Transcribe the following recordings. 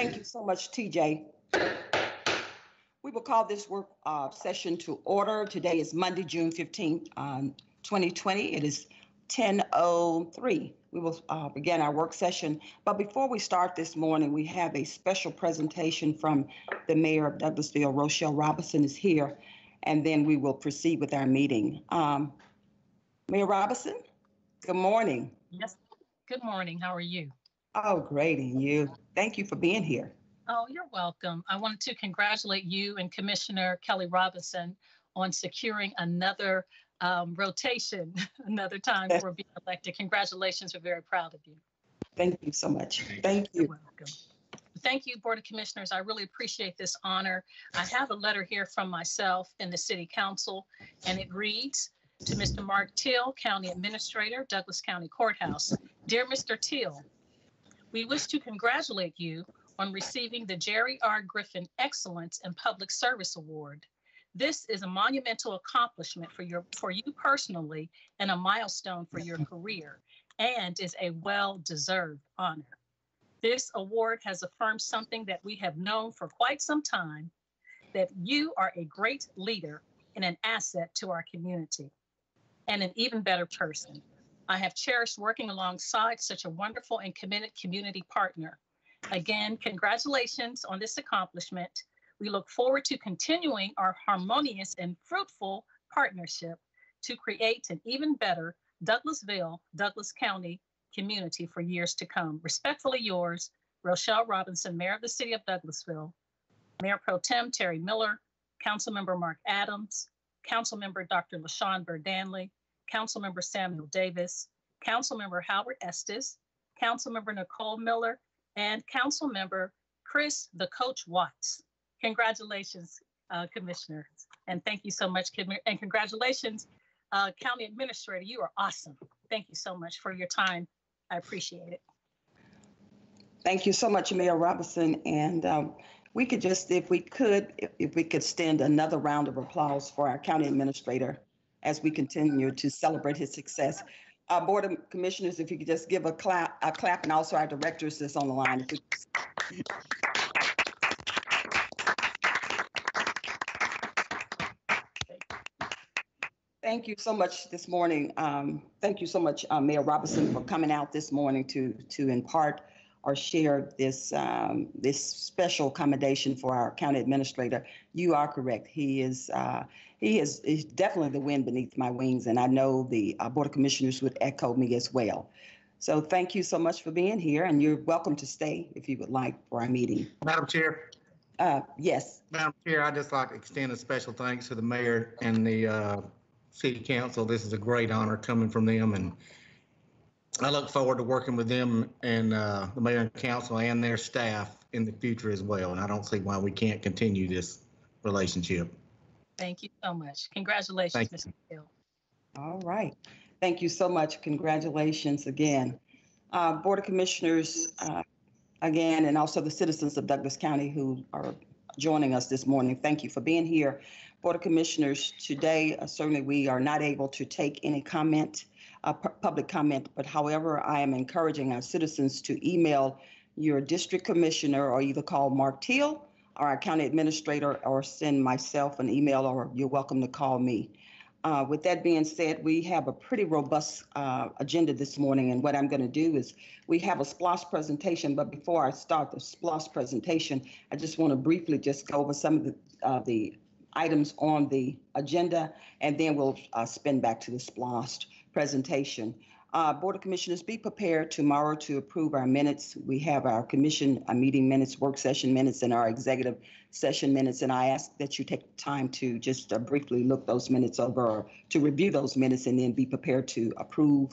Thank you so much, TJ. We will call this work uh, session to order. Today is Monday, June 15th, um, 2020. It is 10:03. We will uh, begin our work session. But before we start this morning, we have a special presentation from the mayor of Douglasville, Rochelle Robinson is here, and then we will proceed with our meeting. Um, Mayor Robinson, good morning. Yes. Good morning. How are you? Oh, great, and you. Thank you for being here. Oh, you're welcome. I wanted to congratulate you and Commissioner Kelly Robinson on securing another um, rotation, another time Yes. for being elected. Congratulations. We're very proud of you. Thank you so much. Thank You're welcome. Thank you, Board of Commissioners. I really appreciate this honor. I have a letter here from myself and the City Council, and it reads, to Mr. Mark Teal, County Administrator, Douglas County Courthouse. Dear Mr. Teal, we wish to congratulate you on receiving the Jerry R. Griffin Excellence in Public Service Award. This is a monumental accomplishment for your for you personally and a milestone for your career and is a well-deserved honor. This award has affirmed something that we have known for quite some time that you are a great leader and an asset to our community and an even better person. I have cherished working alongside such a wonderful and committed community partner. Again, congratulations on this accomplishment. We look forward to continuing our harmonious and fruitful partnership to create an even better Douglasville, Douglas County community for years to come. Respectfully yours, Rochelle Robinson, Mayor of the City of Douglasville, Mayor Pro Tem Terry Miller, Councilmember Mark Adams, Councilmember Dr. LaShun Burr-Danley, Councilmember Samuel Davis, Councilmember Howard Estes, Councilmember Nicole Miller, and Councilmember Chris the Coach Watts. Congratulations, uh, Commissioners, and thank you so much. And congratulations, uh, County Administrator. You are awesome. Thank you so much for your time. I appreciate it. Thank you so much, Mayor Robinson. And um, we could just, if we could, if, we could extend another round of applause for our county administrator as we continue to celebrate his success. Our Board of Commissioners, if you could just give a clap, a clap, and also our directors that's on the line. Thank you so much this morning. Um, Thank you so much, uh, Mayor Robinson, for coming out this morning to, to impart or share this, um, this special accommodation for our county administrator. You are correct. He is, uh, he is, is definitely the wind beneath my wings, and I know the uh, Board of Commissioners would echo me as well. So thank you so much for being here, and you're welcome to stay if you would like for our meeting. Madam Chair, Uh, Yes, Madam Chair, I'd just like to extend a special thanks to the mayor and the uh, city council. This is a great honor coming from them, and I look forward to working with them and uh, the mayor and council and their staff in the future as well. And I don't see why we can't continue this relationship. Thank you so much. Congratulations, Thank Mr. Hill. all right. Thank you so much. Congratulations again. Uh, Board of Commissioners, uh, again, and also the citizens of Douglas County who are joining us this morning, thank you for being here. Board of Commissioners, today, uh, certainly we are not able to take any comment, uh, pu- public comment, but however, I am encouraging our citizens to email your district commissioner or either call Mark Teal or our county administrator or send myself an email or you're welcome to call me. Uh, With that being said, we have a pretty robust uh, agenda this morning, and what I'm going to do is we have a SPLOST presentation, but before I start the SPLOST presentation, I just want to briefly just go over some of the, uh, the items on the agenda, and then we'll uh, spin back to the SPLOST presentation. Uh, Board of Commissioners, be prepared tomorrow to approve our minutes. We have our commission, uh meeting minutes, work session minutes, and our executive session minutes, and I ask that you take time to just uh, briefly look those minutes over, or to review those minutes, and then be prepared to approve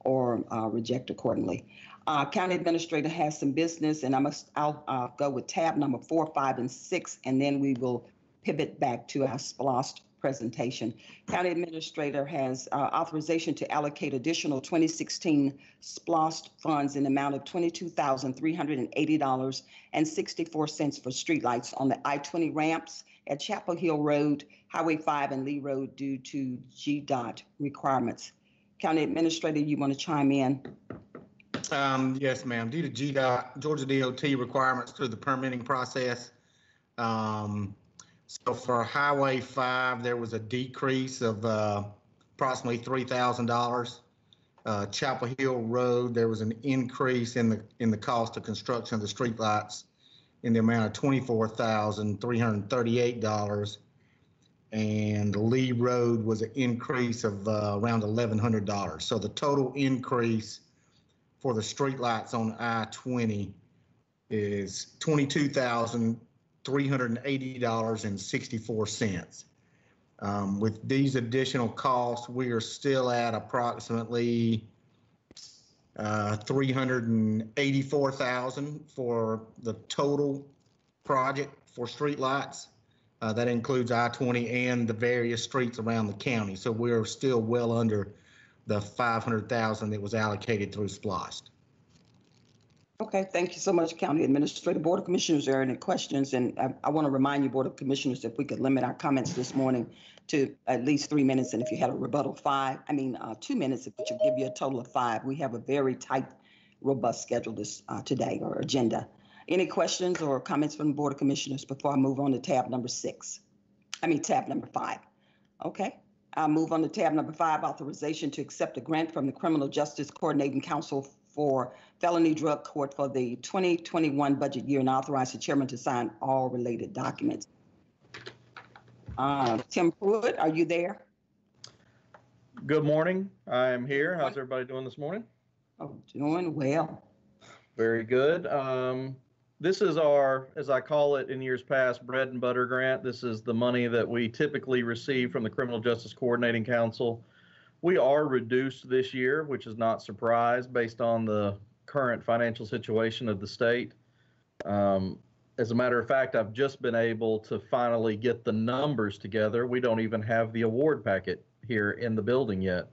or uh, reject accordingly. Uh, County Administrator has some business, and I must, I'll go with tab number four, five, and six, and then we will pivot back to our SPLOST presentation. County Administrator has uh, authorization to allocate additional 2016 SPLOST funds in the amount of $22,380.64 for streetlights on the I-20 ramps at Chapel Hill Road, Highway 5, and Lee Road due to GDOT requirements. County Administrator, you want to chime in? Um, yes, ma'am. Due to GDOT, Georgia DOT requirements through the permitting process. Um, so for Highway five, there was a decrease of, uh, approximately three thousand dollars. Uh, Chapel Hill Road, there was an increase in the, in the cost of construction of the streetlights in the amount of twenty-four thousand, three hundred and Lee Road was an increase of, uh, around eleven hundred dollars. So the total increase for the streetlights on I-20 is $22,380.64. Um, With these additional costs, we are still at approximately uh, 384,000 for the total project for streetlights. Uh, That includes I-20 and the various streets around the county. So we're still well under the 500,000 that was allocated through SPLOST. Okay, thank you so much, County Administrator. Board of Commissioners, are there any questions? And I, I want to remind you, Board of Commissioners, if we could limit our comments this morning to at least three minutes, and if you had a rebuttal, five, I mean, uh, two minutes, it should give you a total of five. We have a very tight, robust schedule this, uh, today, or agenda. Any questions or comments from the Board of Commissioners before I move on to tab number six? I mean, tab number five. Okay, I'll move on to tab number five, authorization to accept a grant from the Criminal Justice Coordinating Council for felony drug court for the 2021 budget year and authorize the chairman to sign all related documents. Uh, Tim Pruitt, are you there? Good morning. I am here. How's everybody doing this morning? Oh, doing well. Very good. Um, this is our, as I call it in years past, bread and butter grant. This is the money that we typically receive from the Criminal Justice Coordinating Council. We are reduced this year, which is not surprise based on the current financial situation of the state. Um, as a matter of fact, I've just been able to finally get the numbers together. We don't even have the award packet here in the building yet.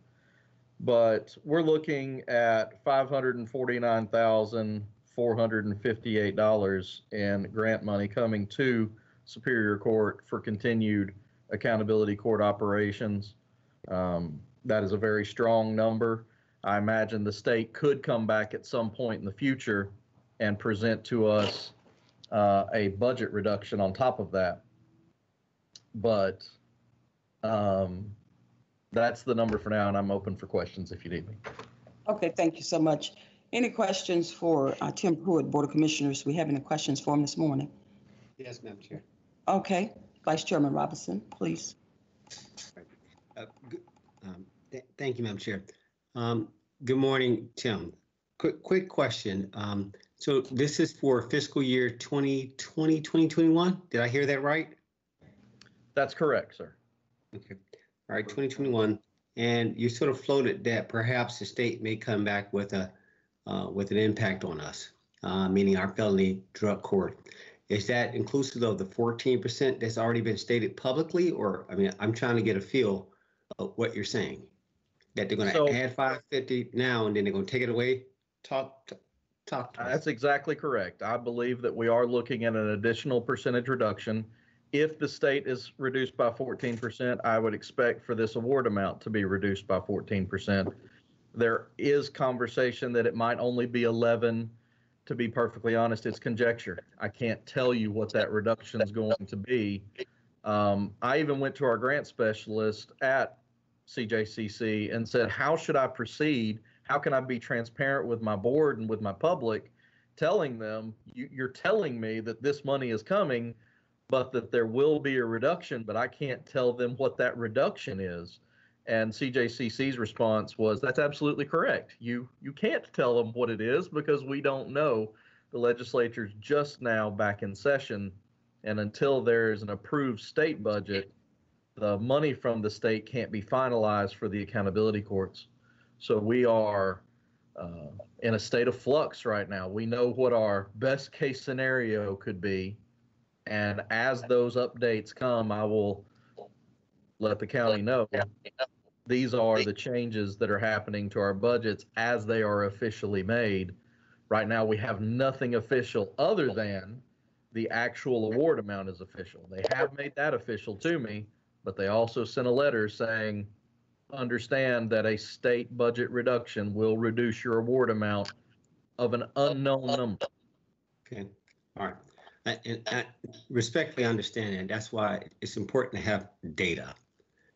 But we're looking at five hundred and forty-nine thousand, four hundred and fifty-eight dollars in grant money coming to Superior Court for continued accountability court operations. Um, that is a very strong number. I imagine the state could come back at some point in the future and present to us uh, a budget reduction on top of that. But um, that's the number for now, and I'm open for questions if you need me. Okay, thank you so much. Any questions for uh, Tim Pruitt, Board of Commissioners? We have any questions for him this morning? Yes, Madam Chair. Okay, Vice Chairman Robinson, please. Uh, g- um, th- Thank you, Madam Chair. Um, Good morning, Tim. Quick, quick question. Um, So this is for fiscal year 2020, 2021? Did I hear that right? That's correct, sir. Okay, all right, 2021. And you sort of floated that perhaps the state may come back with a, uh, with an impact on us, uh, meaning our felony drug court. Is that inclusive of the 14% that's already been stated publicly? Or, I mean, I'm trying to get a feel of what you're saying. That they're gonna add 550 now and then they're gonna take it away? Talk, t- talk to us. That's exactly correct. I believe that we are looking at an additional percentage reduction. If the state is reduced by 14%, I would expect for this award amount to be reduced by 14%. There is conversation that it might only be 11. To be perfectly honest, it's conjecture. I can't tell you what that reduction is going to be. Um, I even went to our grant specialist at CJCC and said, how should I proceed? How can I be transparent with my board and with my public, telling them, you, you're telling me that this money is coming, but that there will be a reduction, but I can't tell them what that reduction is. And CJCC's response was, that's absolutely correct. You, you can't tell them what it is because we don't know. The legislature's just now back in session. And until there's an approved state budget, the money from the state can't be finalized for the accountability courts. So we are uh, in a state of flux right now. We know what our best case scenario could be. And as those updates come, I will let the county know. These are the changes that are happening to our budgets as they are officially made. Right now, we have nothing official other than the actual award amount is official. They have made that official to me, but they also sent a letter saying, understand that a state budget reduction will reduce your award amount of an unknown number. Okay, all right. I- And I respectfully understand that. That's why it's important to have data.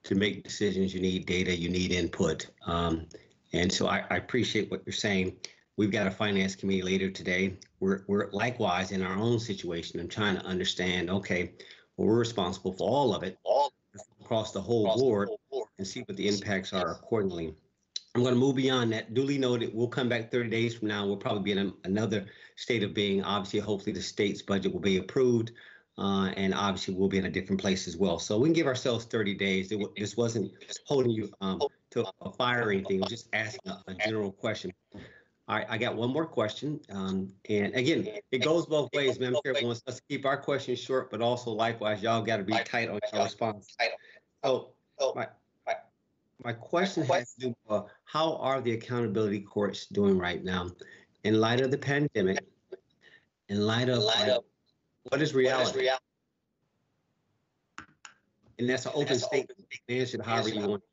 To make decisions, you need data, you need input. Um, And so I, I appreciate what you're saying. We've got a finance committee later today. We're, we're likewise in our own situation and trying to understand, okay, well, we're responsible for all of it, all across the whole board and see what the impacts are accordingly. I'm going to move beyond that. Duly noted, we'll come back 30 days from now. We'll probably be in a- another state of being. Obviously, hopefully the state's budget will be approved. Uh, and obviously we'll be in a different place as well. So we can give ourselves 30 days. It This wasn't holding you um, to a fire or anything. It was just asking a, a general question. All right, I got one more question. Um, and again, it goes both ways. Madam Chair wants us to keep our questions short, but also likewise, y'all got to be tight on your response. So my, my question has to do, uh, how are the accountability courts doing right now? In light of the pandemic, in light of, like, what is reality? And that's an open statement. You can Answer it however you want.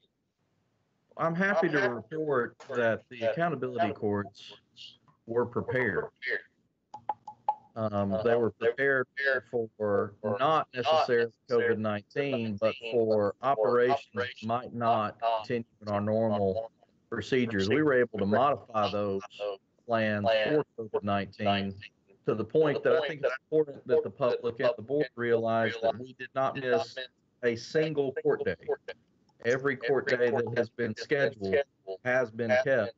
I'm happy to report that the accountability courts were prepared. Um, they were prepared for not necessarily COVID-19, but for operations that might not continue in our normal procedures. We were able to modify those plans for COVID-19 to the point that I think it's important that the public and the board realize that we did not miss a single court day. Every court day that has been scheduled has been kept.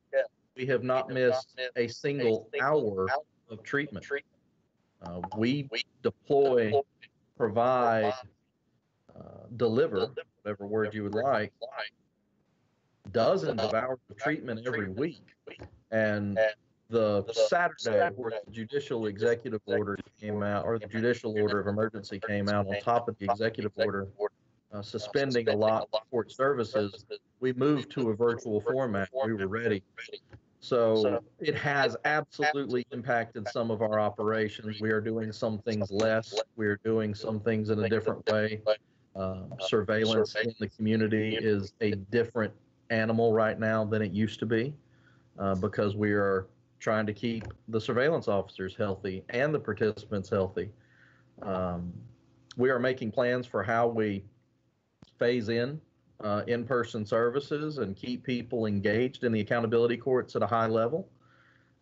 We have not missed a single hour of treatment. Uh, we deploy, provide, uh, deliver, whatever word you would like, dozens of hours of treatment every week. And the Saturday where the judicial executive order came out, or the judicial order of emergency came out on top of the executive order uh, suspending a lot of court services, we moved to a virtual format. We were ready. So it has absolutely impacted some of our operations. We are doing some things less. We are doing some things in a different way. Uh, surveillance in the community is a different animal right now than it used to be uh, because we are trying to keep the surveillance officers healthy and the participants healthy. Um, we are making plans for how we phase in uh, in-person services and keep people engaged in the accountability courts at a high level.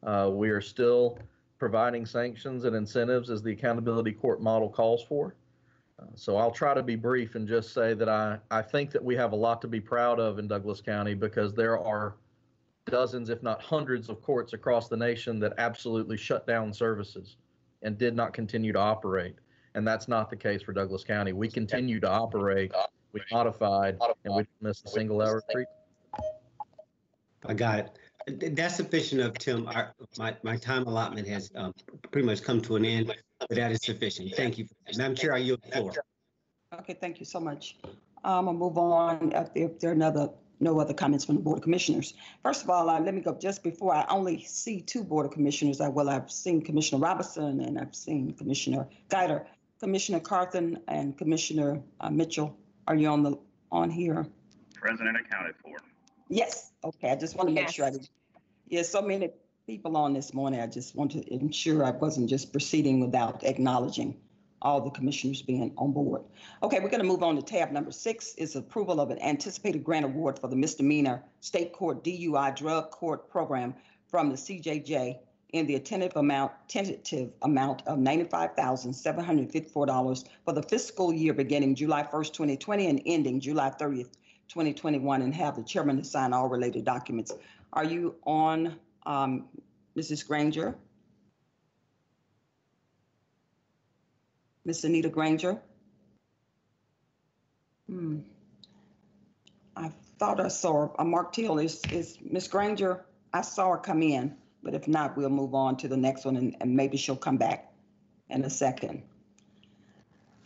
Uh, we are still providing sanctions and incentives as the accountability court model calls for. Uh, so I'll try to be brief and just say that I, I think that we have a lot to be proud of in Douglas County because there are dozens, if not hundreds, of courts across the nation that absolutely shut down services and did not continue to operate. And that's not the case for Douglas County. We continue to operate we modified, and we didn't miss a single hour of treatment. I got it. That's sufficient of Tim. Our, my, my time allotment has um, pretty much come to an end, but that is sufficient. Thank you. Madam Chair, I yield the floor. Okay, thank you so much. I'm gonna move on if there, if there are another, no other comments from the Board of Commissioners. First of all, uh, let me go, just before, I only see two Board of Commissioners. I, well, I've seen Commissioner Robinson and I've seen Commissioner Guider. Commissioner Carthen and Commissioner uh, Mitchell, are you on the, on here? President accounted for. Yes, okay, I just want to make sure I Yes. did. Yeah, so many people on this morning. I just want to ensure I wasn't just proceeding without acknowledging all the commissioners being on board. Okay, we're going to move on to tab number six is approval of an anticipated grant award for the misdemeanor state court DUI drug court program from the CJJ in the tentative amount, tentative amount of $95,754 for the fiscal year beginning July 1st, 2020 and ending July 30th, 2021 and have the chairman sign all related documents. Are you on, um, Mrs. Granger? Miss Anita Granger? Hmm. I thought I saw, her. uh, Mark Teal, is, is Miss Granger? I saw her come in, but if not, we'll move on to the next one and, and maybe she'll come back in a second.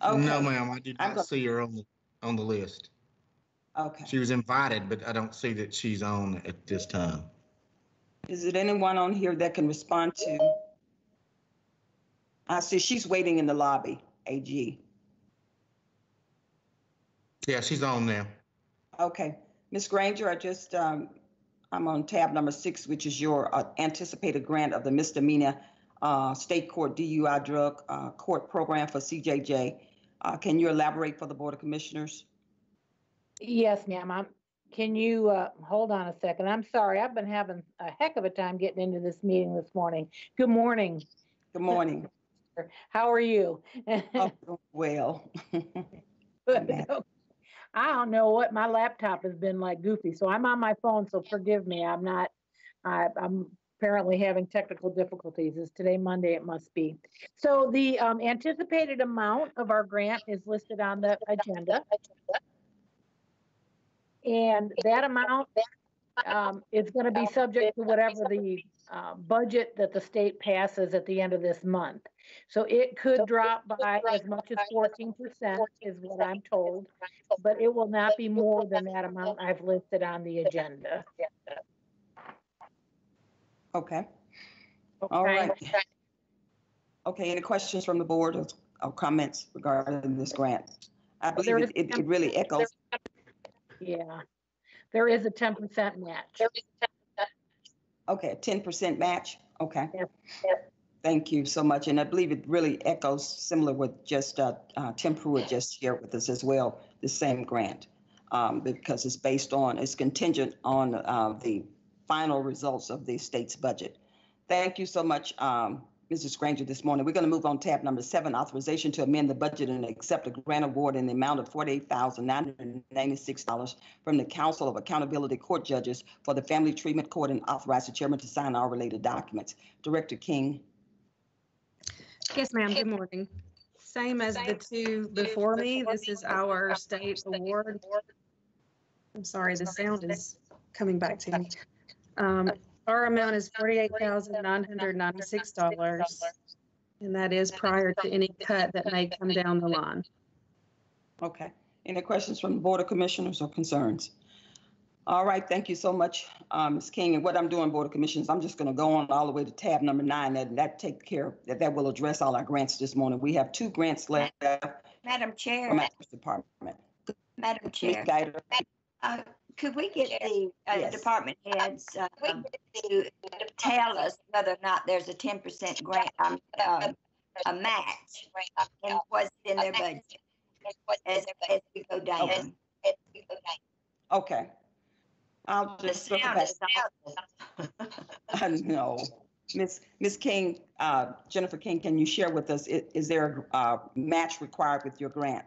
No, ma'am, I did not see her on the, on the list. okay. She was invited, but I don't see that she's on at this time. Is it anyone on here that can respond to? I see she's waiting in the lobby, AG. Yeah, she's on now. Okay, Ms. Granger, I just, um, I'm on tab number six, which is your uh, anticipated grant of the misdemeanor uh, state court DUI drug uh, court program for CJJ. Uh, Can you elaborate for the Board of Commissioners? Yes, ma'am. I'm, can you, uh, hold on a second? I'm sorry. I've been having a heck of a time getting into this meeting this morning. Good morning. Good morning. How are you? Oh, Well, Good. I don't know what my laptop has been like goofy, so I'm on my phone, so forgive me. I'm not, I, I'm apparently having technical difficulties. It's today Monday, it must be. So the, um, anticipated amount of our grant is listed on the agenda. And that amount, um, is gonna be subject to whatever the, uh, budget that the state passes at the end of this month. So it could drop by as much as fourteen percent is what I'm told, but it will not be more than that amount I've listed on the agenda. okay, all Okay? right. Okay, any questions from the board or- or comments regarding this grant? I Well, there believe it- is- it it really echoes, Yeah. There is a ten percent match. okay, 10% match, okay. Yes, yes. Thank you so much, and I believe it really echoes similar with just uh, uh, Tim Pruitt just shared with us as well, the same grant. um, Because it's based on, it's contingent on uh, the final results of the state's budget. Thank you so much, um, Mrs. Granger, this morning. We're going to move on tab number seven, authorization to amend the budget and accept a grant award in the amount of $48,996 from the Council of Accountability Court Judges for the Family Treatment Court and authorize the chairman to sign all related documents. Director King. Yes, ma'am. Good morning. Same as the two before me, this is our state award. I'm sorry, the sound is coming back to me. Um, Our amount is forty-eight thousand nine hundred ninety-six dollars. And that is prior to any cut that may come down the line. Okay. Any questions from the Board of Commissioners or concerns? All right, thank you so much, uh, Ms. King. And what I'm doing, Board of Commissioners, I'm just going to go on all the way to tab number nine, and that take care, that that will address all our grants this morning. We have two grants left Madam from Chair, our department. Madam Ms. Chair, Guider, uh, could we get the uh, Yes. department heads um, to tell us whether or not there's a ten percent grant, um, um, a match? And what's in their budget as, as we go down? okay. I'll The just, circle sound back. is awful. I know. Ms. Ms. King, uh, Jennifer King, can you share with us, i- is there a uh, match required with your grant?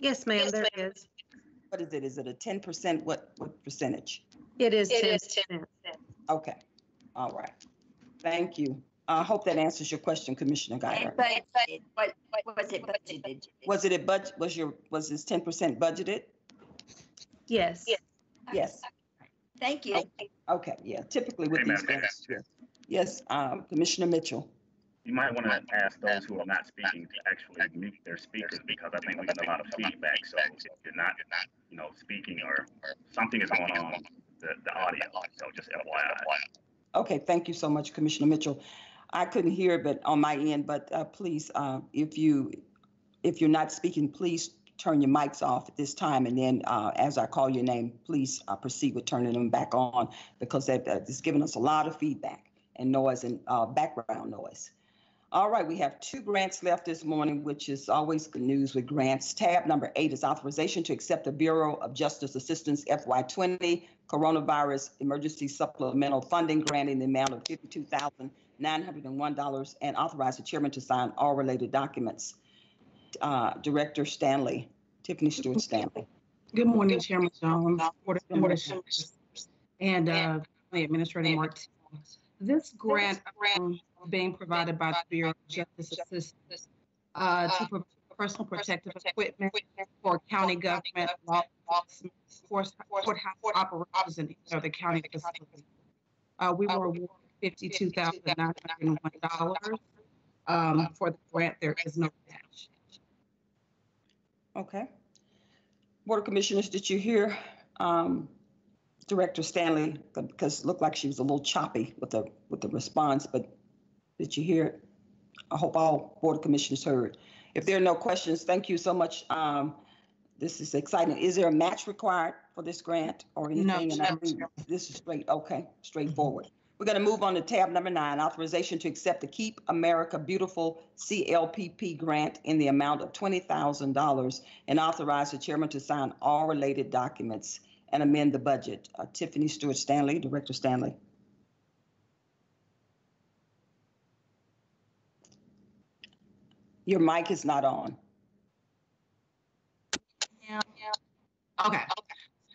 Yes, ma'am, there is. What is it? Is it a 10%? What, what percentage? It is ten percent. Okay, all right. Thank you. I hope that answers your question, Commissioner Guider. And budgeted, what, what was it budgeted? Was it a budget, was your, was this ten percent budgeted? Yes. Yes. Yes, Thank you. okay, yeah, typically with Hey, these Madam grants. Chair, Yes, um, Commissioner Mitchell. You might want to ask those who are not speaking to actually mute their speakers because I think we get a lot of feedback. So if you're not, you know, speaking or something is going on, the, the audio, so just FYI. Okay, thank you so much, Commissioner Mitchell. I couldn't hear it, but on my end, but uh, please, uh, if you, if you're not speaking, please turn your mics off at this time. And then uh, as I call your name, please uh, proceed with turning them back on because that is giving us a lot of feedback and noise and uh, background noise. All right, we have two grants left this morning, which is always good news with grants. Tab number eight is authorization to accept the Bureau of Justice Assistance FY20 Coronavirus Emergency Supplemental Funding Grant in the amount of $52,901 and authorize the chairman to sign all related documents. Uh, Director Stanley, Tiffany Stewart Stanley. Good morning, Chairman Jones, Board of and uh, Administrator Martin. This grant um, being provided by the Bureau of Justice Assistance uh, to provide personal protective equipment for county government, law enforcement, courthouse operations, other the county facilities. Uh, We were awarded fifty-two thousand nine hundred and one dollars. Um, For the grant, there is no match. Okay. Board of Commissioners, did you hear um, Director Stanley? Because it looked like she was a little choppy with the, with the response, but did you hear it? I hope all Board of Commissioners heard. If there are no questions, thank you so much, um, this is exciting. Is there a match required for this grant or anything? And I no, think This is straight, okay, straightforward. We're going to move on to tab number nine, authorization to accept the Keep America Beautiful CLPP grant in the amount of $20,000 and authorize the chairman to sign all related documents and amend the budget. Uh, Tiffany Stewart Stanley, Director Stanley. Your mic is not on. Yeah. Okay,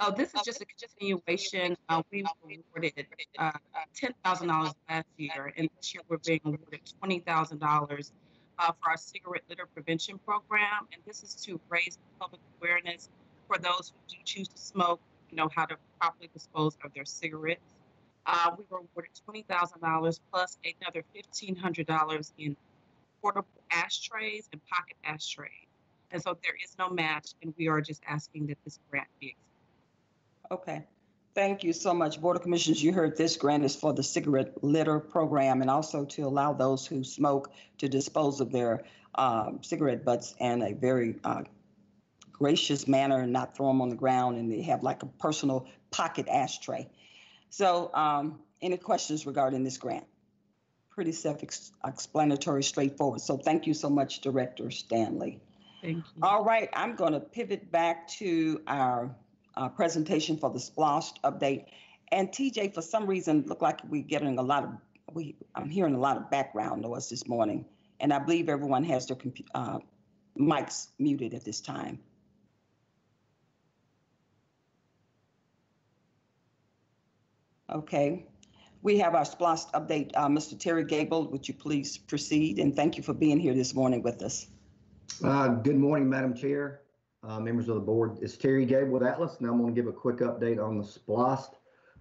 so this is just a continuation. Uh, we were awarded, uh, ten thousand dollars last year, and this year we're being awarded twenty thousand dollars uh, for our cigarette litter prevention program. And this is to raise public awareness for those who do choose to smoke, you know, how to properly dispose of their cigarettes. Uh, we were awarded twenty thousand dollars plus another fifteen hundred dollars in portable ashtrays and pocket ashtrays. And so there is no match, and we are just asking that this grant be accepted. Okay. Thank you so much. Board of Commissioners, you heard this grant is for the cigarette litter program and also to allow those who smoke to dispose of their um, cigarette butts in a very uh, gracious manner and not throw them on the ground and they have like a personal pocket ashtray. So um, any questions regarding this grant? Pretty self-explanatory, straightforward. So thank you so much, Director Stanley. Thank you. All right, I'm going to pivot back to our uh, presentation for the SPLOST update. And TJ, for some reason, look like we're getting a lot of, we, I'm hearing a lot of background noise this morning. And I believe everyone has their uh, mics muted at this time. Okay, we have our SPLOST update. Uh, Mr. Terry Gable, would you please proceed? And thank you for being here this morning with us. Uh, Good morning, Madam Chair, uh, members of the board. It's Terry Gable with Atlas, and I'm going to give a quick update on the SPLOST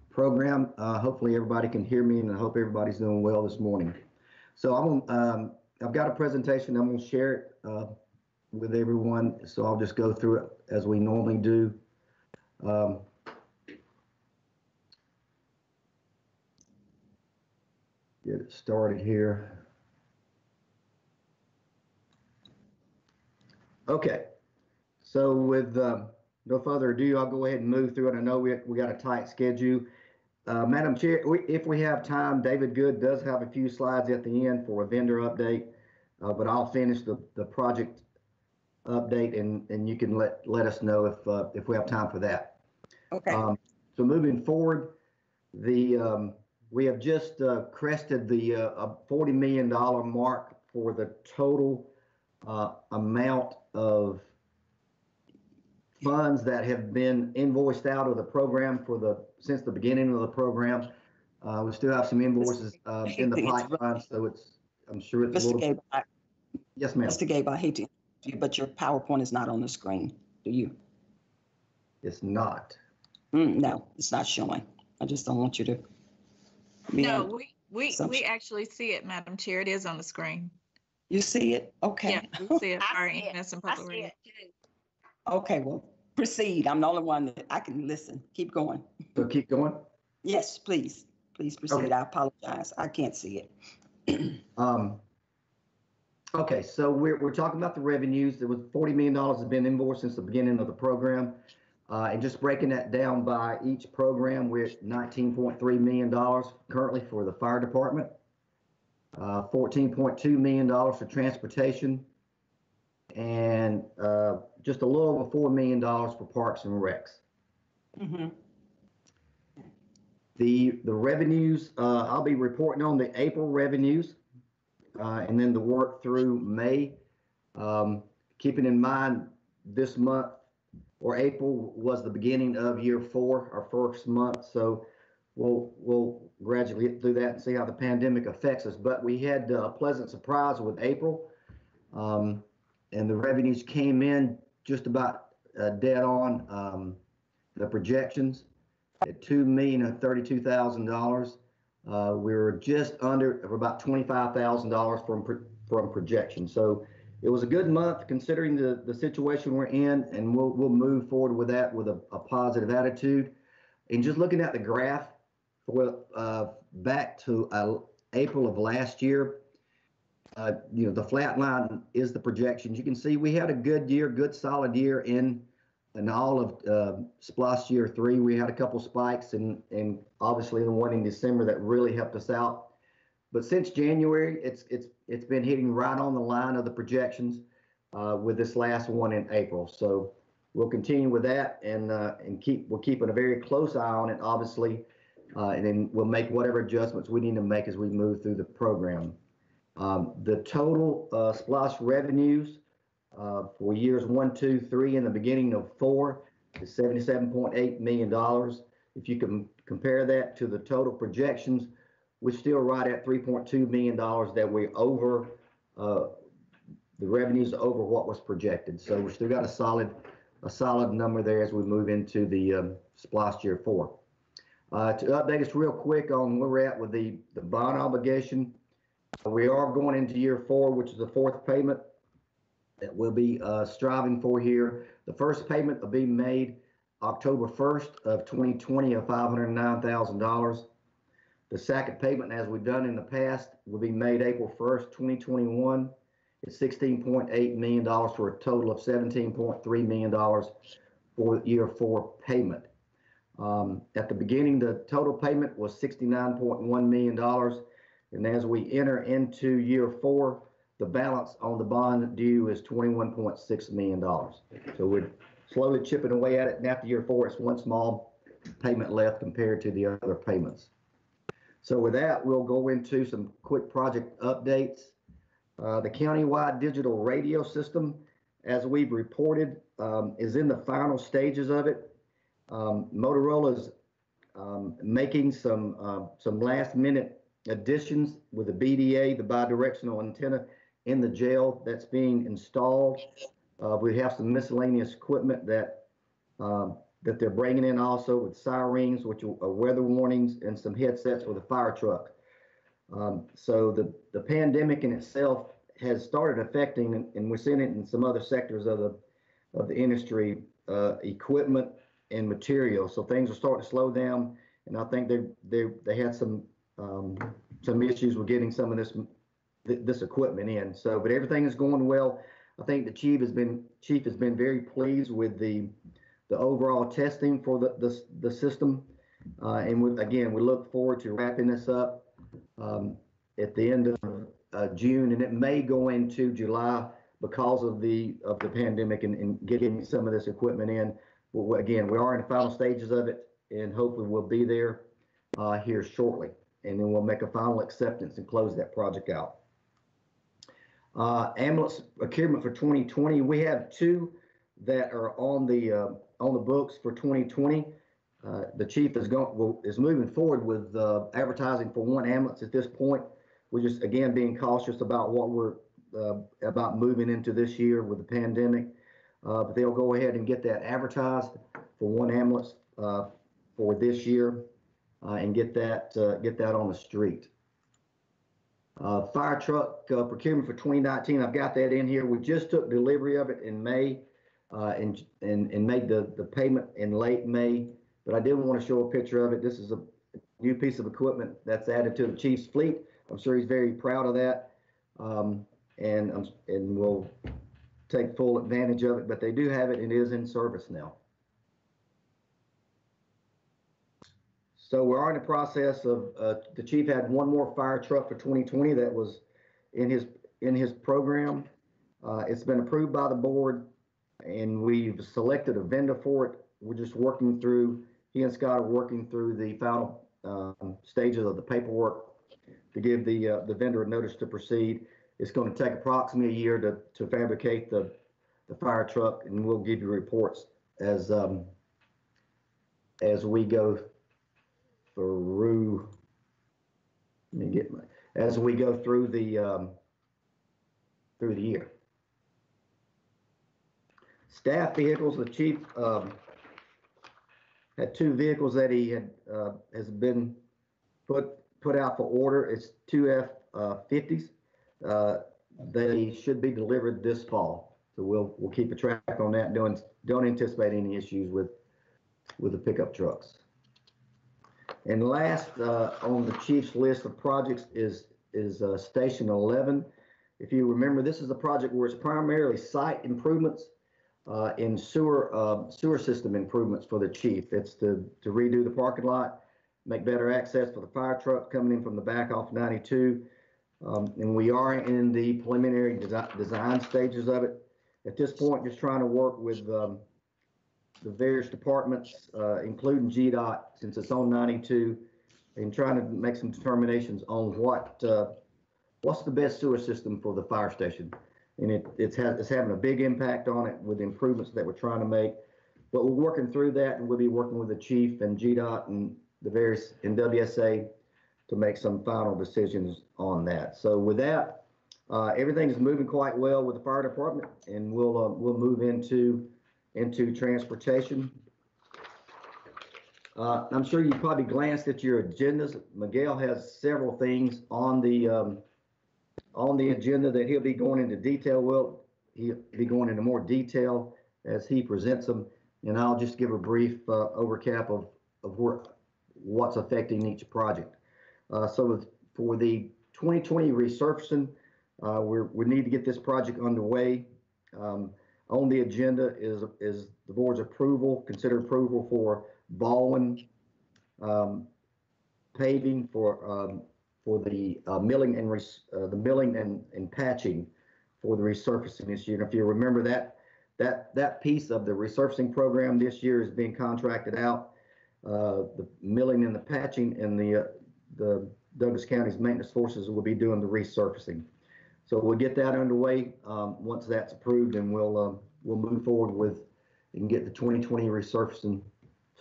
program. Uh, Hopefully, everybody can hear me, and I hope everybody's doing well this morning. So I'm, um, I've got a presentation. I'm going to share it uh, with everyone, so I'll just go through it as we normally do. Um, Get it started here. Okay, so with um, no further ado, I'll go ahead and move through it. I know we, we got a tight schedule. Uh, Madam Chair, we- if we have time, David Good does have a few slides at the end for a vendor update, uh, but I'll finish the, the project update and, and you can let, let us know if, uh, if we have time for that. Okay, Um, So moving forward, the, um, we have just uh, crested the uh, uh, $40 million mark for the total uh, amount of funds that have been invoiced out of the program for the, since the beginning of the program. Uh, We still have some invoices uh, in the pipeline, so it's, I'm sure it's a Mr. little, Gabe, I- yes, ma'am. Mr. Gabe, I hate to, interrupt you, but your PowerPoint is not on the screen, do you? It's not. Mm, no, it's not showing. I just don't want you to. be No, on- we, we, we actually see it, Madam Chair. It is on the screen. You see it? Yeah, Okay. we see it. I Our see it. I see it too. Okay, well, proceed. I'm the only one that I can listen. Keep going. So keep going. Yes, please, please proceed. Okay. I apologize. I can't see it. Um, okay, so we're, we're talking about the revenues. There was $40 million has been invoiced since the beginning of the program. Uh, and just breaking that down by each program, we're at $19.3 million currently for the fire department. Uh, $14.2 million for transportation. And, uh, just a little over $4 million for parks and recs. Mhm. The, the revenues, uh, I'll be reporting on the April revenues, uh, and then the work through May. Um, keeping in mind, this month, or April was the beginning of year four, our first month, so we'll, we'll gradually get through that and see how the pandemic affects us. But we had a pleasant surprise with April. Um, and the revenues came in just about, uh, dead on, um, the projections at two million and thirty-two thousand dollars. Uh, we were just under, about twenty-five thousand dollars from, from projection. So it was a good month considering the, the situation we're in, and we'll, we'll move forward with that with a, a positive attitude. And just looking at the graph for, uh, back to, uh, April of last year, uh, you know, the flat line is the projections. You can see we had a good year, good solid year in, in all of uh, SPLOST year three, we had a couple spikes and, and obviously the one in December that really helped us out. But since January, it's, it's, it's been hitting right on the line of the projections uh, with this last one in April. So we'll continue with that and, uh, and keep, we're keeping a very close eye on it, obviously. Uh, and then we'll make whatever adjustments we need to make as we move through the program. Um, the total uh, revenues uh, for years one, two, three, and the beginning of four is $77.8 million. If you can compare that to the total projections, we're still right at $3.2 million that we're over, uh, the revenues over what was projected. So we still got a solid, a solid number there as we move into the um, year four. Uh, to update us real quick on where we're at with the, the bond obligation, we are going into year four, which is the fourth payment that we'll be uh, striving for here. The first payment will be made October 1st of 2020 of $509,000. The second payment, as we've done in the past, will be made April 1st, 2021. It's $16.8 million for a total of $17.3 million for year four payment. Um, at the beginning, the total payment was $69.1 million. And as we enter into year four, the balance on the bond due is $21.6 million. So we're slowly chipping away at it. And after year four, it's one small payment left compared to the other payments. So with that, we'll go into some quick project updates. Uh, the countywide digital radio system, as we've reported, um, is in the final stages of it. Um, Motorola's um, making some uh, some last minute additions with the BDA, the bidirectional antenna in the jail that's being installed. Uh, we have some miscellaneous equipment that um, that they're bringing in also with sirens, which are weather warnings, and some headsets for the fire truck. Um, so the the pandemic in itself has started affecting, and we're seeing it in some other sectors of the of the industry, uh, equipment and material. So things are starting to slow down, and I think they they they had some um, some issues with getting some of this this equipment in. So, but everything is going well. I think the chief has been chief has been very pleased with the the overall testing for the the, the system. Uh, and we, again, we look forward to wrapping this up um, at the end of uh, June, and it may go into July because of the of the pandemic and, and getting some of this equipment in. Well, again, we are in the final stages of it, and hopefully we'll be there uh, here shortly, and then we'll make a final acceptance and close that project out. Uh, ambulance procurement for 2020, we have two that are on the uh, on the books for 2020. Uh, the chief is going is moving forward with uh, advertising for one ambulance at this point. We're just again being cautious about what we're uh, about moving into this year with the pandemic. Uh, but they'll go ahead and get that advertised for one ambulance for this year and get that get that on the street. Uh, fire truck uh, procurement for 2019, I've got that in here. We just took delivery of it in May uh, and, and, and made the, the payment in late May. But I did want to show a picture of it. This is a new piece of equipment that's added to the chief's fleet. I'm sure he's very proud of that. Um, and, um, and we'll take full advantage of it, but they do have it and it is in service now. So we are in the process of, uh, the chief had one more fire truck for 2020 that was in his, in his program. Uh, it's been approved by the board and we've selected a vendor for it. We're just working through, he and Scott are working through the final um, stages of the paperwork to give the, uh, the vendor a notice to proceed. It's going to take approximately a year to, to fabricate the, the fire truck and we'll give you reports as, um, as we go through, let me get my, as we go through the, um, through the year. Staff vehicles, the chief, um, had two vehicles that he had, uh, has been put, put out for order. It's two F, uh, fifties. Uh, they should be delivered this fall. So we'll, we'll keep a track on that. Don't, don't anticipate any issues with, with the pickup trucks. And last uh, on the chief's list of projects is is uh, Station 11. If you remember, this is a project where it's primarily site improvements. uh, in sewer, uh, sewer system improvements for the chief. It's to, to redo the parking lot, make better access for the fire trucks coming in from the back off 92. Um, and we are in the preliminary desi- design stages of it. At this point, just trying to work with, um, the various departments, uh, including GDOT, since it's on 92, and trying to make some determinations on what, uh, what's the best sewer system for the fire station. And it, it's had, it's having a big impact on it with improvements that we're trying to make. But we're working through that and we'll be working with the chief and GDOT and the various, and WSA to make some final decisions on that. So with that, uh, everything is moving quite well with the fire department and we'll, uh, we'll move into, into transportation. Uh, I'm sure you probably glanced at your agendas. Miguel has several things on the, um, on the agenda that he'll be going into detail. Well, he'll be going into more detail as he presents them. And I'll just give a brief, uh, overcap of, of where, what's affecting each project. Uh, so for the 2020 resurfacing, uh, we're, we need to get this project underway. Um, on the agenda is, is the board's approval, consider approval for Baldwin, um, paving for, um, for the, uh, milling and, res- uh, the milling and, and patching for the resurfacing this year. And if you remember that, that, that piece of the resurfacing program this year is being contracted out. Uh, the milling and the patching and the, uh, the Douglas County's maintenance forces will be doing the resurfacing. So we'll get that underway, um, once that's approved and we'll, um, we'll move forward with, and get the 2020 resurfacing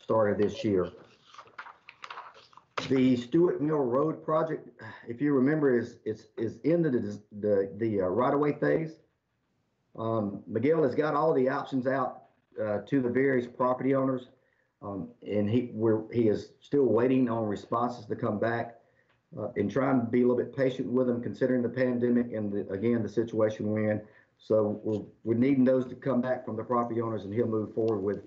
started this year. The Stewart Mill Road project, if you remember, is, is, is in the, the, the uh, right-of-way phase. Um, Miguel has got all the options out, uh, to the various property owners. Um, and he, we're, he is still waiting on responses to come back. Uh, and trying to be a little bit patient with them considering the pandemic and the, again, the situation we're in. So we're, we're needing those to come back from the property owners and he'll move forward with,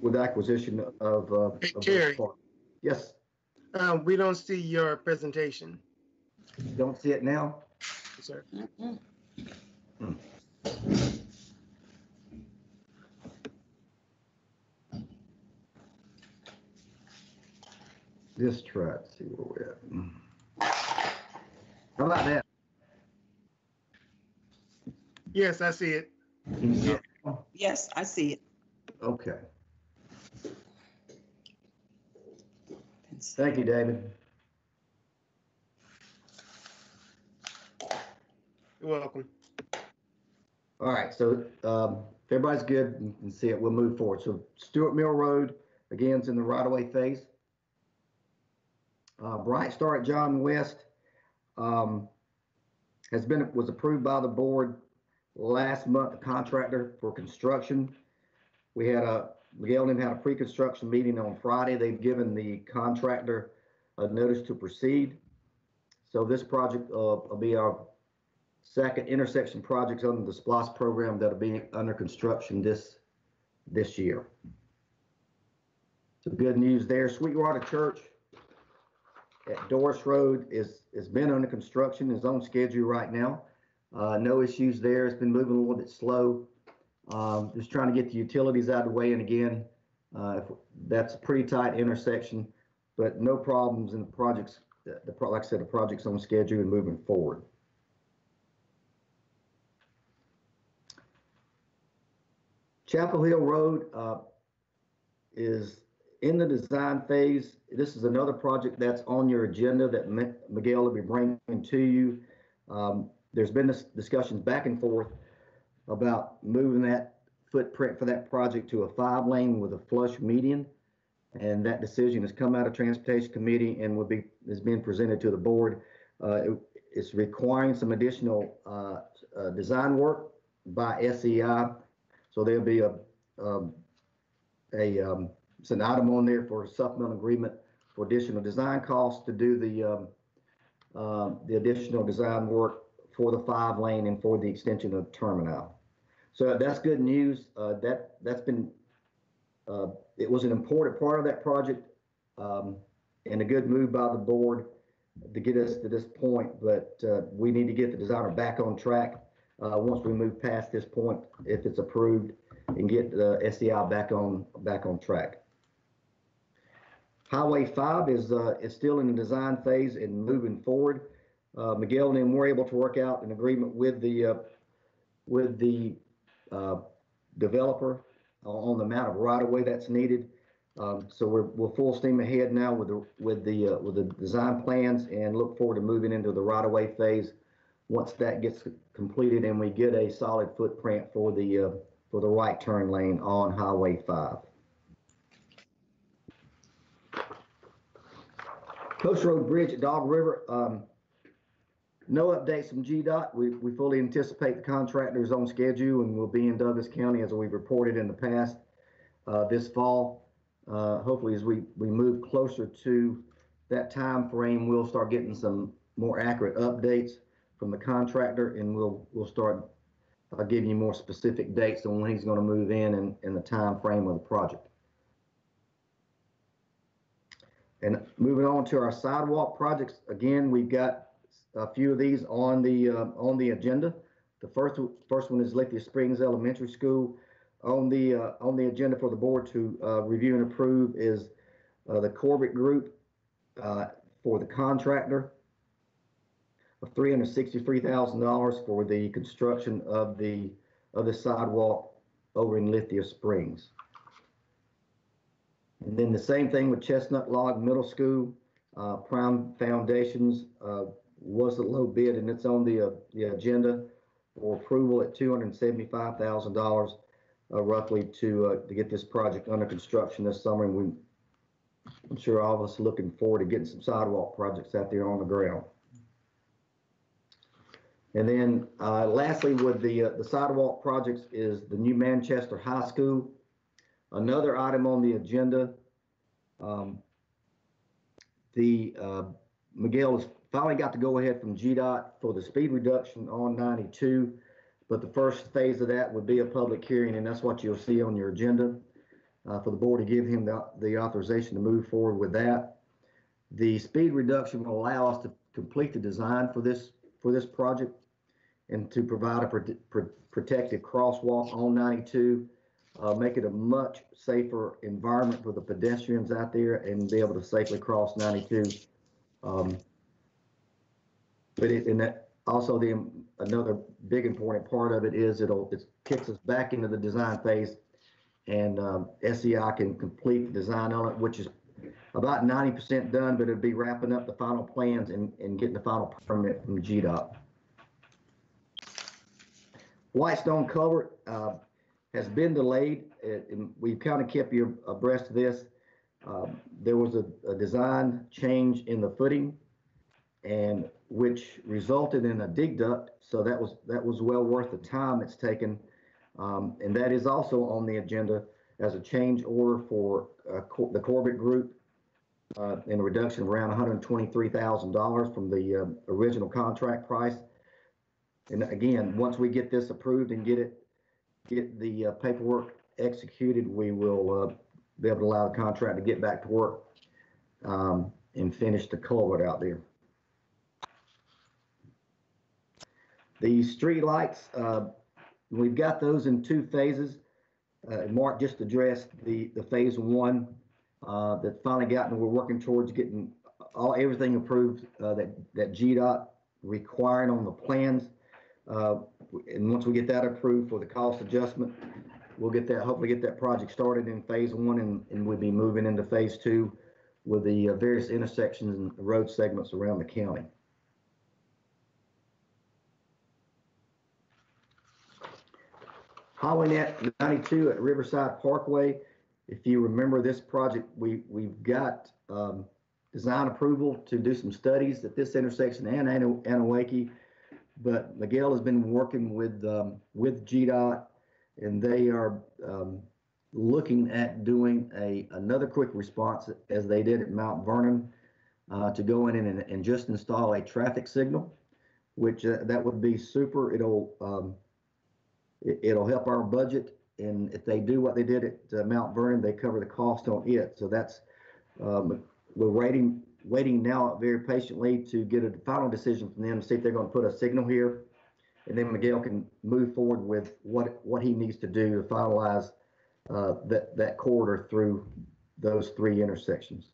with acquisition of, uh. Hey, of Terry. parts. Yes, Uh, we don't see your presentation, don't see it now? sir. Just try to see where we're at. How about that? Yes, I see it. Can you see it? Yes, I see it. Okay, thank you, David. You're welcome. All right, so um, if everybody's good, you can see it, we'll move forward. So Stewart Mill Road, again, is in the right-of-way phase. Uh, Bright Star at John West um, has been, was approved by the board last month, contractor for construction. We had a, Miguel and had a pre-construction meeting on Friday. They've given the contractor a notice to proceed. So this project uh, will be our second intersection projects under the SPLOST program that'll be under construction this, this year. So good news there. Sweetwater Church at Doris Road is, has been under construction, is on schedule right now. Uh, no issues there. It's been moving a little bit slow. Um, just trying to get the utilities out of the way. And again, uh, that's a pretty tight intersection, but no problems in the projects. The, the like I said, the project's on schedule and moving forward. Chapel Hill Road uh, is in the design phase. This is another project that's on your agenda that Mi- Miguel will be bringing to you. Um, There's been this discussions back and forth about moving that footprint for that project to a five lane with a flush median. And that decision has come out of Transportation Committee and will be, is being presented to the board. Uh, it- It's requiring some additional uh, uh, design work by SEI. So there'll be a, um, a, um, it's an item on there for supplemental agreement for additional design costs to do the, um, uh, the additional design work for the five lane and for the extension of the terminal. So that's good news. Uh, that, that's been, uh, it was an important part of that project, um, and a good move by the board to get us to this point, but, uh, we need to get the designer back on track uh, once we move past this point, if it's approved. and get uh, SEI back on, back on track. Highway 5 is, uh, is still in the design phase and moving forward. Uh, Miguel and were able to work out an agreement with the, uh, with the uh, developer on the amount of right-of-way that's needed. Um, So we're, we're full steam ahead now with the, with the, uh, with the design plans and look forward to moving into the right-of-way phase. Once that gets completed and we get a solid footprint for the, uh, for the right turn lane on Highway 5. Coast Road Bridge at Dog River, um, no updates from GDOT. We, we fully anticipate the contractor is on schedule and will be in Douglas County as we've reported in the past, uh, this fall. Uh, hopefully as we, we move closer to that time frame, we'll start getting some more accurate updates from the contractor and we'll, we'll start, uh, giving you more specific dates on when he's gonna move in and, and the time frame of the project. And moving on to our sidewalk projects, again, we've got a few of these on the, uh, on the agenda. The first, first one is Lithia Springs Elementary School. On the, uh, on the agenda for the board to, uh, review and approve is, uh, the Corbett Group, uh, for the contractor of three hundred sixty-three thousand dollars for the construction of the, of the sidewalk over in Lithia Springs. And then the same thing with Chestnut Log Middle School, uh, Prime Foundations, uh, was the low bid and it's on the, uh, the agenda for approval at two hundred and seventy-five thousand dollars, uh, roughly to, uh, to get this project under construction this summer. And we, I'm sure all of us are looking forward to getting some sidewalk projects out there on the ground. And then, uh, lastly, with the, the sidewalk projects is the new Manchester High School. Another item on the agenda, um, the, uh, Miguel has finally got to go ahead from GDOT for the speed reduction on 92. But the first phase of that would be a public hearing, and that's what you'll see on your agenda uh, for the board to give him the, the authorization to move forward with that. The speed reduction will allow us to complete the design for this, for this project and to provide a prote- pro- protected crosswalk on 92, uh, make it a much safer environment for the pedestrians out there and be able to safely cross 92. Um, But it, and that, also the, another big important part of it is it'll, it kicks us back into the design phase and um, SEI can complete the design on it, which is about 90% done, but it'll be wrapping up the final plans and, and getting the final permit from GDOT. Whitestone Culvert uh, has been delayed, It- and we've kind of kept you abreast of this. Um, There was a, a design change in the footing and which resulted in a dig duct, so that was, that was well worth the time it's taken. Um, And that is also on the agenda as a change order for uh, Cor- the Corbett Group uh, in a reduction of around $123,000 from the uh, original contract price. And again, once we get this approved and get it, get the uh, paperwork executed, we will uh, be able to allow the contract to get back to work um, and finish the culvert out there. The streetlights, uh, we've got those in two phases. Uh, Mark just addressed the, the phase one uh, that finally gotten, we're working towards getting all, everything approved uh, that, that GDOT requiring on the plans. Uh, And once we get that approved for the cost adjustment, we'll get that, hopefully get that project started in phase one and, and we'll be moving into phase two with the uh, various intersections and road segments around the county. Highway net 92 at Riverside Parkway. If you remember this project, we, we've got um, design approval to do some studies at this intersection and Ana-. But Miguel has been working with, um, with GDOT and they are um, looking at doing a, another quick response as they did at Mount Vernon uh, to go in and, and just install a traffic signal, which uh, that would be super. It'll, um, it, it'll help our budget. And if they do what they did at uh, Mount Vernon, they cover the cost on it. So that's, um, we're waiting, waiting now very patiently to get a final decision from them to see if they're going to put a signal here And then Miguel can move forward with what, what he needs to do to finalize uh, that, that corridor through those three intersections.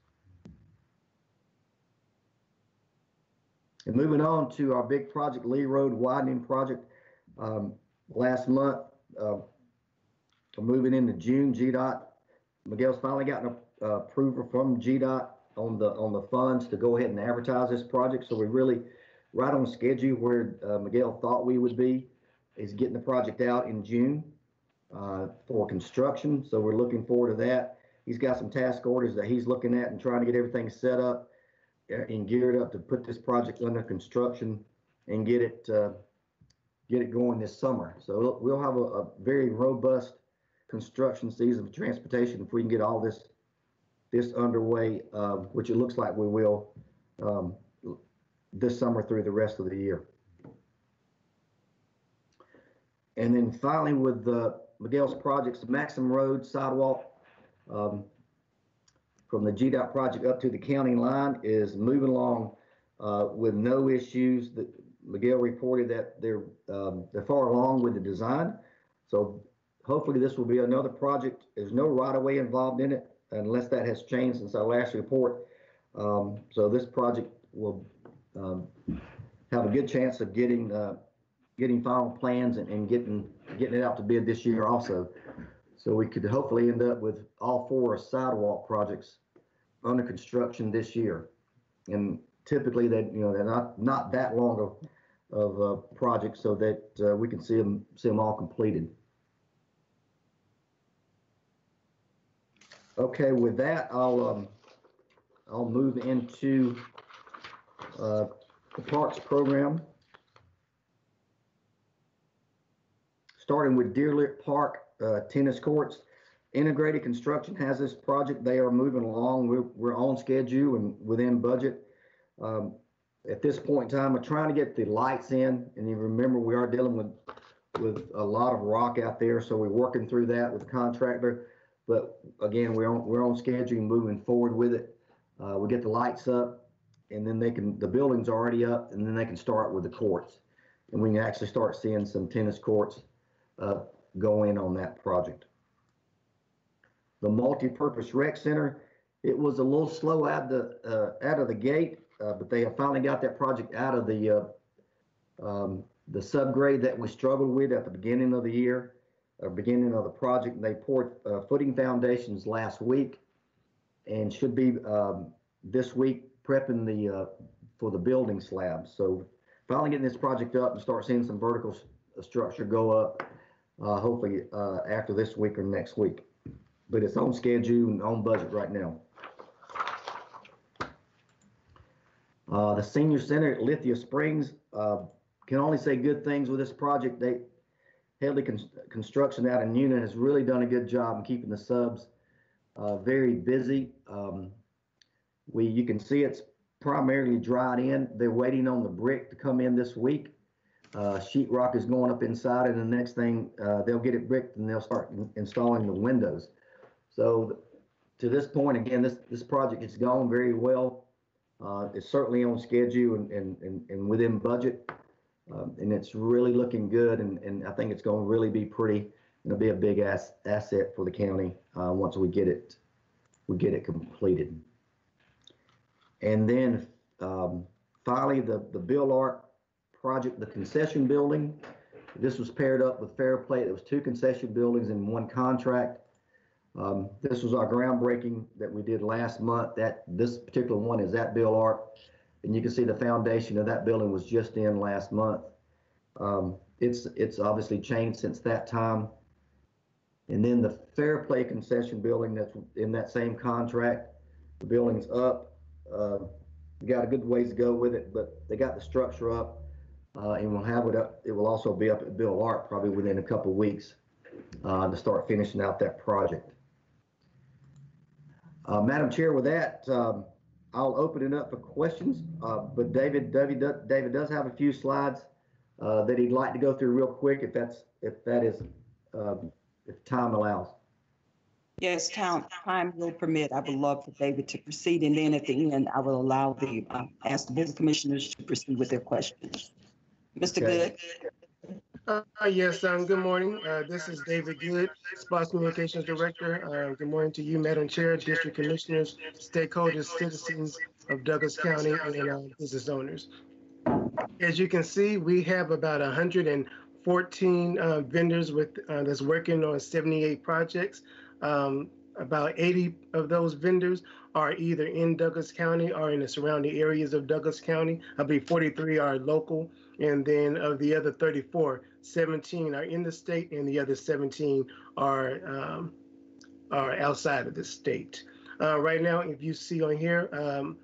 And moving on to our big project, Lee Road widening project. Um, Last month, uh, moving into June, GDOT. Miguel's finally gotten a uh, approval from GDOT on the, on the funds to go ahead and advertise this project. So we're really right on schedule where uh, Miguel thought we would be. Is getting the project out in June uh, for construction. So we're looking forward to that. He's got some task orders that he's looking at and trying to get everything set up uh, and geared up to put this project under construction and get it, uh, get it going this summer. So we'll- we'll have a, a very robust construction season for transportation if we can get all this, this underway, uh, which it looks like we will, um, this summer through the rest of the year. And then finally with, uh, Miguel's projects, Maxham Road sidewalk, um, from the GDOT project up to the county line is moving along, uh, with no issues. That Miguel reported that they're, um, they're far along with the design. So hopefully this will be another project. There's no right of way involved in it unless that has changed since our last report. Um, so this project will, um, have a good chance of getting, uh, getting final plans and, and getting, getting it out to bid this year also. So we could hopefully end up with all four sidewalk projects under construction this year. And typically they, you know, they're not, not that long of, of, uh, projects so that, uh, we can see them, see them all completed. Okay, with that, I'll, um, I'll move into, uh, the Parks Program. Starting with Deer Lick Park, uh, tennis courts. Integrated Construction has this project. They are moving along. We're, we're on schedule and within budget. Um, at this point in time, we're trying to get the lights in, and you remember, we are dealing with, with a lot of rock out there, so we're working through that with the contractor. But again, we're on, we're on schedule, moving forward with it. Uh, we get the lights up, and then they can, the building's already up, and then they can start with the courts. And we can actually start seeing some tennis courts, uh, go in on that project. The multi-purpose rec center, it was a little slow out the, uh, out of the gate, uh, but they have finally got that project out of the, uh, um, the subgrade that we struggled with at the beginning of the year, beginning of the project. They poured, uh, footing foundations last week and should be, um, this week prepping the, uh, for the building slabs. So finally getting this project up and start seeing some vertical structure go up, uh, hopefully, uh, after this week or next week. But it's on schedule and on budget right now. Uh, the senior center at Lithia Springs, uh, can only say good things with this project. They, Headley Con- Construction out in Newnan has really done a good job in keeping the subs, uh, very busy. Um, we, you can see it's primarily dried in. They're waiting on the brick to come in this week. Uh, sheet rock is going up inside and the next thing, uh, they'll get it bricked and they'll start in- installing the windows. So to this point, again, this, this project has gone very well. Uh, it's certainly on schedule and, and, and, and within budget. Um, and it's really looking good and, and I think it's going to really be pretty, it'll be a big ass, asset for the county, uh, once we get it, we get it completed. And then, um, finally, the, the Bill Arp project, the concession building. This was paired up with Fair Play. There was two concession buildings in one contract. Um, this was our groundbreaking that we did last month. That, this particular one is at Bill Arp. And you can see the foundation of that building was just in last month. Um, it's, it's obviously changed since that time. And then the Fair Play concession building that's in that same contract, the building's up. Uh, got a good ways to go with it, but they got the structure up. Uh, and we'll have it up, it will also be up at Bill Arp probably within a couple weeks, uh, to start finishing out that project. Uh, Madam Chair, with that, um, I'll open it up for questions, uh, but David, David, does- David does have a few slides, uh, that he'd like to go through real quick if that's, if that is, um, if time allows. Yes, time, time will permit. I would love for David to proceed, and then at the end, I will allow the, uh, ask the board commissioners to proceed with their questions. Mr. Okay. Good? Uh, yes, um, good morning. Uh, this is David Good, SPLOST Communications Director. Uh, good morning to you, Madam Chair, District Commissioners, stakeholders, citizens of Douglas County, and uh, business owners. As you can see, we have about 114 uh, vendors with uh, that's working on 78 projects. Um, about 80 of those vendors are either in Douglas County or in the surrounding areas of Douglas County. I believe 43 are local, and then of the other 34, 17 are in the state, and the other 17 are um, are outside of the state. Uh, right now, if you see on here, um,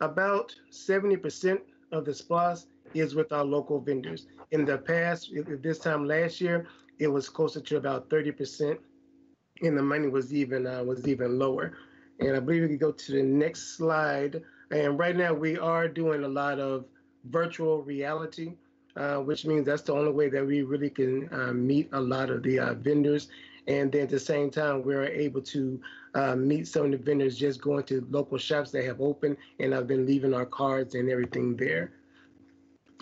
about 70% of the SPLOST is with our local vendors. In the past, this time last year, it was closer to about 30%, and the money was even uh, was even lower. And I believe we can go to the next slide. And right now, we are doing a lot of virtual reality, uh, which means that's the only way that we really can uh, meet a lot of the uh, vendors. And then at the same time, we're able to uh, meet some of the vendors just going to local shops that have opened, and I've been leaving our cards and everything there.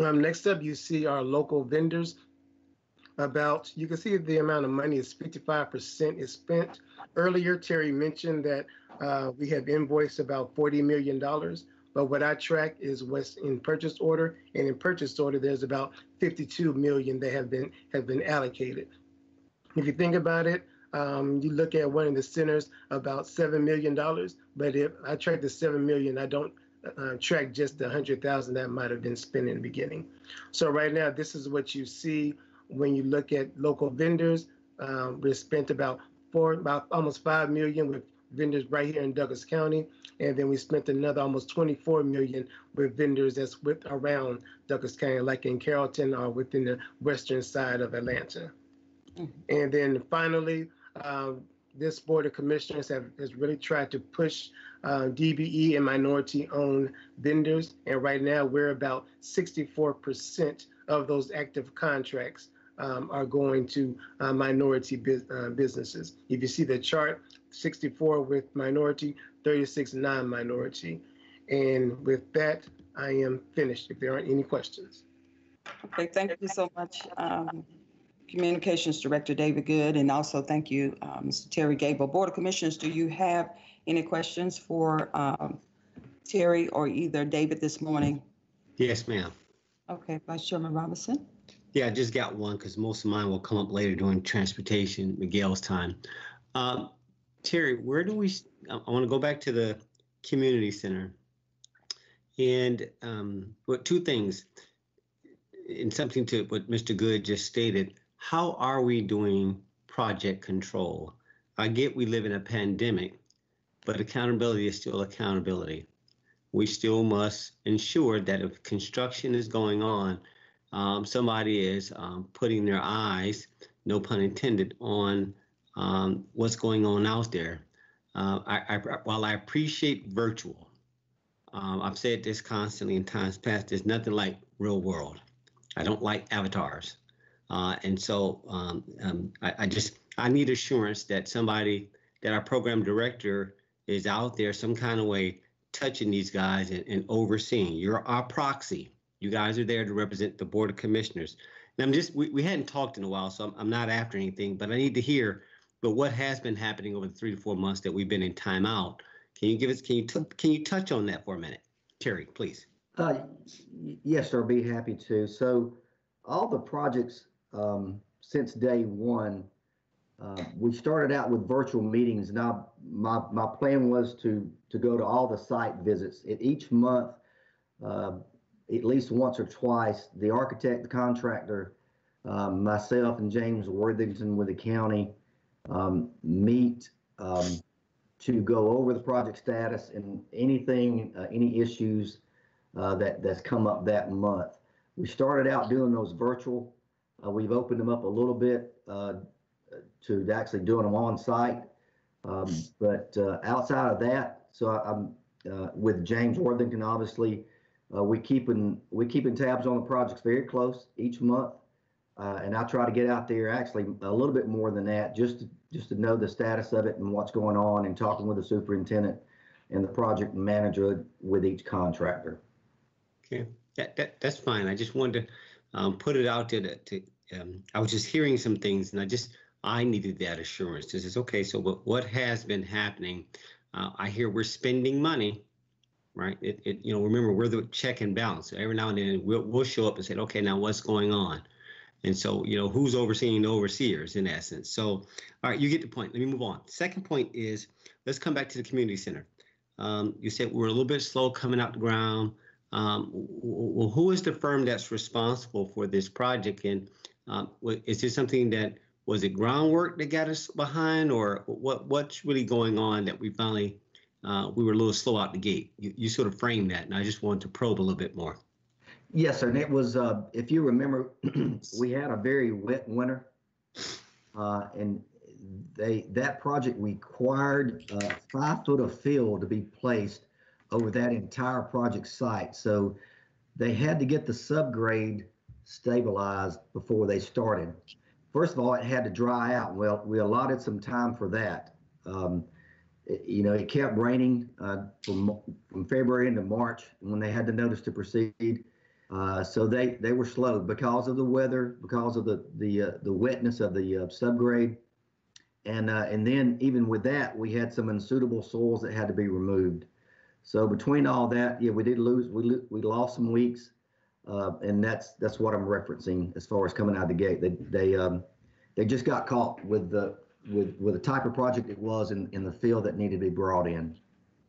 Um, next up, you see our local vendors. About you can see the amount of money is 55% is spent. Earlier, Terry mentioned that uh, we have invoiced about $40 million. But what I track is what's in purchase order, and in purchase order, there's about 52 million that have been have been allocated. If you think about it, um, you look at one of the centers, about seven million dollars. But if I track the seven million, I don't uh, track just the hundred thousand that might have been spent in the beginning. So right now, this is what you see when you look at local vendors. Um, we spent about four, about almost five million with vendors right here in Douglas County. And then we spent another almost 24 million with vendors that's with around Douglas County, like in Carrollton or within the western side of Atlanta. And then finally, um, this board of commissioners have has really tried to push uh, DBE and minority-owned vendors. And right now, we're about 64% of those active contracts um, are going to uh, minority bus- uh, businesses. If you see the chart, 64 with minority, 36 non-minority. And with that, I am finished. If there aren't any questions. Okay, thank you so much, um, Communications Director David Good, and also thank you, uh, Mr. Terry Gable. Board of Commissioners, do you have any questions for um, Terry or either David this morning? Yes, ma'am. Okay, Vice Chairman Robinson? Yeah, I just got one because most of mine will come up later during transportation, Miguel's time. Um, Terry, where do we, I want to go back to the community center. And um, what two things, and something to what Mr. Good just stated. How are we doing project control? I get we live in a pandemic, but accountability is still accountability. We still must ensure that if construction is going on, um, somebody is um, putting their eyes, no pun intended, on um, what's going on out there. Uh, I, I, while I appreciate virtual, um, I've said this constantly in times past, there's nothing like real world. I don't like avatars. Uh, and so um, um, I, I just, I need assurance that somebody, that our program director is out there some kind of way touching these guys and, and overseeing. You're our proxy. You guys are there to represent the Board of Commissioners. And I'm just, we, we hadn't talked in a while, so I'm, I'm not after anything, but I need to hear, but what has been happening over the three to four months that we've been in timeout? Can you give us, can you, can you touch on that for a minute? Terry, please. Uh, yes, sir, be happy to. So all the projects, um, since day one, uh, we started out with virtual meetings. Now, my, my plan was to, to go to all the site visits. At each month, uh, at least once or twice, the architect, the contractor, um, myself and James Worthington with the county um, meet um, to go over the project status and anything, uh, any issues uh, that that's come up that month. We started out doing those virtual. Uh, we've opened them up a little bit uh, to actually doing them on site. Um, but uh, outside of that, so I, I'm uh, with James Worthington, obviously, uh, we keeping we keeping tabs on the projects very close each month, uh, and I try to get out there actually a little bit more than that, just to, just to know the status of it and what's going on, and talking with the superintendent and the project manager with each contractor. Okay, that, that that's fine. I just wanted to um, put it out there to, to um, I was just hearing some things and I just, I needed that assurance. This is okay. So what, what has been happening? Uh, I hear we're spending money, right? It, it, you know, remember we're the check and balance. Every now and then we'll, we'll show up and say, okay, now what's going on? And so, you know, who's overseeing the overseers in essence? So, all right, you get the point. Let me move on. Second point is let's come back to the community center. Um, you said we're a little bit slow coming out the ground. Um, well, who is the firm that's responsible for this project? And um, is this something that was it groundwork that got us behind, or what? What's really going on that we finally uh, we were a little slow out the gate? You, you sort of framed that, and I just wanted to probe a little bit more. Yes, sir. And it was, uh, if you remember, we had a very wet winter. Uh, and they, that project required, uh, five foot of fill to be placed over that entire project site. So they had to get the subgrade stabilized before they started. First of all, it had to dry out. Well, we allotted some time for that. Um, you know, it kept raining, uh, from, from February into March when they had the notice to proceed. Uh, so they, they were slow because of the weather, because of the, the, uh, the wetness of the uh, subgrade. And, uh, and then even with that, we had some unsuitable soils that had to be removed. So between all that, yeah, we did lose, we, we lost some weeks. Uh, and that's, that's what I'm referencing as far as coming out of the gate. They, they, um, they just got caught with the, with, with the type of project it was in, in the field that needed to be brought in.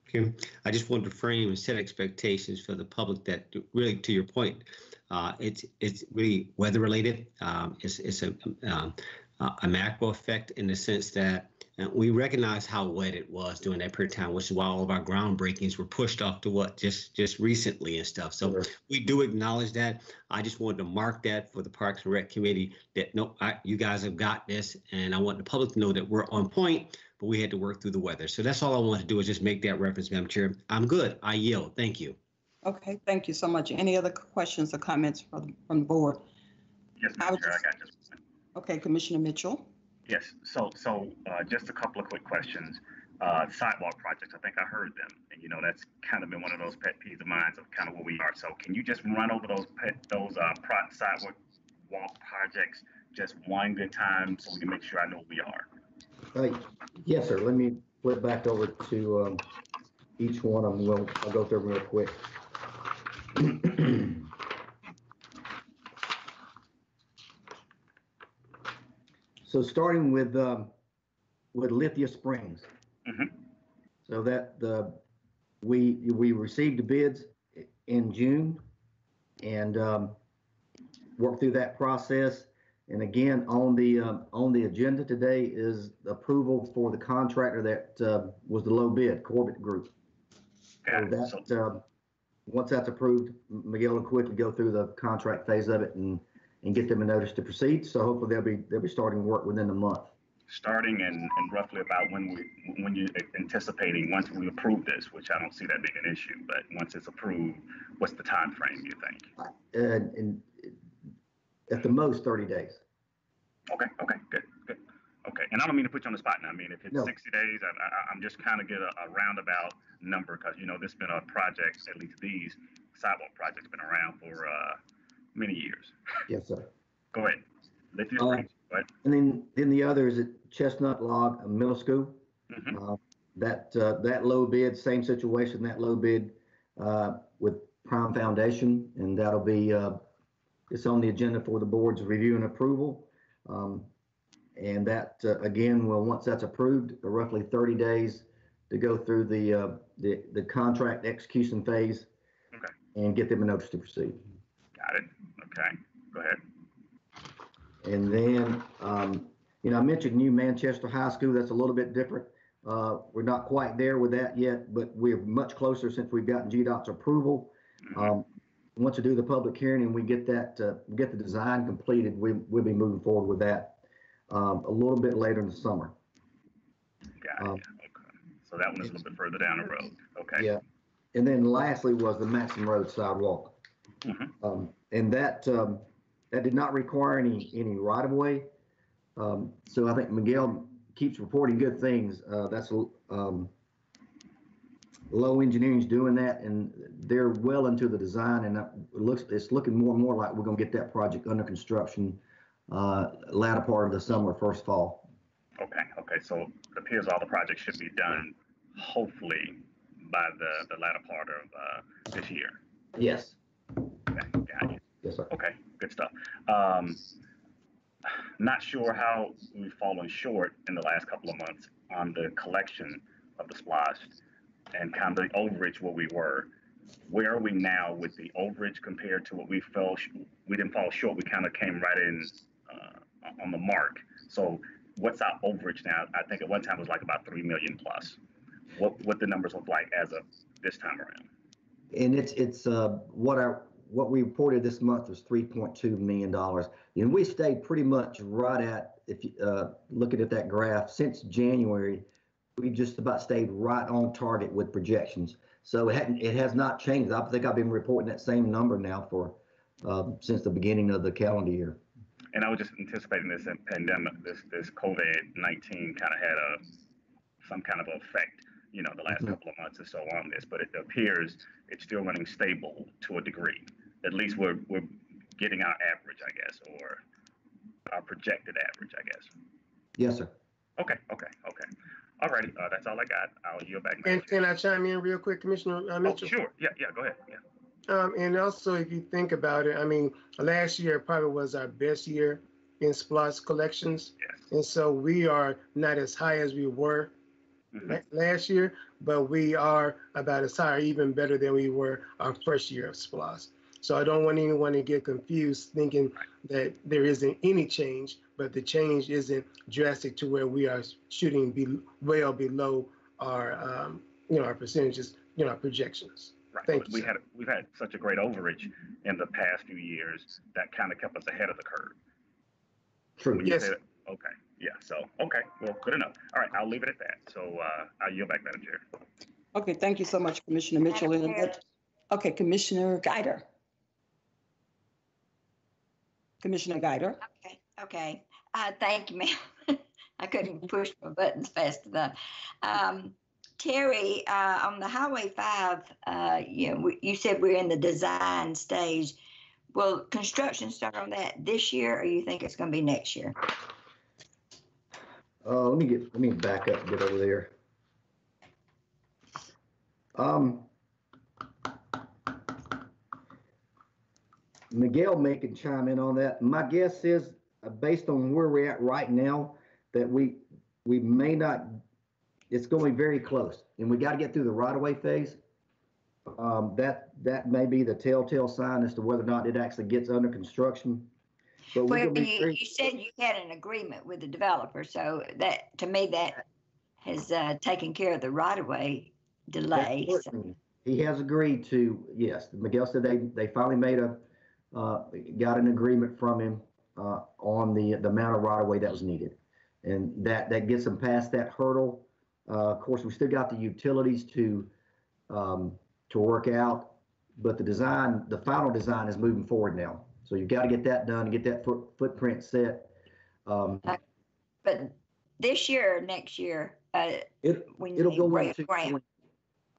Okay, I just wanted to frame and set expectations for the public that really, to your point, uh, it's it's really weather related. Um, it's it's a um, a macro effect in the sense that uh, we recognize how wet it was during that period of time, which is why all of our groundbreakings were pushed off to what just just recently and stuff. So Sure. we do acknowledge that. I just wanted to mark that for the Parks and Rec Committee that no, I, you guys have got this, and I want the public to know that we're on point but we had to work through the weather. So that's all I wanted to do is just make that reference, Madam Chair. I'm good. I yield. Thank you. Okay, thank you so much. Any other questions or comments from, from the board? Yes, I Madam Chair, I just- got just one. Okay, Commissioner Mitchell? Yes, so, so, uh, just a couple of quick questions. Uh, sidewalk projects, I think I heard them, and you know, that's kind of been one of those pet peeves of mine of kind of where we are. So can you just run over those pet, those, uh, pro, sidewalk walk projects just one good time so we can make sure I know where we are? Hey, yes, sir. Let me flip back over to um, each one of them. We'll, I'll go through them real quick. So starting with, um, with Lithia Springs. Mhm. So that, the, we, we received the bids in June and um, worked through that process. And again, on the, um, on the agenda today is approval for the contractor that, uh, was the low bid, Corbett Group. Got So that, um, once that's approved, Miguel will quickly go through the contract phase of it and, and get them a notice to proceed. So hopefully they'll be, they'll be starting work within a month. starting and, and roughly about when we, when you anticipating, once we approve this, which I don't see that being an issue, but once it's approved, what's the time frame? you think? And, and at the most thirty days. Okay, okay, good, good. Okay, and I don't mean to put you on the spot now. I mean, if it's No. 60 days, I, I, I'm just kind of get a, a roundabout number because, you know, this has been a project, at least these sidewalk projects been around for uh, many years. Yes, sir. Go ahead. Lithia Uh, Springs, go ahead. And then, then the other is at Chestnut Log Middle School. Mhm. Uh, That, uh, that low bid, same situation, that low bid uh, with Prime Foundation, and that'll be, uh, it's on the agenda for the board's review and approval. Um, And that, uh, again, well, once that's approved, roughly 30 days to go through the, uh, the, the contract execution phase Okay. and get them a notice to proceed. Got it. Okay, go ahead. And then, um, you know, I mentioned New Manchester High School. That's a little bit different. Uh, we're not quite there with that yet, but we're much closer since we've gotten GDOT's approval. Um, once we do the public hearing and we get that, uh, get the design completed, we, we'll be moving forward with that, um, a little bit later in the summer. Got it. Um, Okay. So that one is a little bit further down the road. Okay. Yeah. And then lastly was the Maxham Road sidewalk. Mhm. Um, and that, um, that did not require any, any right of way. Um, so I think Miguel keeps reporting good things. Uh, that's, um, Low Engineering's doing that and they're well into the design and it looks, it's looking more and more like we're gonna get that project under construction, uh, latter part of the summer, first fall. Okay, okay, so it appears all the projects should be done hopefully by the, the latter part of, uh, this year. Yes. Okay, got you. Yes, sir. Okay, good stuff. Um, not sure how we've fallen short in the last couple of months on the collection of the SPLOST and kind of the overage where we were. Where are we now with the overage compared to what we fell, sh- we didn't fall short, we kind of came right in, uh, on the mark. So what's our overage now? I think at one time it was like about three million plus. What, what the numbers look like as of this time around? And it's, it's, uh, what our, what we reported this month was three point two million dollars. And we stayed pretty much right at, if you, uh, looking at that graph, since January, we've just about stayed right on target with projections. So it hadn't, it has not changed. I think I've been reporting that same number now for, um, since the beginning of the calendar year. And I was just anticipating this pandemic, this, this COVID-19 kind of had a, some kind of effect, you know, the last Mhm. couple of months or so on this, but it appears it's still running stable to a degree. At least we're, we're getting our average, I guess, or our projected average, I guess. Yes, sir. Okay, okay, okay. All righty, uh, that's all I got. I'll yield back. And can I chime in real quick, Commissioner uh, Oh, sure, yeah, yeah, go ahead, yeah. Um, and also, if you think about it, I mean, last year probably was our best year in SPLOST collections. Yes. And so we are not as high as we were Mhm. last year, but we are about as high, or even better than we were our first year of SPLOST. So I don't want anyone to get confused thinking that there isn't any change, but the change isn't drastic to where we are shooting be well below our, um, you know, our percentages, you know, our projections. Right. Thank but you, We had, we've had such a great overage in the past few years that kind of kept us ahead of the curve. True. When Yes. say Okay, yeah, so, okay, well, good enough. All right, I'll leave it at that. So, uh, I'll yield back, Madam Chair. Okay, thank you so much, Commissioner Mitchell. And Okay, Commissioner Guider. Commissioner Guider. Okay, okay. Uh, thank you, ma'am. I couldn't push my buttons fast enough. Um, Terry, uh, on the Highway five, uh, you know, we- you said we're in the design stage. Will construction start on that this year or you think it's gonna be next year? Uh, let me get, let me back up, and get over there. Um. Miguel may can chime in on that. My guess is, uh, based on where we're at right now, that we, we may not, it's going very close, and we gotta get through the right-of-way phase. Um, that, that may be the telltale sign as to whether or not it actually gets under construction. But Well, you, you said you had an agreement with the developer, so that, to me, that has, uh, taken care of the right-of-way delay. So- He has agreed to, yes, Miguel said they, they finally made a, got an agreement from him, uh, on the, the amount of right of way that was needed. And that, that gets them past that hurdle. Uh, of course, we still got the utilities to, um, to work out, but the design, the final design is moving forward now. So you've got to get that done, and get that foot, footprint set. Um, But this year or next year, uh, it, it'll go into, grant,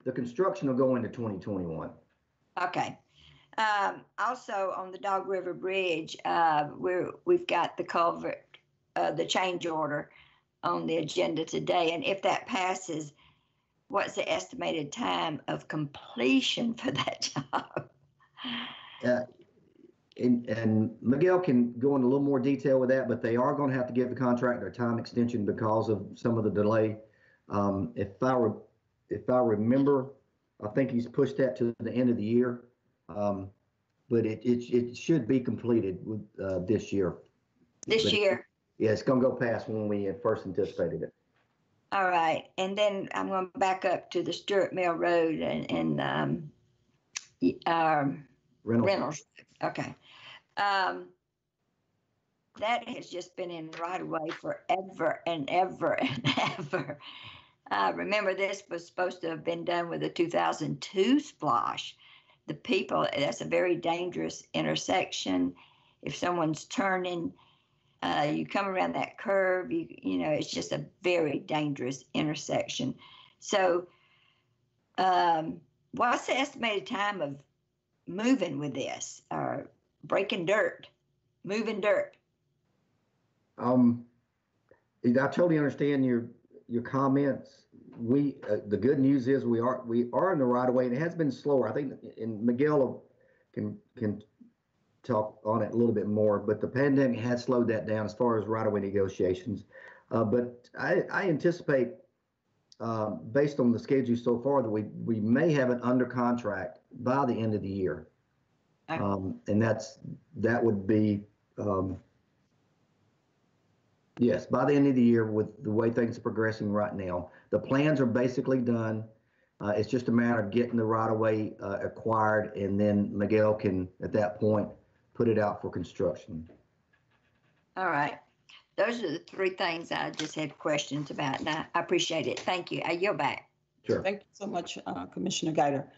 the construction will go into 2021. okay. Um, also on the Dog River Bridge, uh, we're, we've got the culvert, uh, the change order on the agenda today, and if that passes, what's the estimated time of completion for that job? Uh, And, and Miguel can go into a little more detail with that, but they are going to have to give the contractor a time extension because of some of the delay. Um, if I were, if I remember, I think he's pushed that to the end of the year. Um, but it, it, it should be completed with, uh, this year. This But- year? Yeah, it's going to go past when we had first anticipated it. All right, and then I'm going to back up to the Stewart Mill Road and, and, um, um, Reynolds. Reynolds, okay. Um, that has just been in right away forever and ever and ever. Uh, remember, this was supposed to have been done with a 2002 SPLOST. The people, that's a very dangerous intersection. If someone's turning, uh, you come around that curve, you, you know, it's just a very dangerous intersection. So, um, what's the estimated time of moving with this or breaking dirt, moving dirt? Um, I totally understand your, your comments. We, uh, the good news is we are, we are in the right of way and it has been slower. I think, and Miguel can, can talk on it a little bit more, but the pandemic has slowed that down as far as right of way negotiations. Uh, but I, I anticipate, uh, based on the schedule so far, that we, we may have it under contract by the end of the year. Um, and that's, that would be, um, yes, by the end of the year with the way things are progressing right now. The plans are basically done. Uh, it's just a matter of getting the right of way, uh, acquired and then Miguel can, at that point, put it out for construction. All right. Those are the three things I just had questions about, and I I appreciate it. Thank you. I yield back. Sure. Thank you so much, uh, Commissioner Guider.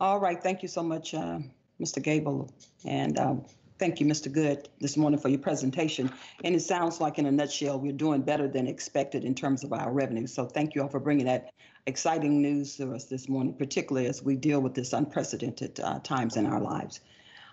All right, thank you so much, uh, Mr. Gable. And um, thank you, Mr. Good, this morning for your presentation. And it sounds like in a nutshell, we're doing better than expected in terms of our revenue. So thank you all for bringing that exciting news to us this morning, particularly as we deal with this unprecedented uh, times in our lives.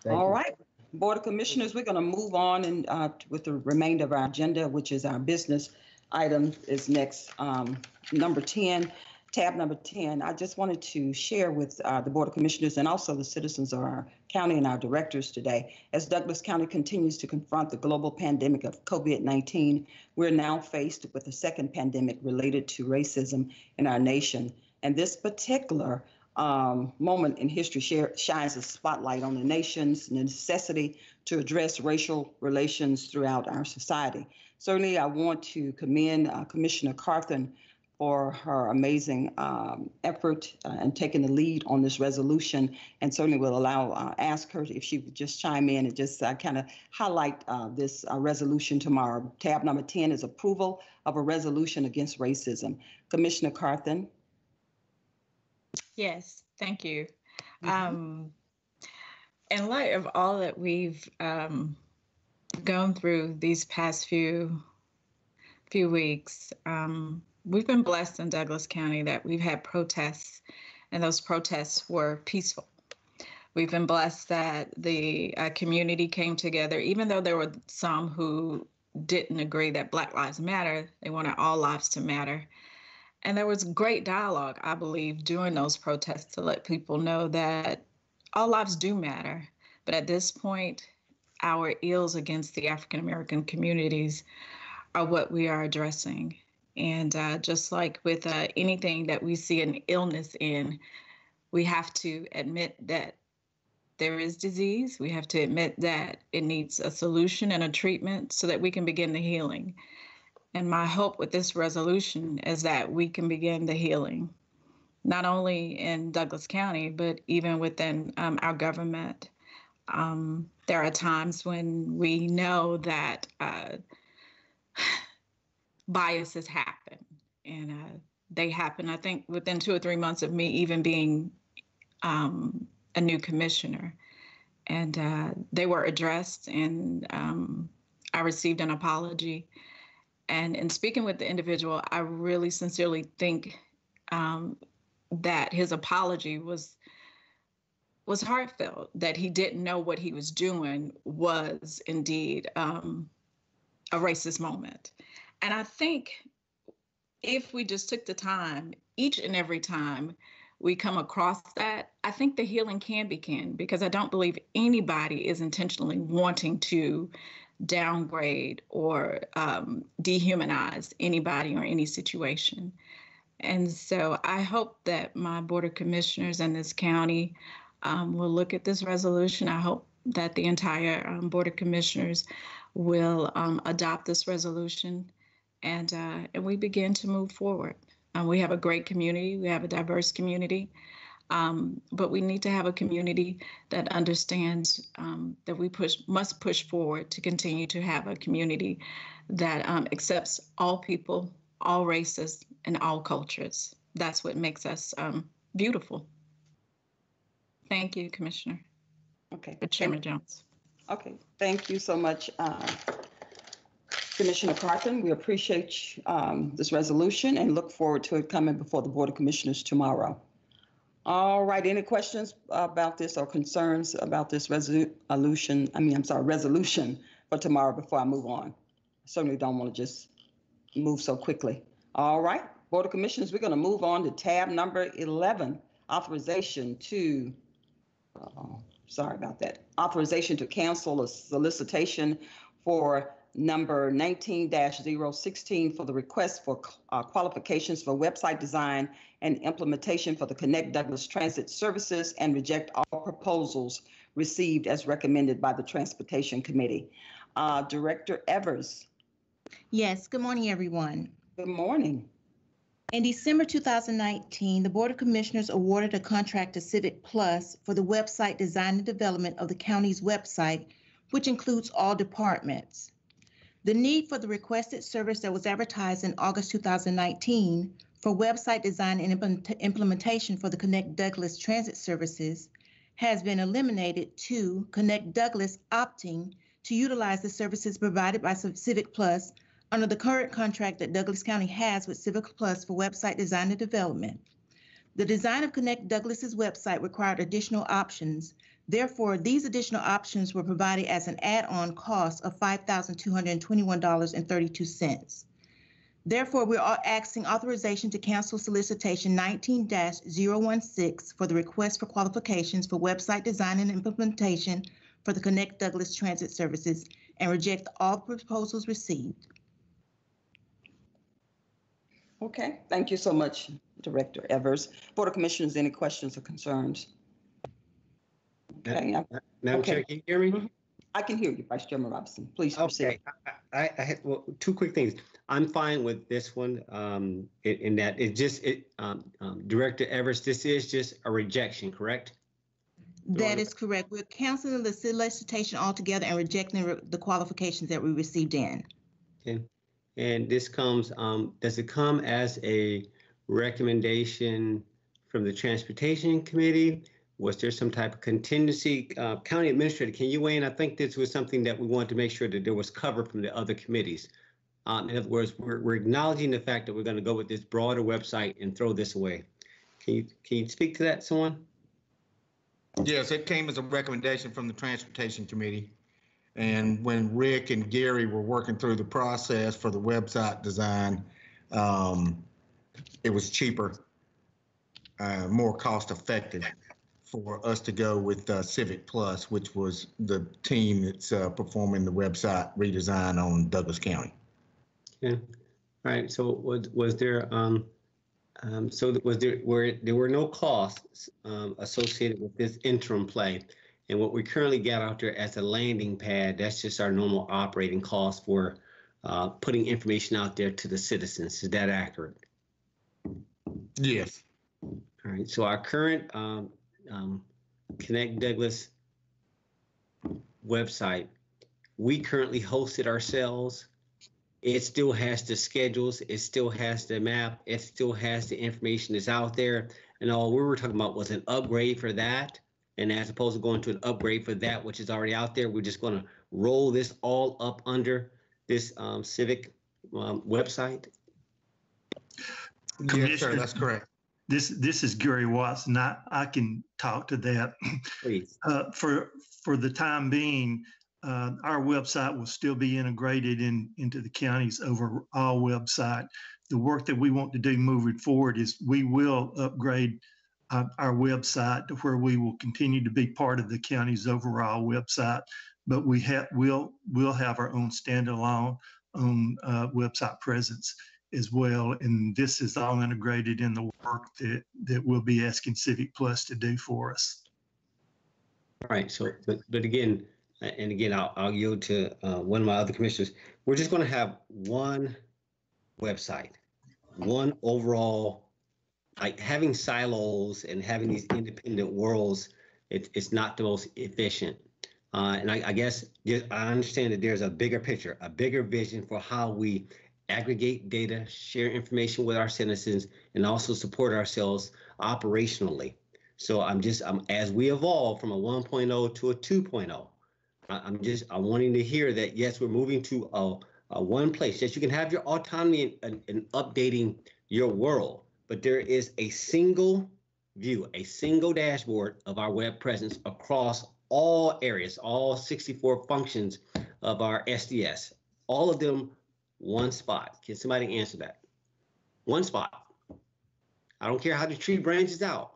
Thank All you. right, Board of Commissioners, we're going to move on and uh, with the remainder of our agenda, which is our business item is next. Um, Number 10, tab number 10. I just wanted to share with uh, the Board of Commissioners and also the citizens of our county and our directors today, as Douglas County continues to confront the global pandemic of COVID-19, we're now faced with a second pandemic related to racism in our nation. And this particular um, moment in history share, shines a spotlight on the nation's necessity to address racial relations throughout our society. Certainly, I want to commend uh, Commissioner Carthen for her amazing um, effort uh, and taking the lead on this resolution, and certainly will allow uh, ask her if she would just chime in and just uh, kind of highlight uh, this uh, resolution tomorrow. Tab number 10 is approval of a resolution against racism. Commissioner Carthen. Yes, thank you. Mhm. Um, in light of all that we've um, gone through these past few few weeks, um, we've been blessed in Douglas County that we've had protests, and those protests were peaceful. We've been blessed that the uh, community came together, even though there were some who didn't agree that Black Lives Matter. They wanted all lives to matter. And there was great dialogue, I believe, during those protests to let people know that all lives do matter. But at this point, our ills against the African American communities are what we are addressing. And uh, just like with uh, anything that we see an illness in, we have to admit that there is disease. We have to admit that it needs a solution and a treatment so that we can begin the healing. And my hope with this resolution is that we can begin the healing, not only in Douglas County, but even within um, our government. Um, there are times when we know that uh, biases happen, and uh, they happen, I think, within two or three months of me even being um, a new commissioner. And uh, they were addressed, and um, I received an apology. And in speaking with the individual, I really sincerely think um, that his apology was was heartfelt. That he didn't know what he was doing was indeed um, a racist moment. And I think if we just took the time, each and every time we come across that, I think the healing can begin because I don't believe anybody is intentionally wanting to downgrade or um, dehumanize anybody or any situation. And so I hope that my Board of Commissioners in this county um, will look at this resolution. I hope that the entire um, Board of Commissioners will um, adopt this resolution and, uh, and we begin to move forward. Uh, we have a great community, we have a diverse community. Um, but we need to have a community that understands um, that we push must push forward to continue to have a community that um, accepts all people, all races, and all cultures. That's what makes us um, beautiful. Thank you, Commissioner. Okay. For Chairman Jones. Okay, thank you so much, uh, Commissioner Carthen. We appreciate um, this resolution and look forward to it coming before the Board of Commissioners tomorrow. All right, any questions about this or concerns about this resolution? I mean, I'm sorry, resolution for tomorrow before I move on? I certainly don't want to just move so quickly. All right, Board of Commissioners, we're going to move on to tab number 11, authorization to, uh, sorry about that, authorization to cancel a solicitation for number 19-016 for the request for uh, qualifications for website design and implementation for the Connect Douglas Transit Services and reject all proposals received as recommended by the Transportation Committee. Uh, Director Evers, Yes, good morning, everyone. good morning. In December 2019, the Board of Commissioners awarded a contract to Civic Plus for the website design and development of the county's website, which includes all departments. The need for the requested service that was advertised in August 2019 for website design and implement- implementation for the Connect Douglas Transit Services has been eliminated to Connect Douglas opting to utilize the services provided by Civic Plus under the current contract that Douglas County has with Civic Plus for website design and development. The design of Connect Douglas's website required additional options. Therefore, these additional options were provided as an add-on cost of $5,221.32. Therefore, we are asking authorization to cancel solicitation 19-016 for the request for qualifications for website design and implementation for the Connect Douglas Transit Services and reject all proposals received. Okay, thank you so much, Director Evers. Board of Commissioners, any questions or concerns? Okay, I- Madam Okay. Chair, can you hear me? I can hear you, Vice Chairman Robinson. Please proceed. Okay, I, I, I had, well, two quick things. I'm fine with this one, um, in, in that it just, it, um, um, Director Evers, this is just a rejection, correct? That is correct. We're canceling the solicitation altogether and rejecting re- the qualifications that we received in. Okay. And this comes, um, does it come as a recommendation from the Transportation Committee? Was there some type of contingency? Uh, County Administrator, can you weigh in? I think this was something that we wanted to make sure that there was cover from the other committees. Um, in other words, we're, we're acknowledging the fact that we're going to go with this broader website and throw this away. Can you, can you speak to that, someone? Yes, it came as a recommendation from the Transportation Committee. And when Rick and Gary were working through the process for the website design, um, it was cheaper, uh, more cost effective for us to go with uh, Civic Plus, which was the team that's uh, performing the website redesign on Douglas County. Yeah. All right. So was, was there, um, um, so was there, were, there were no costs, um, associated with this interim play. And what we currently got out there as a landing pad, that's just our normal operating cost for, uh, putting information out there to the citizens. Is that accurate? Yes. All right. So our current, um, um, Connect Douglas website, we currently host it ourselves. It still has the schedules, it still has the map, it still has the information that's out there. And all we were talking about was an upgrade for that. And as opposed to going to an upgrade for that, which is already out there, we're just gonna roll this all up under this um, civic um, website. Yes, sir, that's correct. This, this is Gary Watson. I, I can talk to that. Please. Uh, for, for the time being, uh, our website will still be integrated in, into the county's overall website. The work that we want to do moving forward is we will upgrade uh, our website to where we will continue to be part of the county's overall website. But we have, we'll, we'll have our own standalone, own, uh, website presence as well. And this is all integrated in the work that, that we'll be asking Civic Plus to do for us. All right, so, but, but again, and again, I'll, I'll yield to, uh, one of my other commissioners. We're just gonna have one website, one overall, like having silos and having these independent worlds, it, it's not the most efficient. Uh, and I, I guess, I understand that there's a bigger picture, a bigger vision for how we aggregate data, share information with our citizens, and also support ourselves operationally. So I'm just, I'm, as we evolve from a 1.0 to a 2.0, I- I'm just, I'm wanting to hear that, yes, we're moving to a, a one place. Yes, you can have your autonomy in, in, in updating your world, but there is a single view, a single dashboard of our web presence across all areas, all 64 functions of our SDS. All of them one spot. Can somebody answer that? One spot. I don't care how the tree branches out.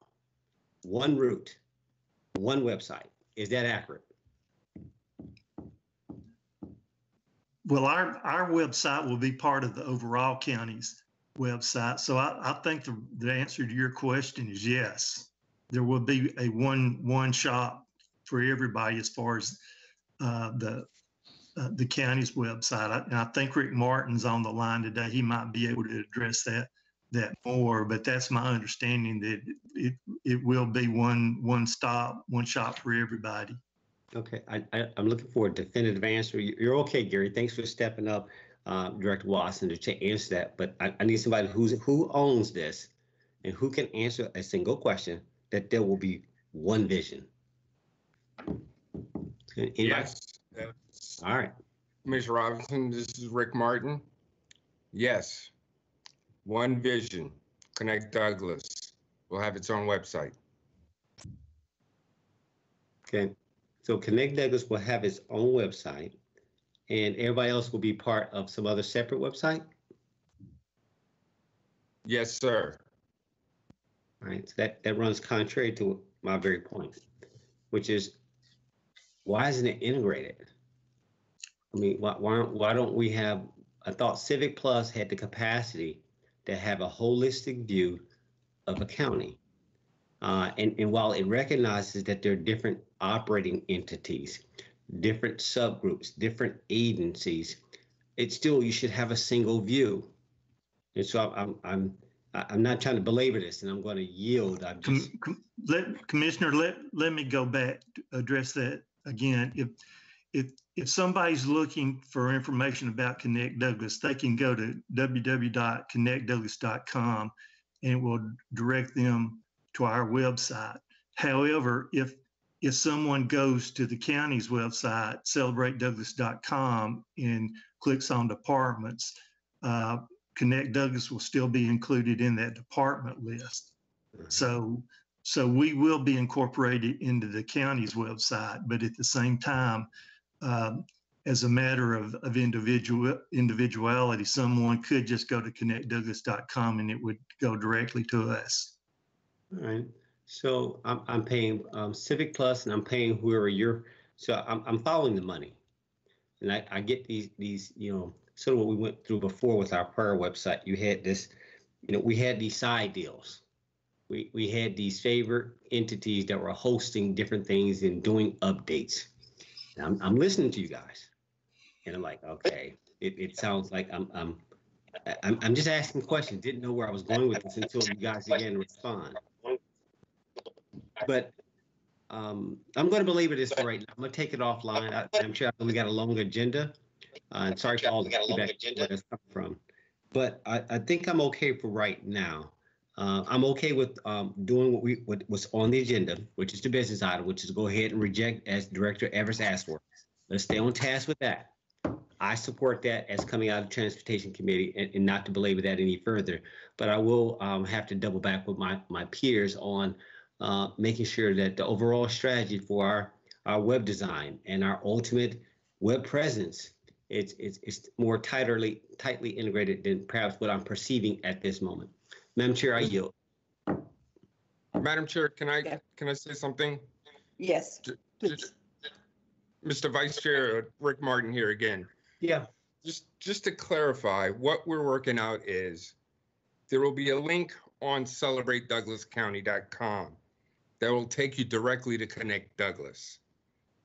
One route, one website. Is that accurate? Well, our, our website will be part of the overall county's website. So I, I think the, the answer to your question is yes. There will be a one, one shop for everybody as far as uh, the, uh, the county's website. I- And I think Rick Martin's on the line today. He might be able to address that, that more, but that's my understanding that it, it will be one, one stop, one shop for everybody. Okay, I, I, I'm looking for a definitive answer. You- You're okay, Gary. Thanks for stepping up, uh, Director Watson, to cha- answer that. But I, I need somebody who's, who owns this and who can answer a single question that there will be one vision. Anybody? Yes. that's- All right. Commissioner Robinson, this is Rick Martin. Yes. One vision, Connect Douglas will have its own website. Okay, so Connect Douglas will have its own website and everybody else will be part of some other separate website? Yes, sir. All right, so that, that runs contrary to my very point, which is, why isn't it integrated? I mean, why, why, why don't we have, I thought Civic Plus had the capacity to have a holistic view of a county. Uh, and, and while it recognizes that there are different operating entities, different subgroups, different agencies, it's still, you should have a single view. And so I'm, I'm, I'm not trying to belabor this and I'm going to yield. I'm just, com- Let, Commissioner, let, let me go back, to address that again. If, if, if somebody's looking for information about Connect Douglas, they can go to www.connectdouglas.com and it will direct them to our website. However, if, if someone goes to the county's website, celebratedouglas.com, and clicks on departments, uh, Connect Douglas will still be included in that department list. So, so we will be incorporated into the county's website, but at the same time, um, as a matter of, of individual individuality, someone could just go to connectdouglas.com and it would go directly to us. all right. So I'm, I'm paying um, Civic Plus and I'm paying whoever you're, so I'm, I'm following the money. And I, I get these, these, you know, sort of what we went through before with our prayer website. You had this, you know, we had these side deals. We, we had these favorite entities that were hosting different things and doing updates. And I'm, I'm listening to you guys. And I'm like, okay, it, it sounds like I'm, I'm, I'm, I'm just asking questions. Didn't know where I was going with this until you guys began to respond. But um, I'm going to belabor this for right now. I'm going to take it offline. I, I'm sure we got a long agenda. Uh, and sorry for all the feedback where that's come from. But I, I think I'm okay for right now. Uh, I'm okay with um, doing what we what was on the agenda, which is the business item, which is go ahead and reject as Director Evers asked for. Let's stay on task with that. I support that as coming out of Transportation Committee and, and not to belabor that any further. But I will um, have to double back with my, my peers on uh, making sure that the overall strategy for our, our web design and our ultimate web presence, it's, it's, it's more tightly, tightly integrated than perhaps what I'm perceiving at this moment. Madam Chair, I yield. Madam Chair, can I, can I say something? Yes, J- please. Mr. Vice Chair, uh, Rick Martin here again. Yeah. Just, just to clarify, what we're working out is there will be a link on celebratedouglascounty.com that will take you directly to Connect Douglas.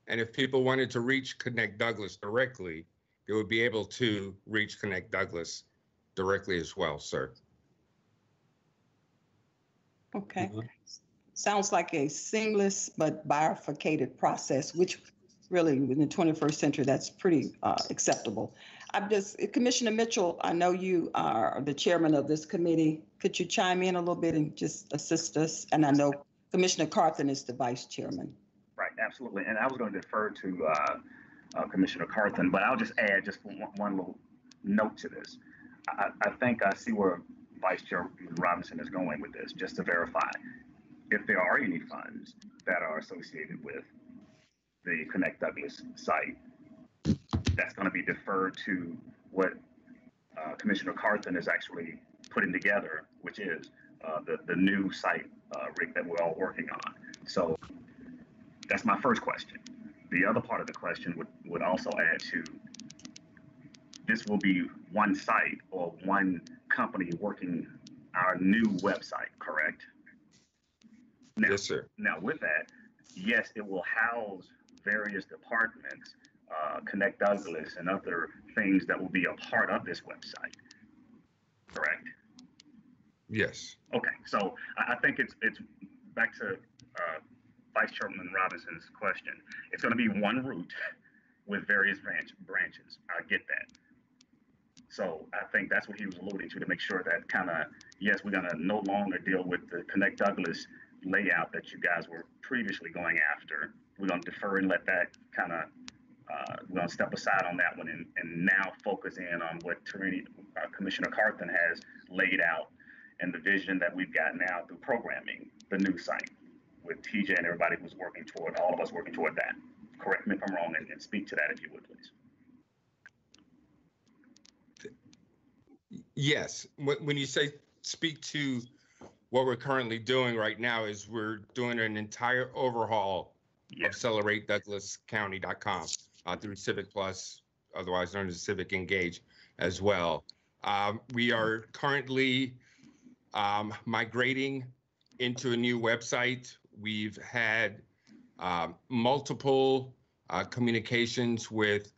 And if people wanted to reach Connect Douglas directly, they would be able to reach Connect Douglas directly as well, sir. Okay. Sounds like a seamless but bifurcated process, which really in the 21st century, that's pretty uh, acceptable. I'm just, Commissioner Mitchell, I know you are the chairman of this committee. Could you chime in a little bit and just assist us? And I know Commissioner Carthen is the vice chairman. Right, absolutely. And I was going to defer to uh, uh, Commissioner Carthen, but I'll just add just one, one little note to this. I, I think I see where Vice Chair Robinson is going with this, just to verify. If there are any funds that are associated with the Connect Douglas site, that's going to be deferred to what uh, Commissioner Carthen is actually putting together, which is uh, the, the new site, uh, Rick, that we're all working on. So that's my first question. The other part of the question would, would also add to this will be one site or one company working our new website, correct? Now, Yes, sir. now with that, yes, it will house various departments, uh, Connect Douglas and other things that will be a part of this website. Correct? Yes. Okay, so I, think it's, it's back to, uh, Vice Chairman Robinson's question. It's gonna be one route with various branch, branches. I get that. So I think that's what he was alluding to, to make sure that kind of, yes, we're gonna no longer deal with the Connect Douglas layout that you guys were previously going after. We're gonna defer and let that kind of, uh, we're gonna step aside on that one and, and now focus in on what Tarenia, uh, Commissioner Carthen has laid out and the vision that we've got now through programming the new site with TJ and everybody who's working toward, all of us working toward that. Correct me if I'm wrong and, and speak to that if you would, please. Yes, when, you say speak to what we're currently doing right now is we're doing an entire overhaul of CelebrateDouglasCounty.com uh, through Civic Plus, otherwise known as Civic Engage as well. Um, we are currently um, migrating into a new website. We've had um, multiple uh, communications with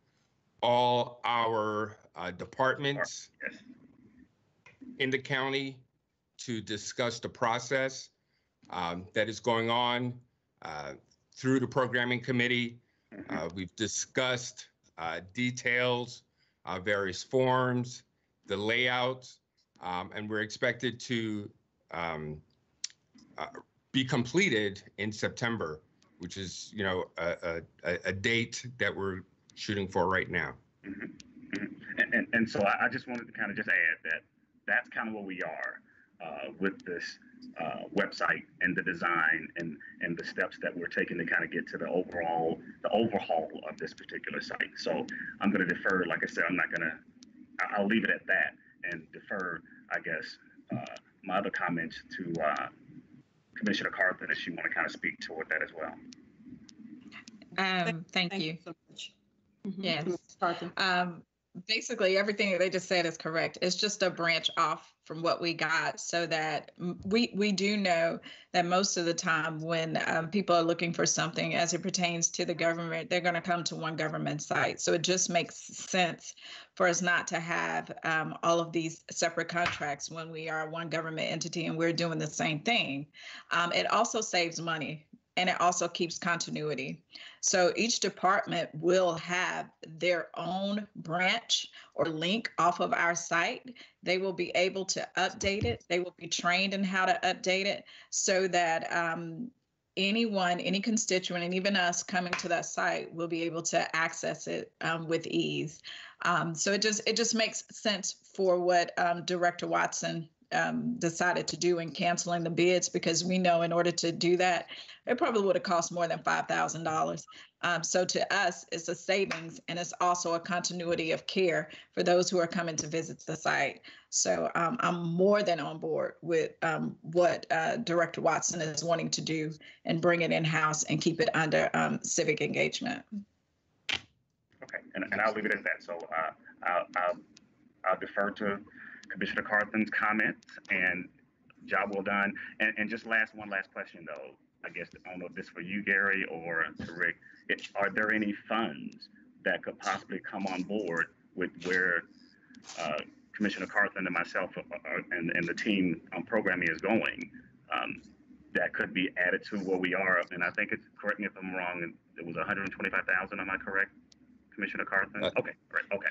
all our uh, departments in the county to discuss the process um, that is going on uh, through the programming committee. Uh, we've discussed uh, details, uh, various forms, the layouts, um, and we're expected to um, uh, be completed in September, which is, you know, a, a, a date that we're shooting for right now. And, and, and so I, I just wanted to kind of just add that that's kind of what we are uh, with this uh, website and the design and and the steps that we're taking to kind of get to the overall the overhaul of this particular site. So I'm going to defer. Like I said, I'm not going to. I'll leave it at that and defer. I guess uh, my other comments to uh, Commissioner Carthen if she want to kind of speak toward that as well. Um, thank you. so much. Yes. Commissioner Carthen. Um, basically, everything that they just said is correct. It's just a branch off from what we got so that we, we do know that most of the time when um, people are looking for something as it pertains to the government, they're going to come to one government site. So it just makes sense for us not to have um, all of these separate contracts when we are one government entity and we're doing the same thing. Um, it also saves money and it also keeps continuity. So each department will have their own branch or link off of our site. They will be able to update it. They will be trained in how to update it so that um, anyone, any constituent, and even us coming to that site will be able to access it um, with ease. Um, so it just it just makes sense for what um, Director Watson um, decided to do in canceling the bids because we know in order to do that, it probably would have cost more than five thousand dollars. Um, so to us, it's a savings and it's also a continuity of care for those who are coming to visit the site. So um, I'm more than on board with um, what uh, Director Watson is wanting to do and bring it in house and keep it under um, civic engagement. Okay, and, and I'll leave it at that. So uh, I'll, I'll, I'll defer to Commissioner Carthen's comments and job well done. And, and just last, one last question though. I guess, I don't know if this is for you, Gary, or to Rick. It, are there any funds that could possibly come on board with where uh, Commissioner Carthen and myself uh, and, and the team on programming is going um, that could be added to where we are? And I think it's, correct me if I'm wrong, it was 125,000, am I correct? Commissioner Carthen? Uh, Okay, great, okay.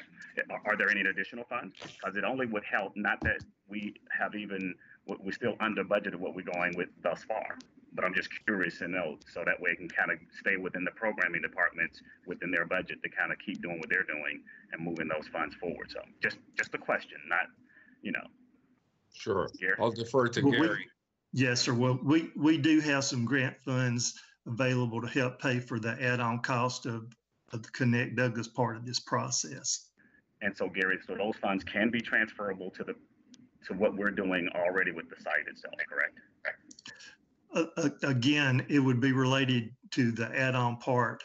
Are, are there any additional funds? Because it only would help, not that we have even, we- we're still under budget of what we're going with thus far. But I'm just curious to know, so that way it can kind of stay within the programming departments, within their budget to kind of keep doing what they're doing and moving those funds forward. So just, just a question, not, you know, Sure. Gary? I'll defer to Well, we- Gary. Yes, sir. Well, we, we do have some grant funds available to help pay for the add-on cost of, of the Connect Douglas part of this process. And so Gary, so those funds can be transferable to the, to what we're doing already with the site itself, correct? Uh, Again, it would be related to the add-on part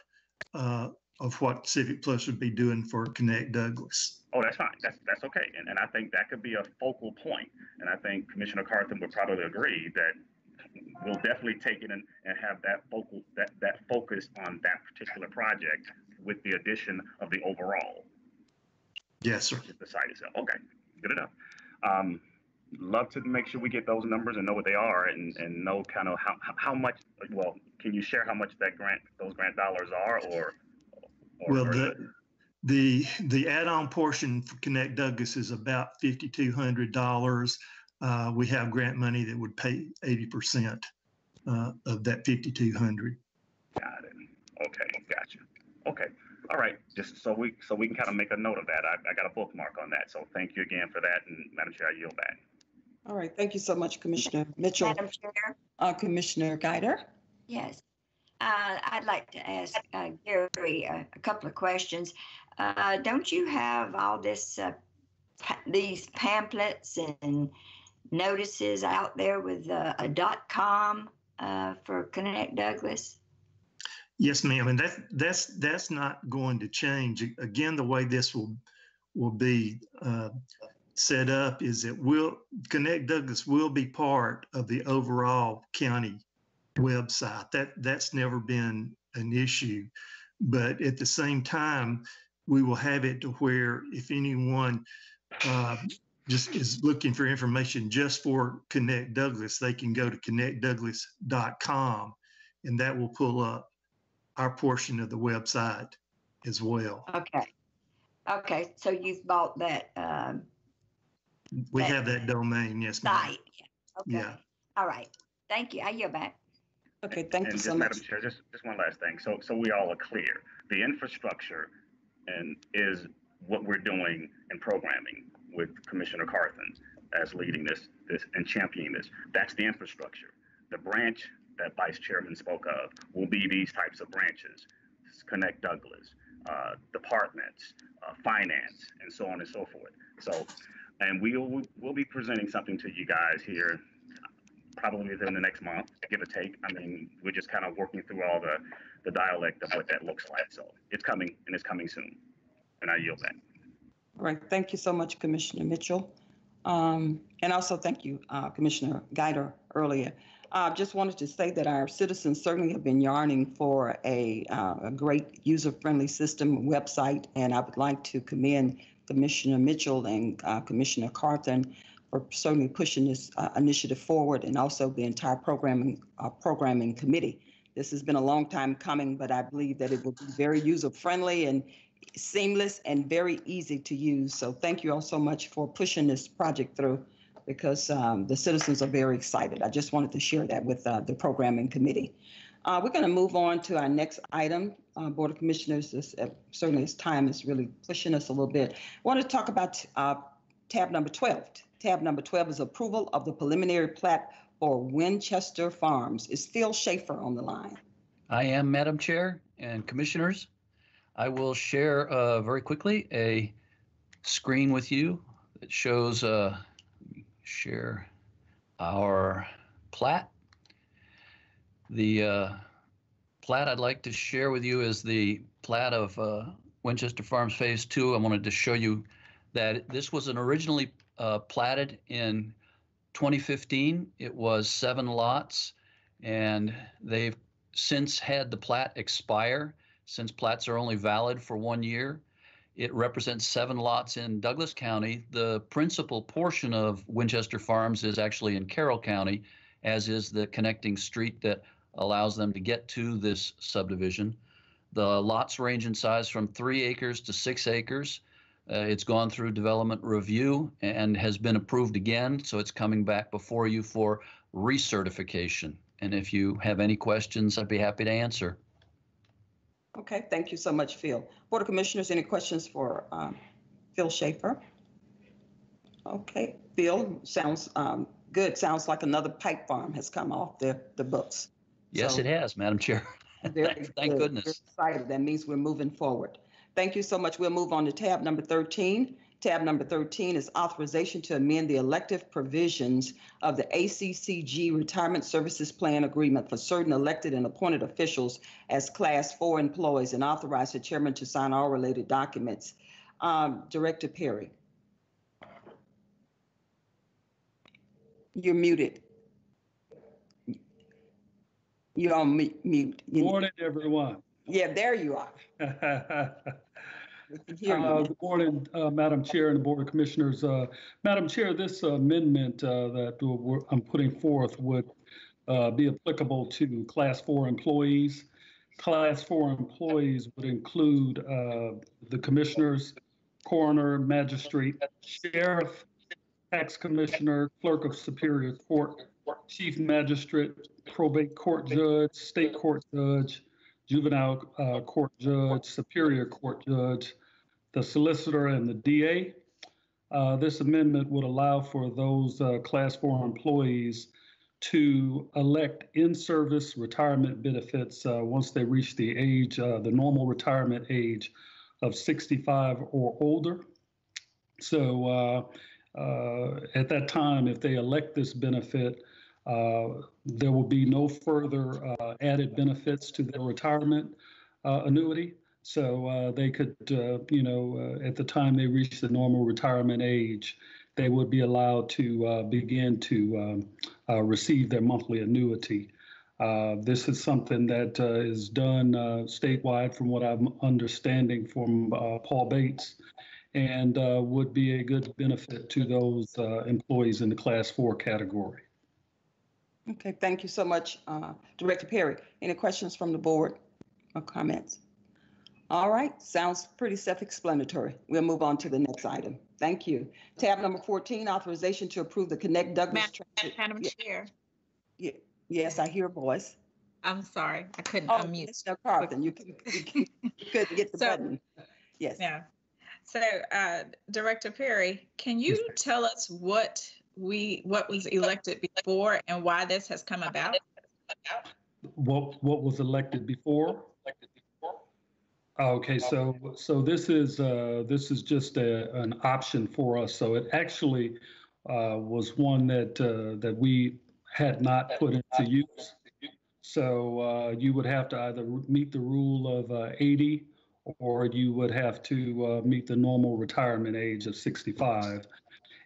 uh, of what Civic Plus would be doing for Connect Douglas. Oh, that's fine. That's, that's okay. And, and I think that could be a focal point. And I think Commissioner Carthen would probably agree that we'll definitely take it and, and have that focal, that, that focus on that particular project with the addition of the overall. Yes, sir. The site itself. Okay, good enough. Um, love to make sure we get those numbers and know what they are and, and know kind of how, how- much, well, can you share how much that grant, those grant dollars are or? or- Well, or- the, the, the add-on portion for Connect Douglas is about fifty-two hundred dollars. Uh, we have grant money that would pay eighty percent uh, of that fifty-two hundred. Got it. Okay, gotcha. Okay, all right, just so we, so we can kind of make a note of that. I, I got a bookmark on that, so thank you again for that, and Madam Chair, I yield back. All right, thank you so much, Commissioner Mitchell. Madam Chair? Uh, Commissioner Guider? Yes. Uh, I'd like to ask uh, Gary a a couple of questions. Uh, Don't you have all this, uh, pa- these pamphlets and notices out there with uh, a dot com uh, for Connect Douglas? Yes, ma'am, and that, that's, that's not going to change. Again, the way this will, will be uh, set up is that will, Connect Douglas will be part of the overall county website. That, that's never been an issue. But at the same time, we will have it to where if anyone uh, just is looking for information just for Connect Douglas, they can go to connectdouglas.com and that will pull up our portion of the website as well. Okay. Okay, so you've bought that um, We That- have that domain, yes, ma'am. site? Okay, Yeah. all right. Thank you. I yield back. Okay, thank And you just, so much. Madam Chair, just, just one last thing. So, so we all are clear. The infrastructure and is what we're doing in programming with Commissioner Carthen as leading this, this and championing this. That's the infrastructure. The branch that Vice Chairman spoke of will be these types of branches. Connect Douglas, uh, departments, uh, finance, and so on and so forth. So, and we'll, we'll be presenting something to you guys here probably within the next month, give or take. I mean, we're just kind of working through all the, the dialect of what that looks like. So it's coming and it's coming soon. And I yield back. All right, thank you so much, Commissioner Mitchell. Um, And also thank you, uh, Commissioner Guider, earlier. I just wanted to say that our citizens certainly have been yearning for a, uh, a great user-friendly system website, and I would like to commend Commissioner Mitchell and uh, Commissioner Carthen for certainly pushing this uh, initiative forward, and also the entire programming, uh, programming committee. This has been a long time coming, but I believe that it will be very user-friendly and seamless and very easy to use. So thank you all so much for pushing this project through because um, the citizens are very excited. I just wanted to share that with uh, the programming committee. Uh, We're going to move on to our next item. Uh, Board of Commissioners, this, uh, certainly this time is really pushing us a little bit. I want to talk about uh, tab number 12. Tab number 12 is approval of the preliminary plat for Winchester Farms. Is Phil Schaefer on the line? I am, Madam Chair and Commissioners. I will share uh, very quickly a screen with you that shows, uh, share our plat. The uh, plat I'd like to share with you is the plat of uh, Winchester Farms Phase Two. I wanted to show you that this was an originally uh, platted in 2015. It was seven lots, and they've since had the plat expire, since plats are only valid for one year. It represents seven lots in Douglas County. The principal portion of Winchester Farms is actually in Carroll County, as is the connecting street that allows them to get to this subdivision. The lots range in size from three acres to six acres. Uh, it's gone through development review and has been approved again, so it's coming back before you for recertification. And if you have any questions, I'd be happy to answer. Okay, thank you so much, Phil. Board of Commissioners, any questions for um, Phil Schaefer? Okay, Phil, sounds um, good. Sounds like another pipe farm has come off the, the books. Yes, So- it has, Madam Chair. Thank good. goodness. Excited. That means we're moving forward. Thank you so much. We'll move on to tab number 13. Tab number 13 is authorization to amend the elective provisions of the ACCG Retirement Services Plan Agreement for certain elected and appointed officials as Class 4 employees and authorize the chairman to sign all related documents. Um, Director Perry. You're muted. You're on mute. You- Morning, everyone. Yeah, there you are. Uh. Good morning, uh, Madam Chair and the Board of Commissioners. Uh, Madam Chair, this amendment uh, that I'm putting forth would uh, be applicable to Class 4 employees. Class 4 employees would include uh, the commissioners, coroner, magistrate, sheriff, tax commissioner, clerk of superior court, chief magistrate, probate court judge, state court judge, juvenile uh, court judge, superior court judge, the solicitor, and the DA. Uh, This amendment would allow for those uh, Class 4 employees to elect in-service retirement benefits uh, once they reach the age, uh, the normal retirement age of 65 or older. So uh, uh, at that time, if they elect this benefit, there will be no further added benefits to their retirement annuity. So uh, they could, uh, you know, uh, at the time they reach the normal retirement age, they would be allowed to uh, begin to um, uh, receive their monthly annuity. Uh, This is something that is done statewide, from what I'm understanding from Paul Bates, and would be a good benefit to those employees in the Class 4 category. Okay, thank you so much, Director Perry. Any questions from the board or comments? All right, sounds pretty self-explanatory. We'll move on to the next item. Thank you. Tab number 14, authorization to approve the Connect Douglas. Transit- Madam Ye- Chair, ye- Yes, I hear a voice. I'm sorry, I couldn't Oh, unmute. Mr. Carthen, you couldn't you couldn't get the So- button. Yes. Yeah. So, uh, Director Perry, can you tell us what we, what was elected before and why this has come about? What, what was elected before? Okay, so, so this is, uh, this is just a, an option for us. So it actually, uh, was one that, uh, that we had not put into use. So, uh, you would have to either meet the rule of, uh, eighty, or you would have to, uh, meet the normal retirement age of sixty-five.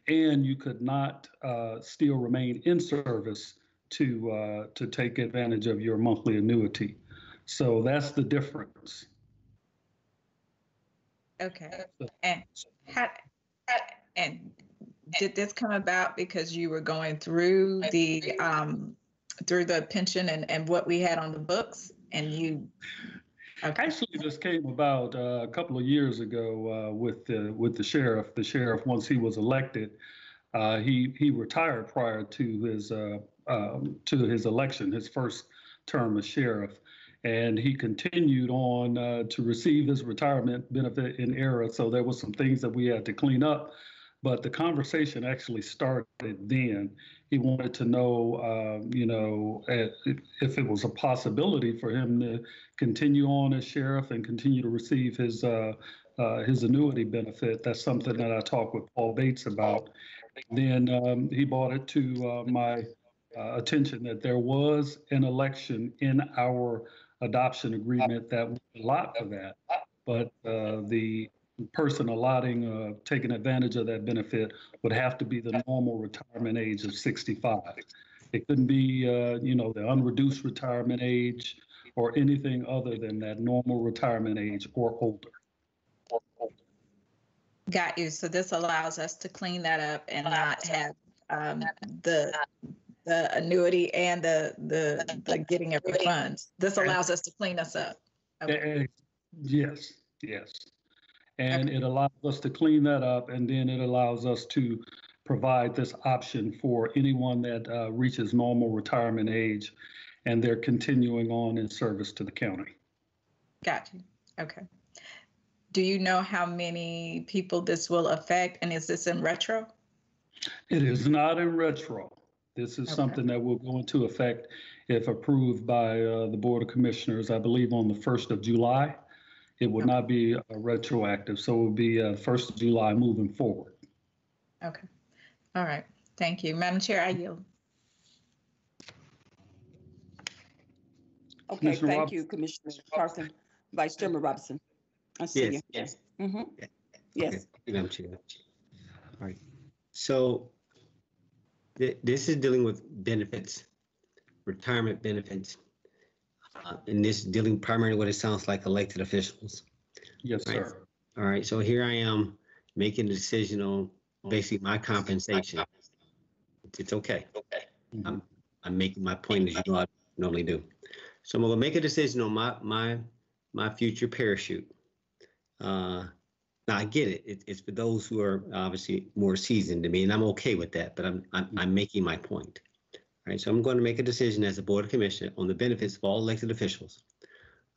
And you could not, uh, still remain in service to, uh, to take advantage of your monthly annuity. So that's the difference. Okay. And how, and did this come about because you were going through the, um, through the pension and, and what we had on the books and you? Okay. Actually, this came about uh, a couple of years ago uh, with the with the sheriff. The sheriff, once he was elected, uh, he he retired prior to his uh, um, to his election, his first term as sheriff, and he continued on uh, to receive his retirement benefit in era. So there was some things that we had to clean up, but the conversation actually started then. He wanted to know, um, you know, if, if it was a possibility for him to continue on as sheriff and continue to receive his uh, uh, his annuity benefit. That's something that I talked with Paul Bates about. Then um, he brought it to uh, my uh, attention that there was an election in our adoption agreement that would allot for that, but uh, the person allotting, uh, taking advantage of that benefit would have to be the normal retirement age of 65. It couldn't be, uh, you know, the unreduced retirement age or anything other than that normal retirement age or older. Got you. So this allows us to clean that up and not have um, the the annuity and the the the getting of refunds. This allows us to clean us up. Eh, Yes, yes. And it allows us to clean that up and then it allows us to provide this option for anyone that uh, reaches normal retirement age and they're continuing on in service to the county. Got you. Okay. Do you know how many people this will affect? And is this in retro? It is not in retro. This is Okay. something that will go into effect if approved by uh, the Board of Commissioners, I believe on the 1st of July. It would not be uh, retroactive, so it would be uh, 1st of July moving forward. Okay. All right. Thank you. Madam Chair, I yield. Okay, Commissioner thank Rob- you, Commissioner Carthen. Vice Chairman Robinson. I see you. Yes, yes. hmm Yes. Madam Chair. All right. So thi- this is dealing with benefits, retirement benefits. Uh, And this is dealing primarily what it sounds like elected officials. Yes, Right. sir. All right, so here I am making a decision on basically my compensation. It's okay. I'm, I'm making my point as you know I normally do. So I'm gonna make a decision on my, my, my future parachute. Uh, Now, I get it. It, it's for those who are obviously more seasoned than me, and I'm okay with that, but I'm, I'm, I'm making my point. All right, so I'm going to make a decision as a board of commissioner on the benefits of all elected officials.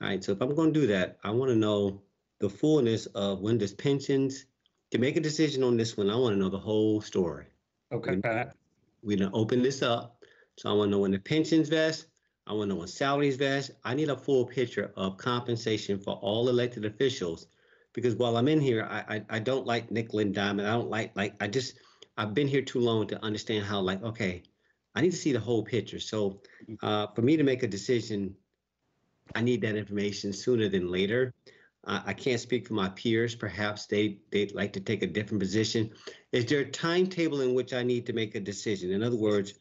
All right, so if I'm going to do that, I want to know the fullness of when does pensions, to make a decision on this one, I want to know the whole story. Okay, Pat. We're gonna open this up, so I want to know when the pensions vest, I want to know when salaries vest. I need a full picture of compensation for all elected officials. Because while I'm in here, I, I, I don't like nickel and I don't like, like, I just, I've been here too long to understand how, like, okay, I need to see the whole picture. So, uh, for me to make a decision, I need that information sooner than later. I, I can't speak for my peers. Perhaps they, they'd like to take a different position. Is there a timetable in which I need to make a decision? In other words,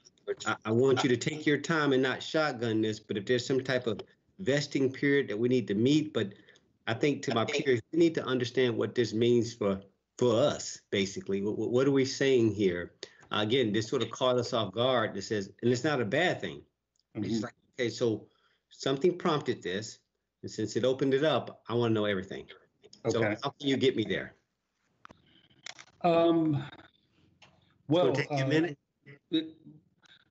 I, I want you to take your time and not shotgun this, but if there's some type of vesting period that we need to meet, but I think to my peers, we need to understand what this means for, for us, basically. What, what are we saying here? Uh, Again, this sort of caught us off guard. This says, and it's not a bad thing. It's like, okay, so something prompted this, and since it opened it up, I want to know everything. Okay. So how can you get me there? Um, well. take you a uh, minute? it-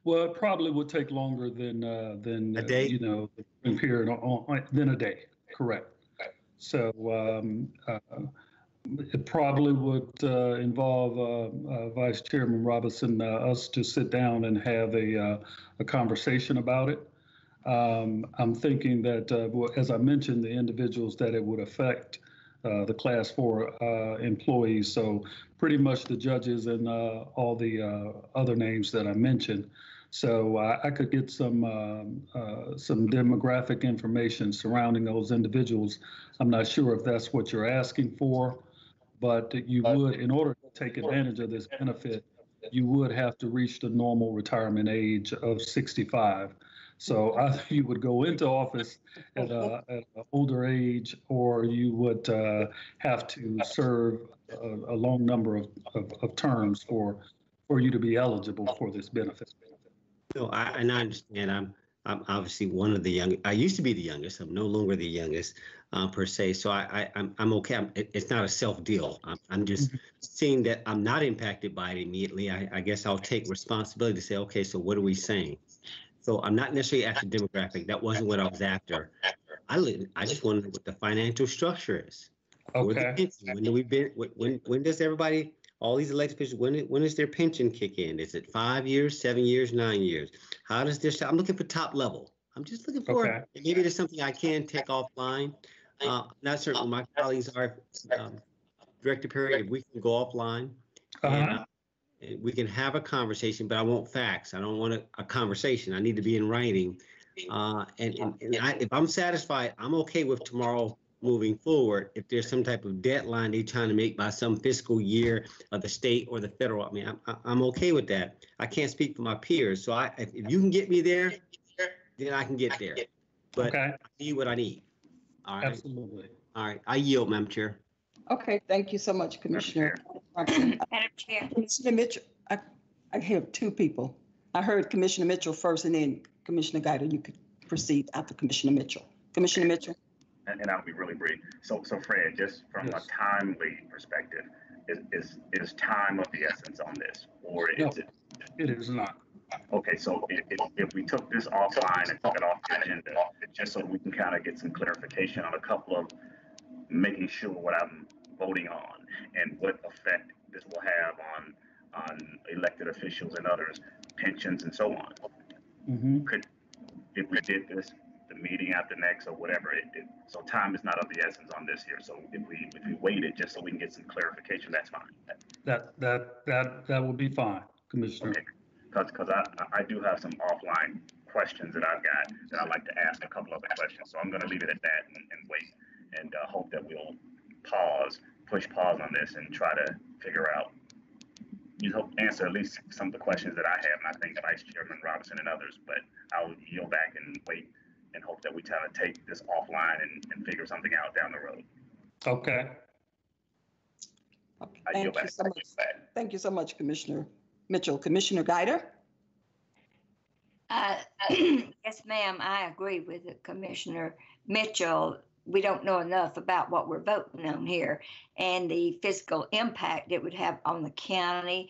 Well, it probably would take longer than, uh, than. A uh, day? You know, period on, on, than a day, correct. So, um, uh, it probably would, uh, involve, uh, Vice Chairman Robinson, us to sit down and have a, a conversation about it. Um, I'm thinking that, as I mentioned, the individuals that it would affect, uh, the class four, uh, employees. So pretty much the judges and, uh, all the, other names that I mentioned. So uh, I could get some, um, uh, some demographic information surrounding those individuals. I'm not sure if that's what you're asking for, but you would, in order to take advantage of this benefit, you would have to reach the normal retirement age of 65. So either you would go into office at a, at an older age, or you would uh, have to serve a, a long number of, of, of terms for, for you to be eligible for this benefit. No, I, and I understand. I'm, I'm obviously one of the young. I used to be the youngest. I'm no longer the youngest, uh, per se. So I, I, I'm, I'm okay. I'm, it, it's not a self deal. I'm, I'm just seeing that I'm not impacted by it immediately. I, I guess I'll take responsibility to say, okay, so what are we saying? So I'm not necessarily after demographic. That wasn't what I was after. I, li- I just know what the financial structure is. Okay. When do we been, when, when, when does everybody, all these elected officials, when, when does their pension kick in? Is it five years, seven years, nine years? How does this, I'm looking for top level. I'm just looking for, Okay. maybe there's something I can take offline. Uh, not certain my colleagues are, um, Director Perry, if we can go offline. and, Uh-huh. uh, and we can have a conversation, but I want facts. I don't want a, a conversation. I need to be in writing. Uh, and, and, and I, if I'm satisfied, I'm okay with tomorrow moving forward. If there's some type of deadline they're trying to make by some fiscal year of the state or the federal, I mean, I'm, I- I'm okay with that. I can't speak for my peers. So I, if, if you can get me there, then I can get there. But Okay. I need what I need. All right. Absolutely. All right. I yield, Madam Chair. Okay, thank you so much, Commissioner. Robinson. Madam Chair. Commissioner Mitchell, I, I have two people. I heard Commissioner Mitchell first and then Commissioner Guider. You could proceed after Commissioner Mitchell. Commissioner Mitchell? And, and I'll be really brief. So, so Fred, just from Yes. a timely perspective, is, is, is time of the essence on this? Or No. is it, It is not. okay, so if, if, we took this offline and took it off the agenda, just so we can kind of get some clarification on a couple of making sure what I'm voting on and what effect this will have on, on elected officials and others, pensions and so on. Mhm. Could, if we did this meeting after next or whatever. It, it, so time is not of the essence on this here. So if we, if we waited just so we can get some clarification, that's fine. That, that, that, that would be fine, Commissioner. Okay. Cause, cause I, I do have some offline questions that I've got that I'd like to ask a couple other questions. So I'm gonna leave it at that and, and wait and, uh, hope that we'll pause, push pause on this and try to figure out you hope answer at least some of the questions that I have, and I think Vice Chairman Robinson and others, but I'll yield back and wait and hope that we kind of take this offline and, and figure something out down the road. Okay. I Thank yield you back. so much. Thank you so much, Commissioner Mitchell. Commissioner Guider? Uh, Yes, ma'am, I agree with the Commissioner Mitchell. We don't know enough about what we're voting on here and the fiscal impact it would have on the county,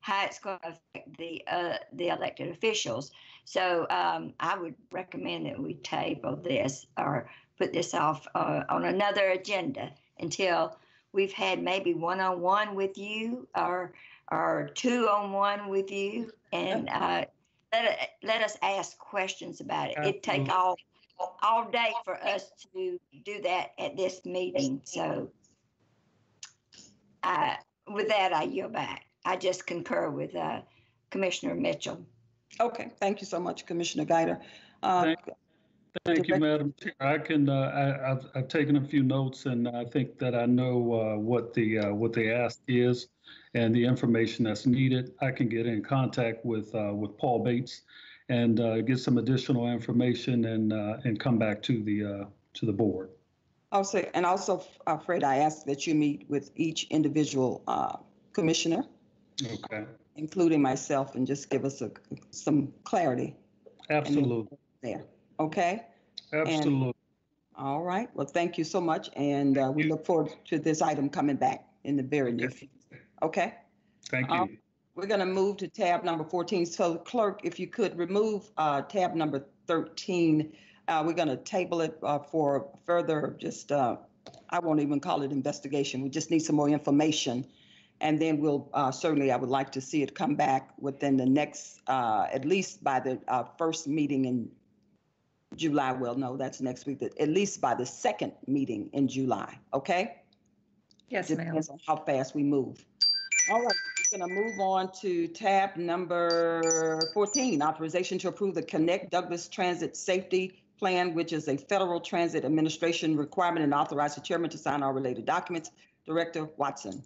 how it's going to affect the, uh, the elected officials. So um, I would recommend that we table this or put this off uh, on another agenda until we've had maybe one-on-one with you or, or two-on-one with you and uh, let, let us ask questions about it. It'd take all, all day for us to do that at this meeting, so. Uh, with that, I yield back. I just concur with, uh, Commissioner Mitchell. Okay, thank you so much, Commissioner Guider. Uh, Thank- Thank you, Madam Chair. I can, uh, I, I've, I've taken a few notes and I think that I know, uh, what the, uh, what the ask is and the information that's needed. I can get in contact with, uh, with Paul Bates and, uh, get some additional information and, uh, and come back to the, uh, to the board. Also, and also, Fred, I ask that you meet with each individual uh, commissioner, Okay, including myself, and just give us a, some clarity absolutely, there, okay? And- absolutely. All right, well, thank you so much, and uh, we look forward to this item coming back in the very near future, okay? Thank Um, you. We're going to move to tab number 14. So clerk, if you could remove uh, tab number 13, uh, we're going to table it uh, for further, just, uh, I won't even call it investigation. We just need some more information. And then we'll, uh, certainly, I would like to see it come back within the next, uh, at least by the uh, first meeting in July. Well, no, that's next week, at least by the second meeting in July, okay? Yes, ma'am. Depends on how fast we move. All right, we're gonna move on to tab number 14, authorization to approve the Connect Douglas Transit Safety Plan, which is a Federal Transit Administration requirement and authorize the chairman to sign all related documents. Director Watson.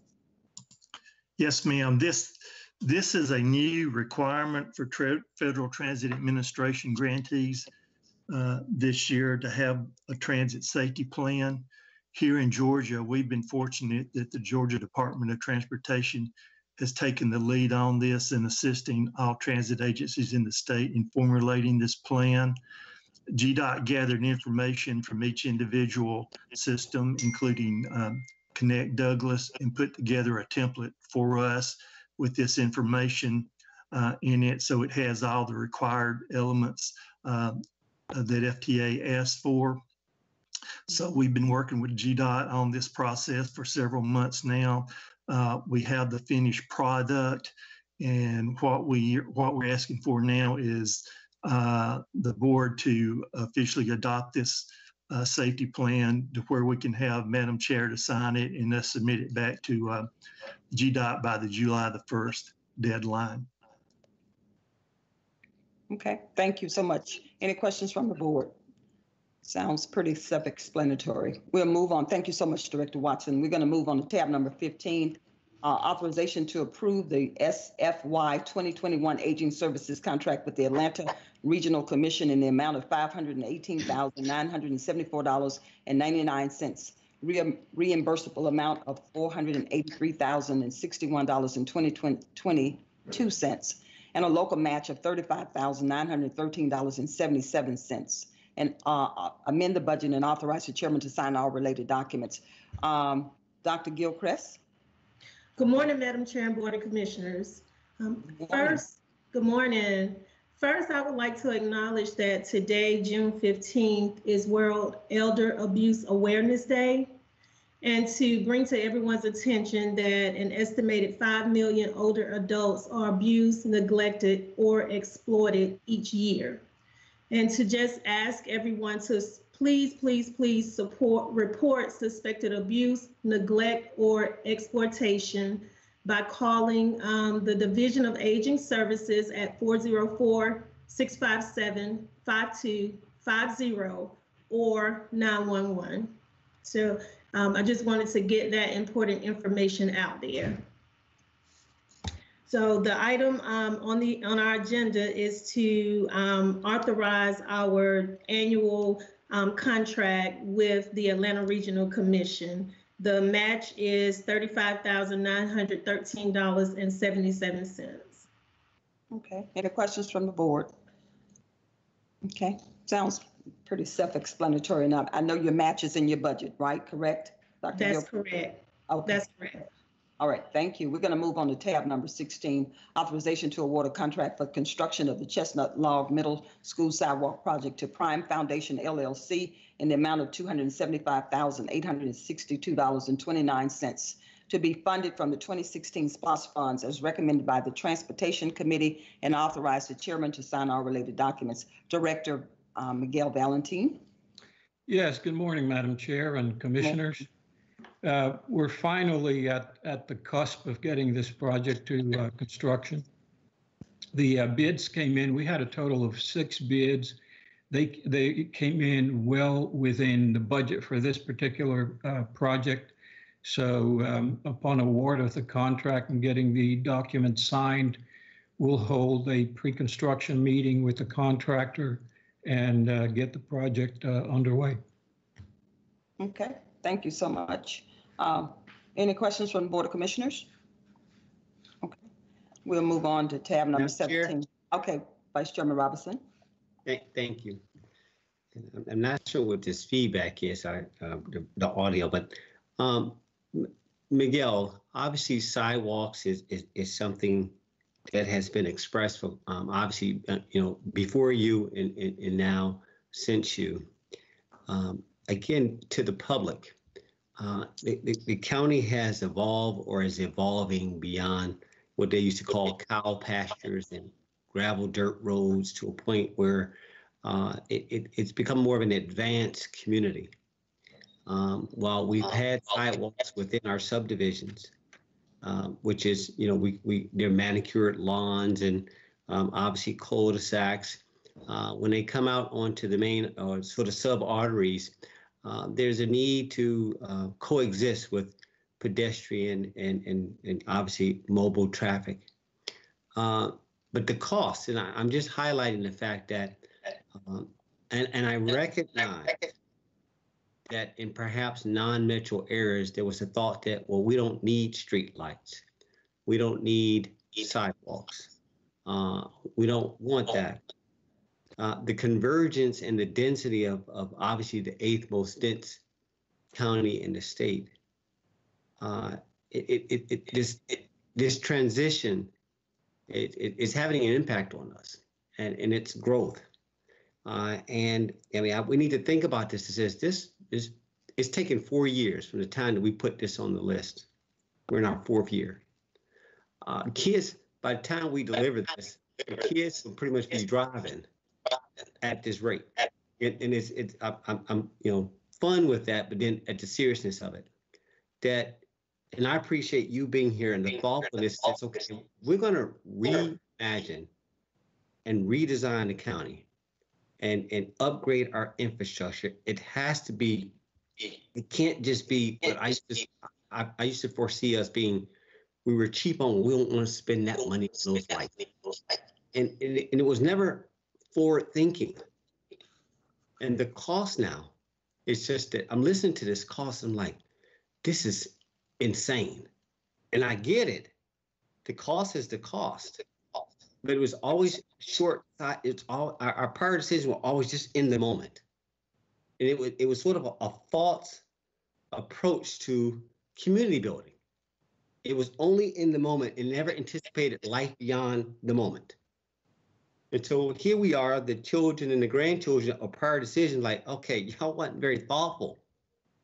Yes, ma'am. This, this is a new requirement for tra- Federal Transit Administration grantees uh, this year to have a transit safety plan. Here in Georgia, we've been fortunate that the Georgia Department of Transportation has taken the lead on this and assisting all transit agencies in the state in formulating this plan. GDOT gathered information from each individual system, including um, Connect Douglas, and put together a template for us with this information uh, in it. So it has all the required elements uh, that FTA asked for. So we've been working with GDOT on this process for several months now. Uh, we have the finished product, and what we what we're asking for now is uh, the board to officially adopt this uh, safety plan to where we can have Madam Chair to sign it and then submit it back to uh, GDOT by the July the 1st deadline. Okay, thank you so much. Any questions from the board? Sounds pretty self-explanatory. We'll move on. Thank you so much, Director Watson. We're going to move on to tab number 15, uh, authorization to approve the SFY 2021 Aging Services Contract with the Atlanta Regional Commission in the amount of $518,974.99. Reimbursable amount of $483,061.22 and a local match of $35,913.77 and uh, amend the budget and authorize the chairman to sign all related documents. Um, Dr. Gilchrist? Good morning, Madam Chair and Board of Commissioners. Um, First, good morning. First, I would like to acknowledge that today, June 15th, is World Elder Abuse Awareness Day. And to bring to everyone's attention that an estimated 5 million older adults are abused, neglected, or exploited each year. and to just ask everyone to please, please, please support, report suspected abuse, neglect, or exploitation by calling um, the Division of Aging Services at 404-657-5250 or 911. So um, I just wanted to get that important information out there. So the item um, on the, on our agenda is to um, authorize our annual um, contract with the Atlanta Regional Commission. The match is thirty-five thousand nine hundred thirteen dollars and seventy-seven cents. Okay, any questions from the board? Okay, sounds pretty self-explanatory enough. I know your match is in your budget, right? Correct? Dr. That's Hill? correct. Okay. That's correct. All right, thank you. We're going to move on to tab number 16, authorization to award a contract for construction of the Chestnut Log Middle School Sidewalk Project to Prime Foundation LLC in the amount of $275,862.29 to be funded from the 2016 SPLOST funds as recommended by the Transportation Committee and authorize the chairman to sign all related documents. Director uh, Miguel Valentin. Yes, good morning, Madam Chair and Commissioners. Uh, We're finally at, at the cusp of getting this project to uh, construction. The uh, bids came in, we had a total of six bids. They, they came in well within the budget for this particular uh, project. So um, upon award of the contract and getting the documents signed, we'll hold a pre-construction meeting with the contractor and uh, get the project uh, underway. Okay, thank you so much. Um, Any questions from the Board of Commissioners? Okay, we'll move on to tab number Madam Chair? 17. Okay, Vice Chairman Robinson. Thank, thank you. And I'm- I'm not sure what this feedback is, I, uh, the, the audio, but, um, M- Miguel, obviously sidewalks is, is, is something that has been expressed for, um, obviously, uh, you know, before you and, and, and now since you. Um, again, to the public, uh, the, the, the county has evolved or is evolving beyond what they used to call cow pastures and gravel dirt roads to a point where uh, it, it, it's become more of an advanced community. Um, while we've had sidewalks within our subdivisions, um, which is, you know, we, we, they're manicured lawns and um, obviously cul-de-sacs. Uh, when they come out onto the main or sort of sub arteries, uh, there's a need to uh, coexist with pedestrian and, and, and obviously mobile traffic. Uh, but the cost, and I, I'm just highlighting the fact that, um, and, and I recognize that in perhaps non-metro areas, there was a thought that, well, we don't need street lights. We don't need sidewalks. Uh, we don't want that. Uh, the convergence and the density of, of obviously the eighth most dense county in the state. Uh, it, it, it, this, it, this transition it, it, it's having an impact on us and, and its growth. Uh, and I mean, I, we need to think about this. It says this is it's taken four years from the time that we put this on the list. We're in our fourth year. Uh, kids, by the time we deliver this, kids will pretty much be driving at this rate. And, and it's, it's I'm, I'm, I'm, you know, fun with that, but then at the seriousness of it, that and I appreciate you being here and the thoughtfulness. It's okay. We're going to reimagine and redesign the county and, and upgrade our infrastructure. It has to be, it can't just be what I used to, I, I used to foresee us being, we were cheap on, we don't want to spend that money on those lights. And, and, it, and it was never forward thinking. And the cost now, it's just that I'm listening to this cost. I'm like, this is insane. And I get it. The cost is the cost. But it was always short. It's all our, our prior decisions were always just in the moment. And it was it was sort of a, a false approach to community building. It was only in the moment and never anticipated life beyond the moment. And so here we are, the children and the grandchildren of prior decisions, like, okay, y'all wasn't very thoughtful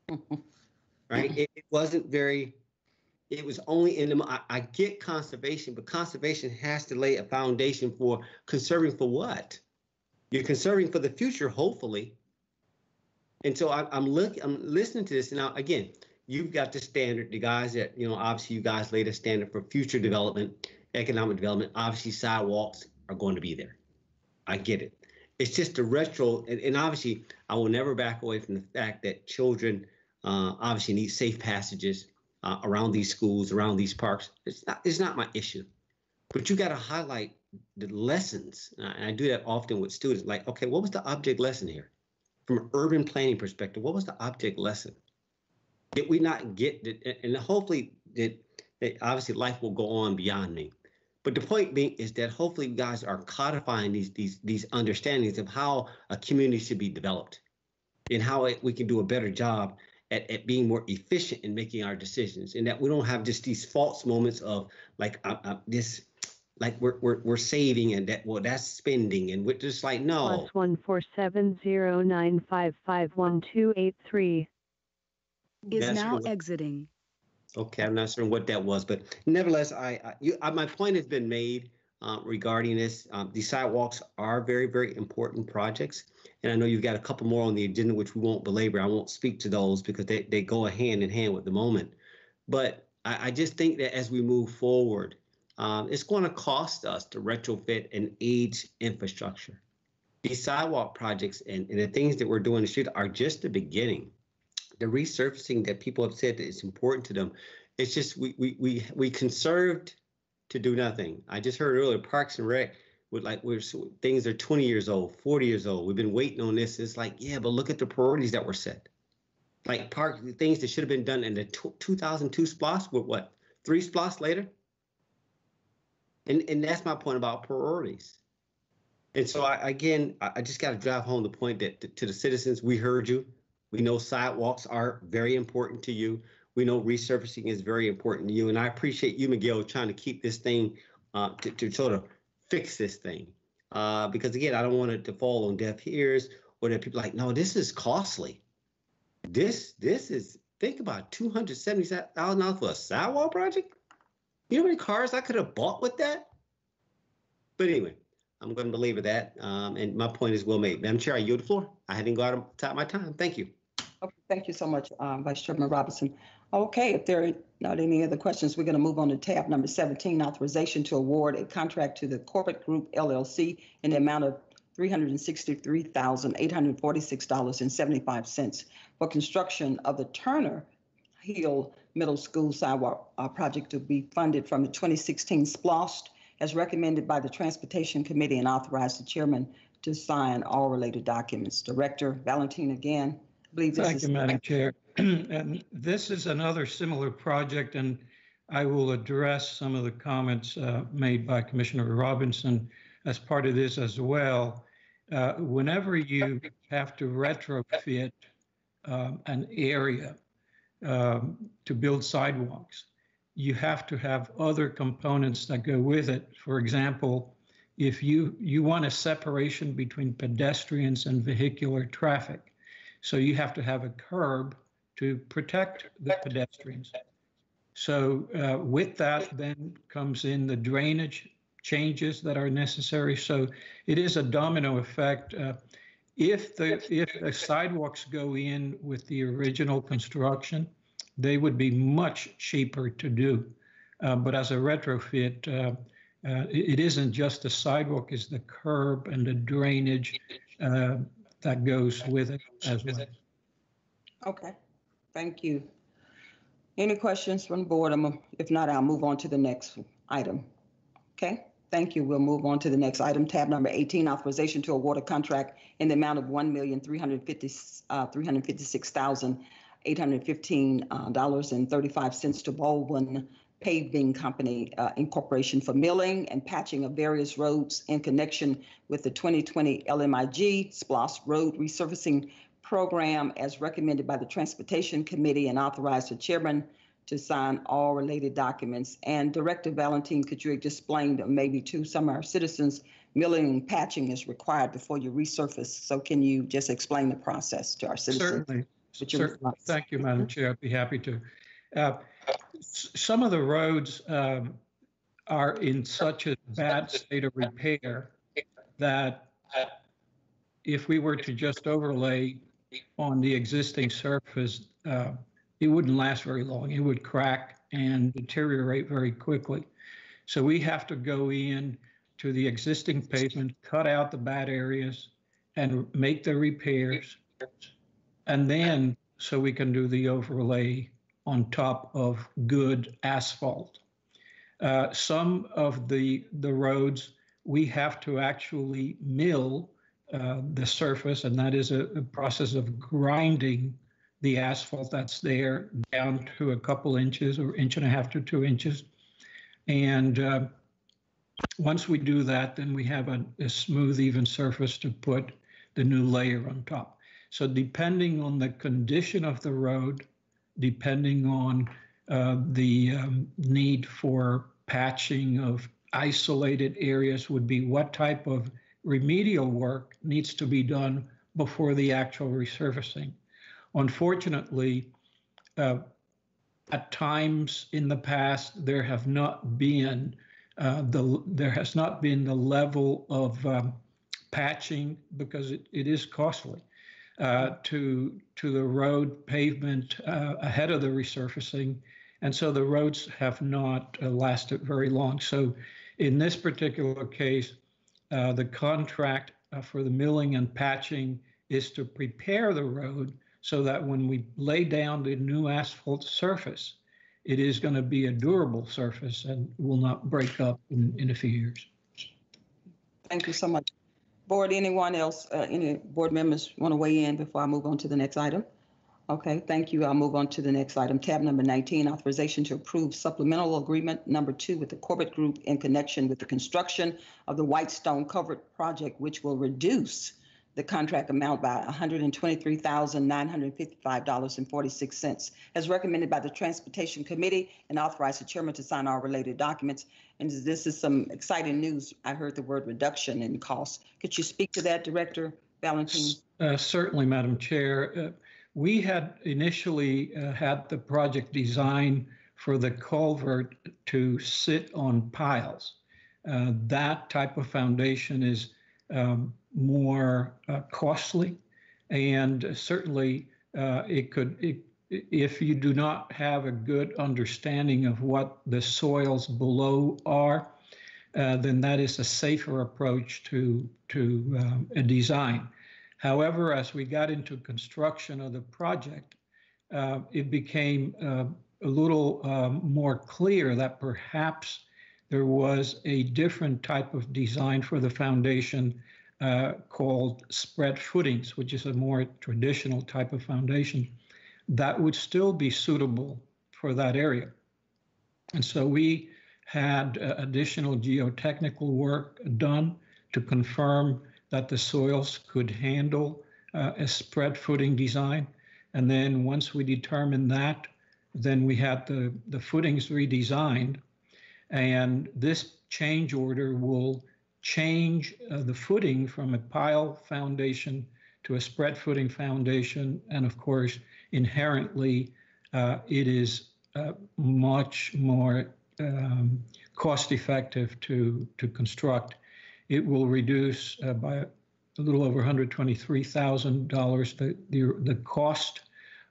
right? It, it wasn't very, it was only in the, I, I get conservation, but conservation has to lay a foundation for conserving for what? You're conserving for the future, hopefully. And so I, I'm looking, I'm listening to this. Now, again, you've got the standard, the guys that, you know, obviously you guys laid a standard for future development, economic development. Obviously, sidewalks are going to be there. I get it. It's just a retro, and, and obviously, I will never back away from the fact that children uh, obviously need safe passages uh, around these schools, around these parks. It's not, it's not my issue. But you got to highlight the lessons. And I do that often with students. Like, okay, what was the object lesson here? From an urban planning perspective, what was the object lesson? Did we not get that? And hopefully, that, that obviously life will go on beyond me. But the point being is that hopefully, you guys are codifying these these these understandings of how a community should be developed, and how it, we can do a better job at, at being more efficient in making our decisions, and that we don't have just these false moments of like uh, uh, this like we're, we're we're saving and that well that's spending and we're just like no Plus one four seven zero nine five five one two eight three. Is That's now what- exiting. Okay i'm not certain what that was but nevertheless i, I, you, I my point has been made uh, regarding this um, these sidewalks are very very important projects and i know you've got a couple more on the agenda which we won't belabor i won't speak to those because they, they go hand in hand with the moment but I, I just think that as we move forward um, it's going to cost us to retrofit and age infrastructure. These sidewalk projects and, and the things that we're doing in are just the beginning. The resurfacing that people have said it's important to them, it's just we we we we conserved to do nothing. I just heard earlier Parks and Rec with like we're things are 20 years old, 40 years old. We've been waiting on this. It's like yeah, but look at the priorities that were set. Like park things that should have been done in the tw 2002 SPLOST with what three SPLOST later. And and that's my point about priorities. And so I, again, I, just got to drive home the point that to the citizens, we heard you. We know sidewalks are very important to you. We know resurfacing is very important to you. And I appreciate you, Miguel, trying to keep this thing uh, to, to sort of fix this thing. Uh, because again, I don't want it to fall on deaf ears or that people like, no, this is costly. This this is think about two hundred seventy thousand dollars for a sidewalk project. You know how many cars I could have bought with that? But anyway, I'm going to believe that. Um, and my point is well made. Madam Chair, I yield the floor. I hadn't got on top of my time. Thank you. Okay, thank you so much, um, Vice Chairman Robinson. Okay, if there are not any other questions, we're going to move on to tab number 17, authorization to award a contract to the Corporate Group LLC in the amount of $363,846.75 for construction of the Turner Hill Middle School sidewalk uh, project to be funded from the 2016 SPLOST as recommended by the Transportation Committee and authorize the chairman to sign all related documents. Director Valentin again, believe this Thank is. you, Madam Chair. And this is another similar project, and I will address some of the comments uh, made by Commissioner Robinson as part of this as well. Uh, Whenever you have to retrofit um, an area um, to build sidewalks, you have to have other components that go with it. For example, if you, you want a separation between pedestrians and vehicular traffic. So you have to have a curb to protect the pedestrians. So uh, with that then comes in the drainage changes that are necessary. So it is a domino effect. Uh, If the, if the sidewalks go in with the original construction, they would be much cheaper to do. Uh, But as a retrofit, uh, uh, it isn't just the sidewalk, it's the curb and the drainage uh, that goes with it as well. Okay, thank you. Any questions from the board? I'm- If not, I'll move on to the next item. Okay, thank you. We'll move on to the next item, tab number 18, authorization to award a contract in the amount of $1,350, uh, $356,815.35 to Baldwin Paving Company uh, Incorporation for milling and patching of various roads in connection with the 2020 LMIG SPLOST Road Resurfacing Program as recommended by the Transportation Committee and authorize the chairman to sign all related documents. And Director Valentin, could you explain maybe to some of our citizens, milling and patching is required before you resurface. So can you just explain the process to our citizens? Certainly. Certainly. Thank you, Madam Chair. I'd be happy to. Uh, Some of the roads um, are in such a bad state of repair that if we were to just overlay on the existing surface, uh, it wouldn't last very long. It would crack and deteriorate very quickly. So we have to go in to the existing pavement, cut out the bad areas and make the repairs. And then, so we can do the overlay on top of good asphalt. Uh, some of the, the roads, we have to actually mill uh, the surface, and that is a, a process of grinding the asphalt that's there down to a couple inches or inch and a half to two inches. And uh, once we do that, then we have a, a smooth, even surface to put the new layer on top. So depending on the condition of the road, depending on uh, the um, need for patching of isolated areas would be what type of remedial work needs to be done before the actual resurfacing. Unfortunately, uh, at times in the past, there have not been uh, the there has not been the level of um, patching because it, it is costly uh, to to the road pavement uh, ahead of the resurfacing, and so the roads have not uh, lasted very long. So, in this particular case, uh, the contract uh, for the milling and patching is to prepare the road so that when we lay down the new asphalt surface, it is going to be a durable surface and will not break up in, in a few years. Thank you so much. Board, anyone else, uh, any board members want to weigh in before I move on to the next item? Okay, thank you. I'll move on to the next item. Tab number 19, authorization to approve supplemental agreement number two with the Corbett Group in connection with the construction of the Whitestone Culvert Project, which will reduce the contract amount by $123,955.46 as recommended by the Transportation Committee and authorize the chairman to sign all related documents. And this is some exciting news. I heard the word reduction in cost. Could you speak to that, Director Valentine? Uh, certainly, Madam Chair. Uh, we had initially uh, had the project design for the culvert to sit on piles. Uh, that type of foundation is um, more uh, costly, and certainly uh, it could, it, if you do not have a good understanding of what the soils below are, uh, then that is a safer approach to to um, a design. However, as we got into construction of the project, uh, it became a little um, more clear that perhaps there was a different type of design for the foundation uh, called spread footings, which is a more traditional type of foundation that would still be suitable for that area. And so we had uh, additional geotechnical work done to confirm that the soils could handle uh, a spread footing design. And then once we determined that, then we had the, the footings redesigned. And this change order will change uh, the footing from a pile foundation to a spread footing foundation. And of course, inherently, uh, it is uh, much more um, cost effective to, to construct. It will reduce uh, by a little over $123,000 the, the, the cost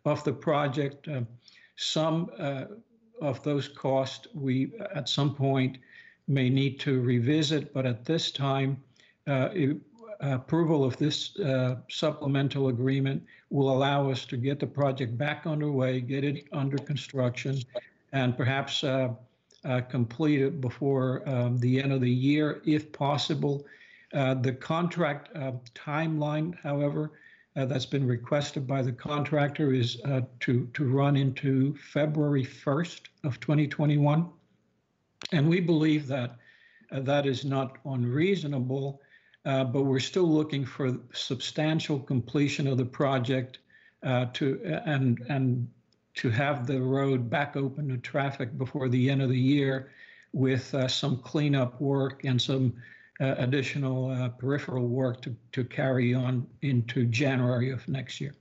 of the project. Uh, some uh, of those costs we at some point may need to revisit, but at this time, uh, it, approval of this uh, supplemental agreement will allow us to get the project back underway, get it under construction, and perhaps uh, uh, complete it before um, the end of the year, if possible. Uh, the contract uh, timeline, however, uh, that's been requested by the contractor is to, to run into February 1st of 2021. And we believe that uh, that is not unreasonable, uh, but we're still looking for substantial completion of the project uh, to and and to have the road back open to traffic before the end of the year with uh, some cleanup work and some uh, additional uh, peripheral work to, to carry on into January of next year.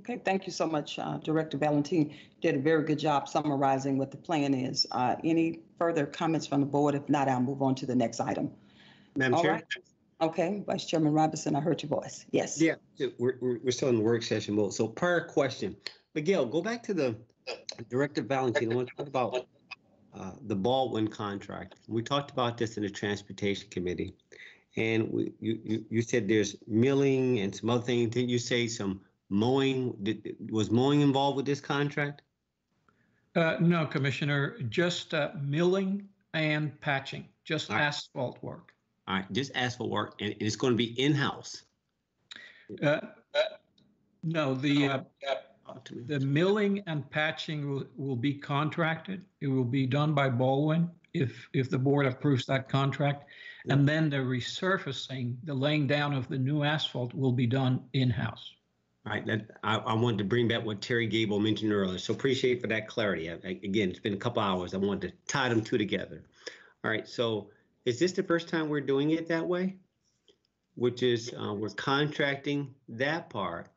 Okay, thank you so much, uh, Director Valentin. Did a very good job summarizing what the plan is. Uh, any further comments from the board? If not, I'll move on to the next item. Madam All Chair? right. Okay, Vice Chairman Robinson, I heard your voice. Yes. Yeah, we're, we're, we're still in the work session mode. So prior question, Miguel, go back to the Director Valentine. I want to talk about uh, the Baldwin contract. We talked about this in the Transportation Committee. And we, you, you, you said there's milling and some other things. Didn't you say some mowing? Did, was mowing involved with this contract? Uh, no, Commissioner, just uh, milling and patching, just right. asphalt work. All right, just asphalt work, and it's going to be in-house. Uh, No, the, uh, Talk to me. the milling and patching will, will be contracted. It will be done by Baldwin if, if the board approves that contract. And then the resurfacing, the laying down of the new asphalt will be done in-house. Right. that, I, I wanted to bring back what Terry Gable mentioned earlier, so appreciate for that clarity. I- I- Again, it's been a couple hours, I wanted to tie them two together. All right, so is this the first time we're doing it that way? Which is, uh, we're contracting that part.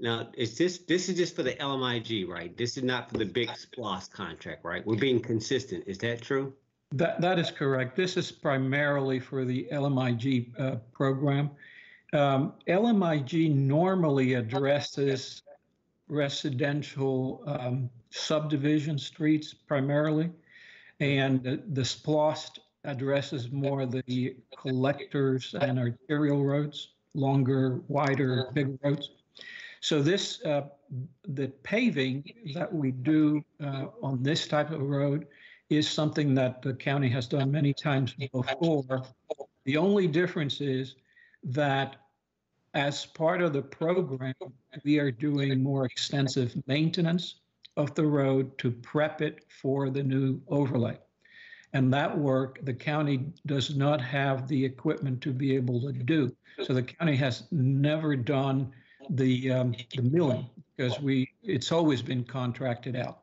Now, is this, this is just for the LMIG, right? This is not for the big SPLOST contract, right? We're being consistent, is that true? That, that is correct. This is primarily for the LMIG uh, program. Um, LMIG normally addresses residential um, subdivision streets primarily, and the, the SPLOST addresses more the collectors and arterial roads, longer, wider, big roads. So this, uh, the paving that we do uh, on this type of road is something that the county has done many times before. The only difference is that as part of the program, we are doing more extensive maintenance of the road to prep it for the new overlay. And that work, the county does not have the equipment to be able to do. So the county has never done the, um, the milling because we, it's always been contracted out.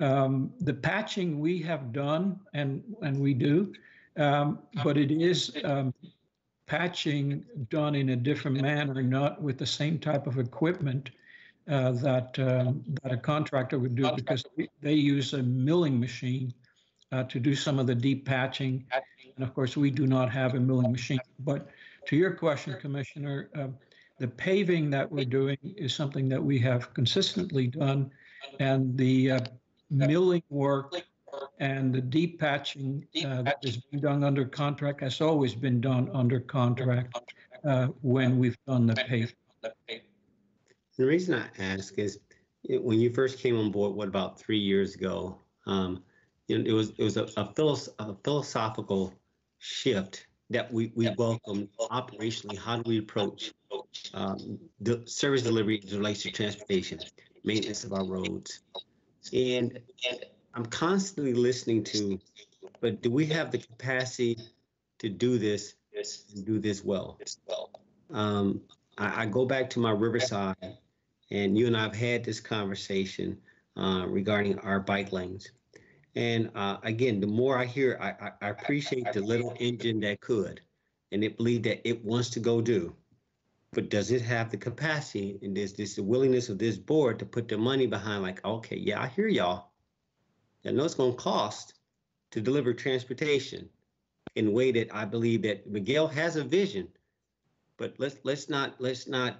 Um, the patching we have done and, and we do, um, but it is, um, patching done in a different manner, not with the same type of equipment uh, that, um, that a contractor would do because they use a milling machine uh, to do some of the deep patching. And of course, we do not have a milling machine. But to your question, Commissioner, uh, the paving that we're doing is something that we have consistently done. And the uh, milling work and the deep patching uh, that is being done under contract has always been done under contract uh, when we've done the paving. The reason I ask is when you first came on board, what about three years ago? Um, you know, it was it was a, a, philos- a philosophical shift that we we welcomed operationally. How do we approach um, the service delivery it relates to transportation, maintenance of our roads, and I'm constantly listening to, but do we have the capacity to do this and do this well? Um, I, I go back to my Riverside, and you and I have had this conversation uh, regarding our bike lanes. And uh, again, the more I hear, I, I, I appreciate the little engine that could, and it believe that it wants to go do. But does it have the capacity and is this the willingness of this board to put the money behind? Like, okay, yeah, I hear y'all. I know it's going to cost to deliver transportation in a way that I believe that Miguel has a vision, but let's let's not let's not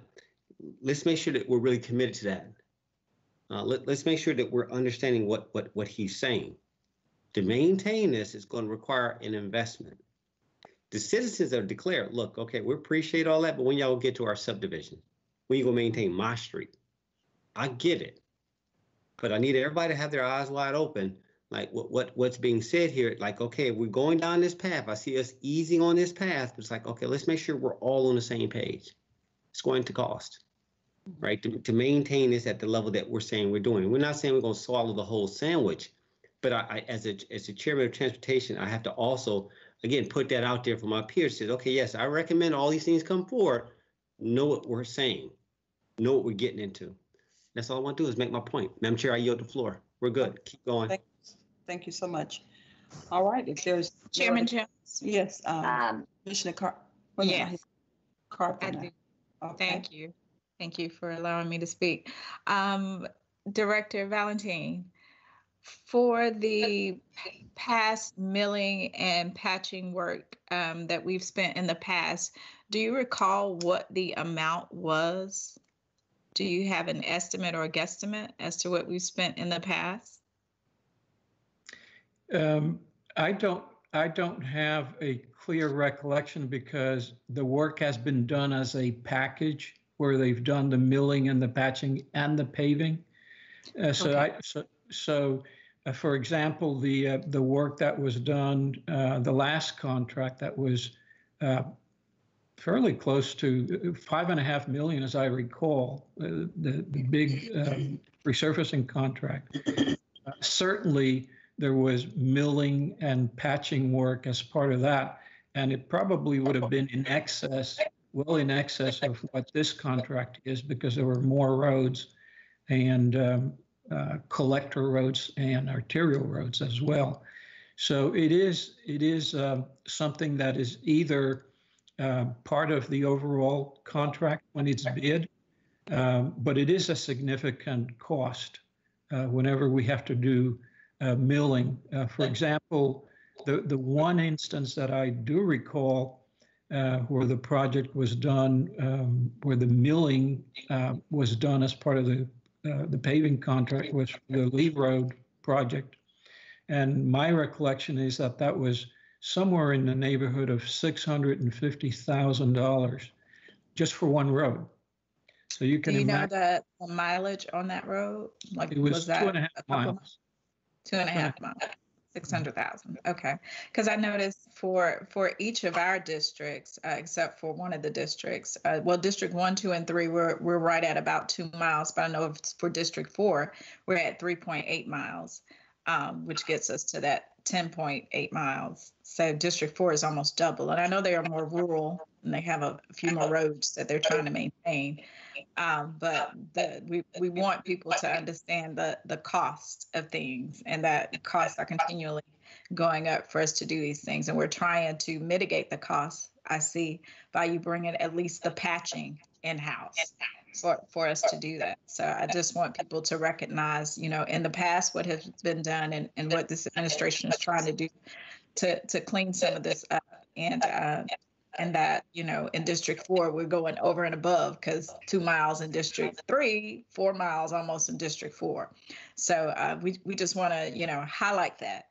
let's make sure that we're really committed to that. Uh, let, let's make sure that we're understanding what what what he's saying. To maintain this is going to require an investment. The citizens have declared, look, okay, we appreciate all that, but when y'all get to our subdivision, you gonna maintain my street? I get it. But I need everybody to have their eyes wide open, like what, what what's being said here. Like, okay, we're going down this path. I see us easing on this path. But it's like, okay, let's make sure we're all on the same page. It's going to cost, right? To, to maintain this at the level that we're saying we're doing. We're not saying we're going to swallow the whole sandwich, but I, I as a as a chairman of transportation, I have to also again put that out there for my peers. Says, okay, yes, I recommend all these things come forward. Know what we're saying. Know what we're getting into. That's all I want to do is make my point. Madam Chair, I yield the floor. We're good. Keep going. Thank, thank you so much. All right, if there's. Chairman Jones? Yes, um, Um, Commissioner Car. wait a Yes. I Carthen. do. Okay. Thank you. Thank you for allowing me to speak. Um, Director Valentine, For the past milling and patching work um, that we've spent in the past, do you recall what the amount was? Do you have an estimate or a guesstimate as to what we've spent in the past? Um, I don't, I don't have a clear recollection because the work has been done as a package where they've done the milling and the patching and the paving. Uh, so I, so, so uh, for example, the, uh, the work that was done, uh, the last contract that was uh, fairly close to five and a half million, as I recall, uh, the, the big um, resurfacing contract. Uh, certainly, there was milling and patching work as part of that, and it probably would have been in excess, well in excess of what this contract is, because there were more roads and um, uh, collector roads and arterial roads as well. So it is it is uh, something that is either uh, part of the overall contract when it's bid, um, but it is a significant cost uh, whenever we have to do uh, milling. Uh, for example, the, the one instance that I do recall uh, where the project was done, um, where the milling uh, was done as part of the, uh, the paving contract was for the Lee Road project. And my recollection is that that was somewhere in the neighborhood of $650,000 just for one road. So you can Do you know imagine. the the mileage on that road? Like, It was that two and a half miles. Two and a half miles, six hundred thousand, okay. Because I noticed for, for each of our districts, uh, except for one of the districts, uh, well, District One, Two, and Three, we're, we're right at about two miles, but I know for District Four, we're at three point eight miles, um, which gets us to that ten point eight miles. So District Four is almost double, and I know they are more rural, and they have a few more roads that they're trying to maintain. Um, but the, we, we want people to understand the, the cost of things and that costs are continually going up for us to do these things. And we're trying to mitigate the costs, I see, by you bringing at least the patching in-house for, for us to do that. So I just want people to recognize, you know, in the past, what has been done and, and what this administration is trying to do to, to clean some of this up. And, uh, and that you know in district four we're going over and above because two miles in district three four miles almost in district four. So uh, we, we just want to you know highlight that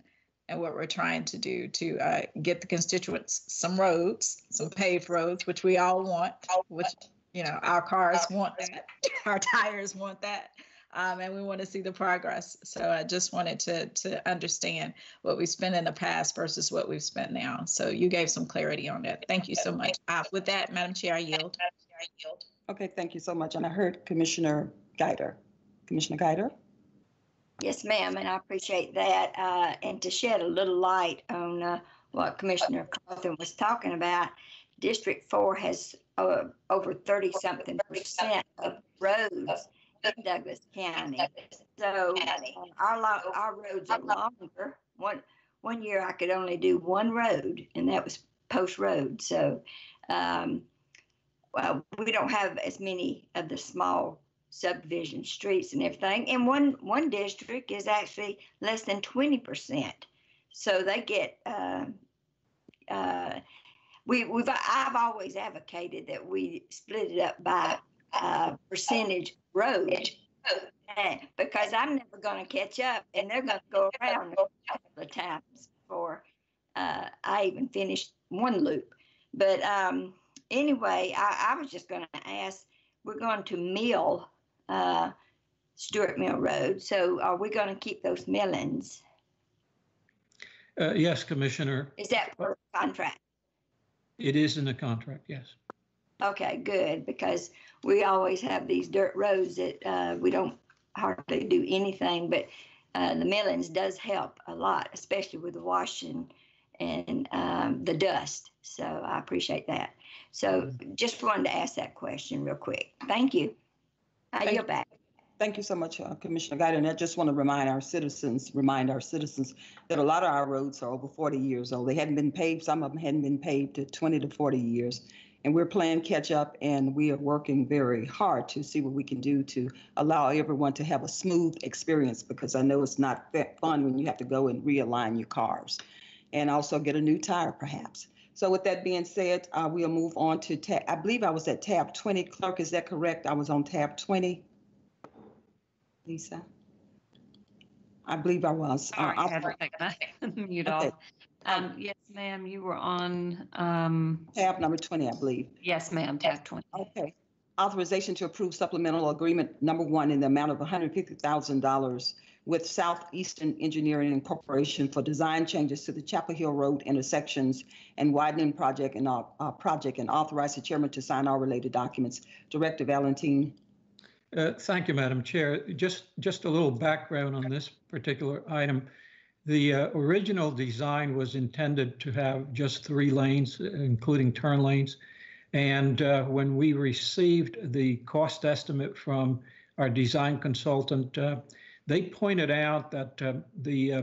and what we're trying to do to uh, get the constituents some roads some paved roads which we all want which you know our cars want that our tires want that um, and we want to see the progress. So I just wanted to to understand what we spent in the past versus what we've spent now. So you gave some clarity on that. Thank you so much. Uh, with that, Madam Chair, I yield. Okay, thank you so much. And I heard Commissioner Guider. Commissioner Guider? Yes, ma'am, and I appreciate that. Uh, and to shed a little light on uh, what Commissioner Carthen was talking about, District Four has uh, over thirty something percent of roads Douglas County. So our lo- our roads are longer. One one year I could only do one road, and that was Post Road. So um, well, we don't have as many of the small subdivision streets and everything. And one one district is actually less than twenty percent. So they get. Uh, uh, we, we've I've always advocated that we split it up by uh, percentage road because I'm never going to catch up, and they're going to go around a couple of times before uh, I even finish one loop. But um, anyway, I, I was just going to ask. We're going to mill uh, Stewart Mill Road, so are we going to keep those millings? Uh, yes, Commissioner, Is that per contract? it is in the contract, yes. Okay, good, because we always have these dirt roads that uh, we don't hardly do anything, but uh, the millings does help a lot, especially with the washing and um, the dust. So I appreciate that. So just wanted to ask that question real quick. Thank you. I Thank yield you. back. Thank you so much, uh, Commissioner Guider. And I just want to remind our citizens, remind our citizens that a lot of our roads are over 40 years old. They hadn't been paved, some of them hadn't been paved to 20 to 40 years. And we're playing catch up and we are working very hard to see what we can do to allow everyone to have a smooth experience because I know it's not that fun when you have to go and realign your cars and also get a new tire perhaps. So with that being said, uh, we'll move on to tab, I believe I was at tab 20. Clerk, is that correct? I was on tab 20. Lisa? I believe I was. Uh, Sorry, I I'll- had to take my mute Okay. off. Um, yes, ma'am, you were on, um, Tab number 20, I believe. yes, ma'am, tab 20. Okay. Authorization to approve supplemental agreement number one in the amount of $150,000 with Southeastern Engineering Incorporation for design changes to the Chapel Hill Road intersections and widening project and, uh, uh, project and authorize the chairman to sign all related documents. Director Valentin. Uh, Thank you, Madam Chair. Just, just a little background on this particular item. The uh, original design was intended to have just three lanes, including turn lanes. And uh, when we received the cost estimate from our design consultant, uh, they pointed out that uh, the, uh,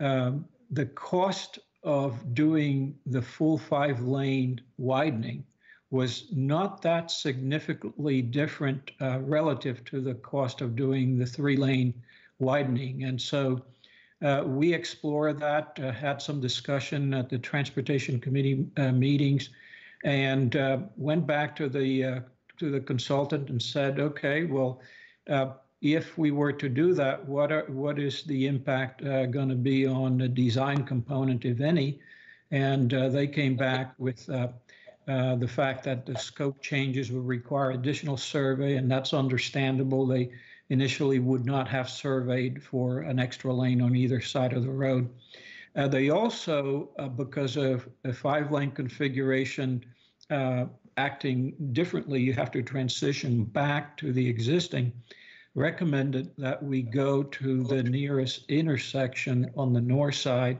um, the cost of doing the full five-lane widening was not that significantly different uh, relative to the cost of doing the three-lane widening. And so uh, we explored that, uh, had some discussion at the Transportation Committee uh, meetings, and uh, went back to the uh, to the consultant and said, okay, well, uh, if we were to do that, what are what is the impact going to be on the design component, if any? And they came back with the fact that the scope changes would require additional survey, and that's understandable. They initially would not have surveyed for an extra lane on either side of the road. Uh, they also, uh, because of a five-lane configuration uh, acting differently, you have to transition back to the existing, recommended that we go to the nearest intersection on the north side,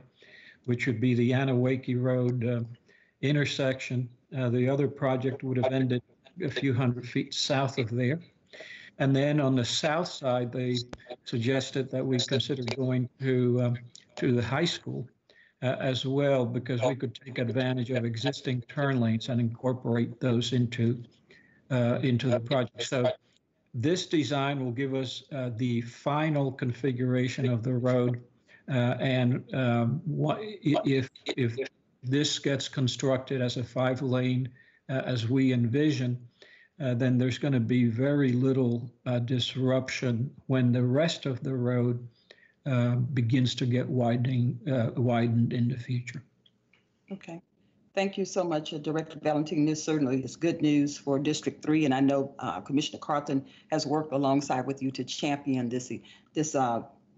which would be the Annewakee Road uh, intersection. Uh, the other project would have ended a few hundred feet south of there. And then on the south side, they suggested that we consider going to um, to the high school uh, as well because we could take advantage of existing turn lanes and incorporate those into uh, into the project. So this design will give us uh, the final configuration of the road. Uh, and um, what, if if this gets constructed as a five lane uh, as we envision, uh, then there's going to be very little uh, disruption when the rest of the road uh, begins to get widening uh, widened in the future. Okay. Thank you so much, uh, Director Valentin. This certainly is good news for District Three, and I know Commissioner Carthen has worked alongside with you to champion this this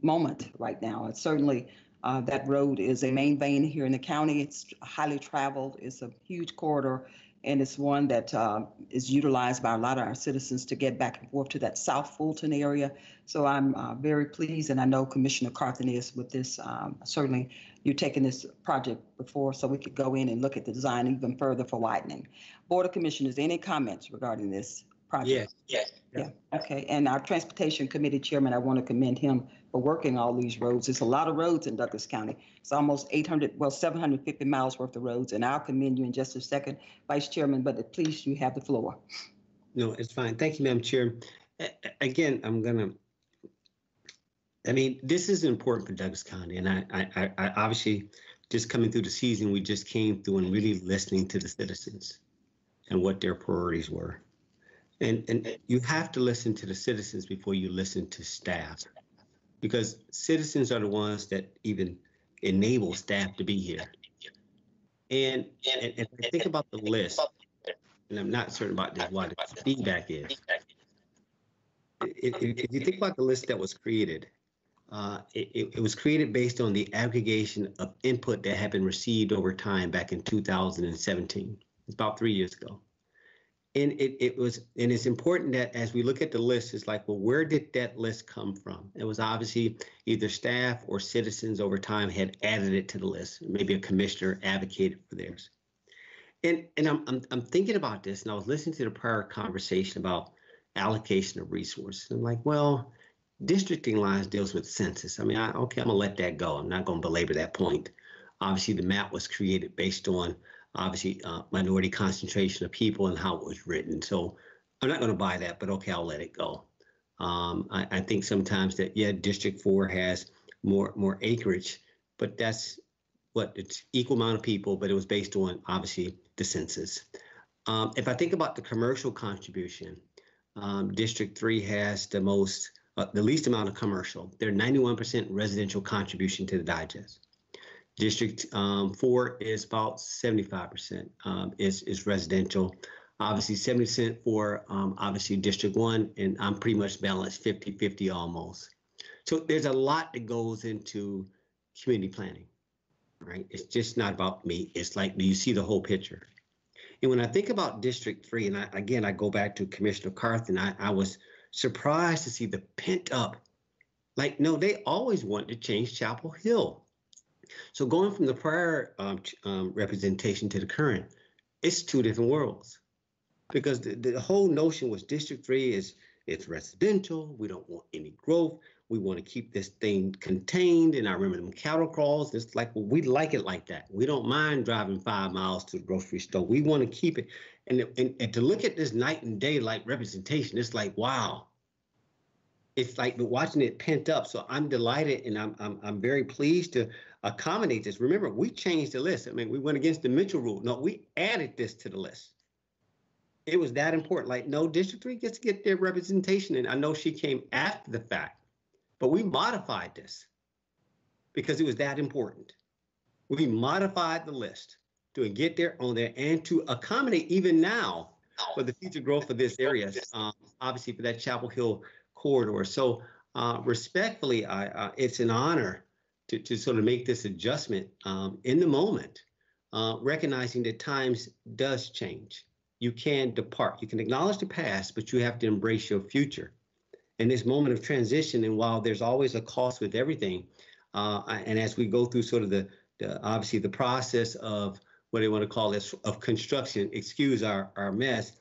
moment right now. It's certainly that road is a main vein here in the county. It's highly traveled. It's a huge corridor, and it's one that uh, is utilized by a lot of our citizens to get back and forth to that South Fulton area. So I'm uh, very pleased, and I know Commissioner Carthen is with this. Um, certainly, you're taking this project before, so we could go in and look at the design even further for widening. Board of Commissioners, any comments regarding this project? Yes, Yeah, okay. And our Transportation Committee Chairman, I want to commend him for working all these roads. There's a lot of roads in Douglas County. It's almost 800, well, 750 miles worth of roads, and I'll commend you in just a second, Vice Chairman, but please, you have the floor. No, it's fine. Thank you, Madam Chair. A- Again, I'm gonna, I mean, this is important for Douglas County, and I, I- I obviously, just coming through the season, we just came through and really listening to the citizens and what their priorities were. And, and you have to listen to the citizens before you listen to staff. Because citizens are the ones that even enable staff to be here. And, and, and I think about the list, and I'm not certain about this, what the feedback is. If, if, you think about the list that was created, uh, it, it was created based on the aggregation of input that had been received over time back in 2017. It's about three years ago. And it, it was, and it's important that as we look at the list, it's like, well, where did that list come from? It was obviously either staff or citizens over time had added it to the list. Maybe a commissioner advocated for theirs. And and I'm, I'm I'm thinking about this, and I was listening to the prior conversation about allocation of resources. I'm like, well, districting lines deals with census. I mean, I, okay, I'm gonna let that go. I'm not gonna belabor that point. Obviously, the map was created based on obviously uh, minority concentration of people and how it was written. So I'm not going to buy that, but okay, I'll let it go. Um, I, I think sometimes that yeah, District Four has more more acreage, but that's what it's equal amount of people, but it was based on obviously the census. Um, if I think about the commercial contribution, um, District Three has the most, uh, the least amount of commercial. They're 91% residential contribution to the digest. District um, Four is about 75% um, is is residential. Obviously, 70% for um, obviously District One, and I'm pretty much balanced 50-50 almost. So there's a lot that goes into community planning, right? It's just not about me. It's like, do you see the whole picture? And when I think about District Three, and I, again, I go back to Commissioner Carthen, I, I was surprised to see the pent up, like, no, they always wanted to change Chapel Hill. So going from the prior um, um, representation to the current, it's two different worlds. Because the, the whole notion was District Three is it's residential. We don't want any growth. We want to keep this thing contained. And I remember them cattle crawls. It's like, well, we like it like that. We don't mind driving five miles to the grocery store. We want to keep it. And, and, and to look at this night and day like representation, it's like, wow. It's like watching it pent up. So I'm delighted and I'm, I'm, I'm very pleased to accommodate this. Remember, we changed the list. I mean, we went against the Mitchell rule. No, we added this to the list it was that important. Like, no, District 3 gets to get their representation. And I know she came after the fact, but we modified this because it was that important. We modified the list to get there on there and to accommodate even now for the future growth of this area, um, obviously for that Chapel Hill corridor. So uh, respectfully, I, uh, it's an honor to, to sort of make this adjustment um, in the moment, uh, recognizing that times does change you can depart. You can acknowledge the past, but you have to embrace your future. In this moment of transition, and while there's always a cost with everything, uh, and as we go through sort of the, the obviously the process of what they want to call this of construction, excuse our, our mess,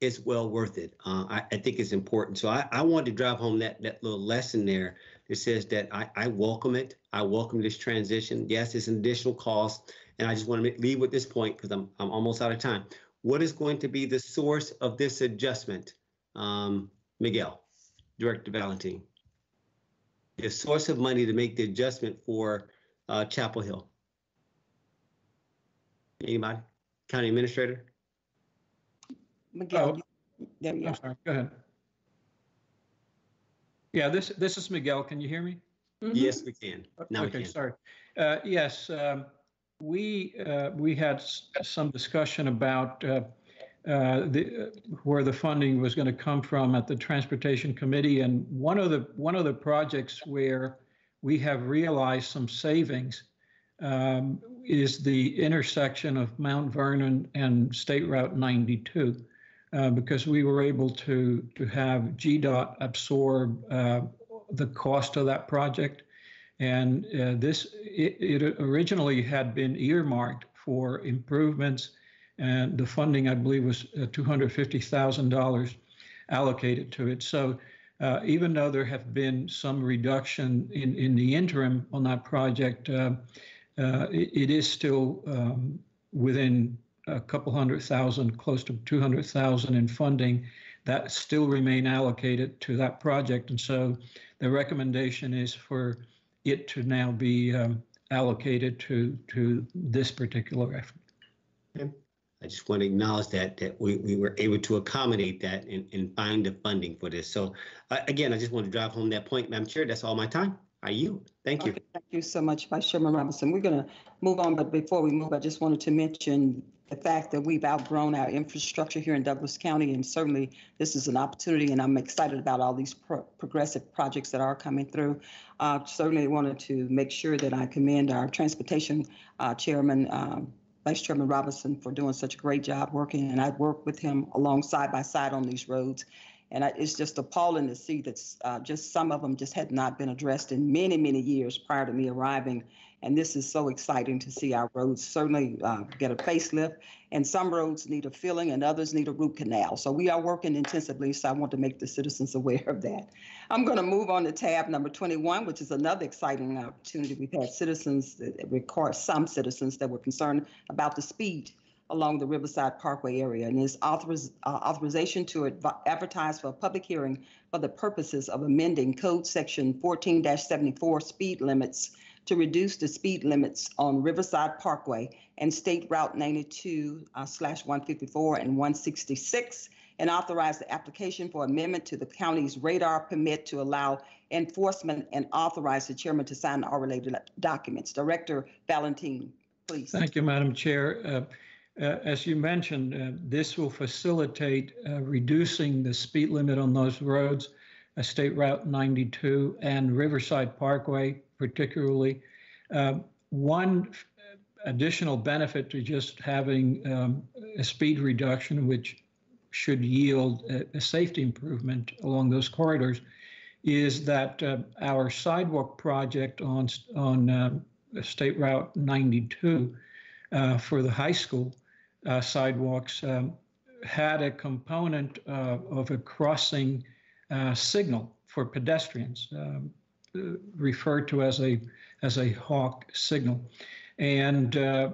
it's well worth it. Uh, I, I, think it's important. So I, I wanted to drive home that, that little lesson there that says that I, I welcome it. I welcome this transition. Yes, it's an additional cost. And I just want to leave with this point because I'm, I'm almost out of time. What is going to be the source of this adjustment? Um, Miguel, Director Valentin. The source of money to make the adjustment for uh, Chapel Hill. Anybody? County Administrator? Miguel, Oh. you- there you I'm are. sorry, go ahead. Yeah, this, this is Miguel. Can you hear me? Yes, we can. Now we Okay, can. sorry. Uh, Yes, um, we, uh, we had s- some discussion about uh, uh, the, uh, where the funding was going to come from at the Transportation Committee. And one of the, one of the projects where we have realized some savings um, is the intersection of Mount Vernon and State Route 92. Uh, Because we were able to, to have GDOT absorb uh, the cost of that project. And uh, this, it, it originally had been earmarked for improvements, and the funding, I believe, was uh, $250,000 allocated to it. So uh, even though there have been some reduction in, in the interim on that project, it, it is still um, within a couple hundred thousand, close to 200,000 in funding that still remain allocated to that project. And so the recommendation is for it to now be um, allocated to, to this particular effort. I just want to acknowledge that, that we, we were able to accommodate that and, and find the funding for this. So uh, again, I just want to drive home that point, Madam Chair. That's all my time. I yield. Thank you. Okay, Thank you so much, Vice Chairman Robinson. We're going to move on, but before we move, I just wanted to mention the fact that we've outgrown our infrastructure here in Douglas County, and certainly this is an opportunity, and I'm excited about all these pro- progressive projects that are coming through. Uh, Certainly wanted to make sure that I commend our Transportation uh, Chairman, um, Vice Chairman Robinson, for doing such a great job working, and I've worked with him along side by side on these roads. And I- it's just appalling to see that uh, just some of them just had not been addressed in many, many years prior to me arriving. And this is so exciting to see our roads certainly uh, get a facelift. And some roads need a filling and others need a root canal. So we are working intensively. So I want to make the citizens aware of that. I'm going to move on to tab number 21, which is another exciting opportunity. We've had citizens, that record some citizens that were concerned about the speed along the Riverside Parkway area and is authoriz- uh, authorization to adv- advertise for a public hearing for the purposes of amending Code Section 14-74 speed limits to reduce the speed limits on Riverside Parkway and State Route 92 uh, slash 154 and 166, and authorize the application for amendment to the county's radar permit to allow enforcement and authorize the chairman to sign all related documents. Director Valentin, please. Thank you, Madam Chair. Uh, uh, As you mentioned, uh, this will facilitate uh, reducing the speed limit on those roads, uh, State Route 92 and Riverside Parkway particularly. Um, One additional benefit to just having um, a speed reduction, which should yield a, a safety improvement along those corridors, is that uh, our sidewalk project on on um, State Route 92 uh, for the high school uh, sidewalks um, had a component uh, of a crossing uh, signal for pedestrians, um, uh, referred to as a as a hawk signal. And uh,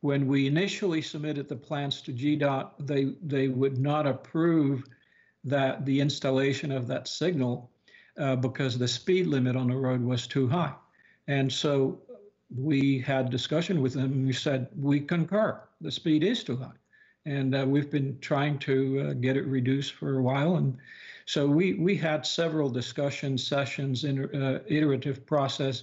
when we initially submitted the plans to GDOT, they, they would not approve that the installation of that signal uh, because the speed limit on the road was too high. And so we had discussion with them and we said, we concur, the speed is too high. And uh, we've been trying to uh, get it reduced for a while. And so we, we had several discussion sessions, in, uh, iterative process,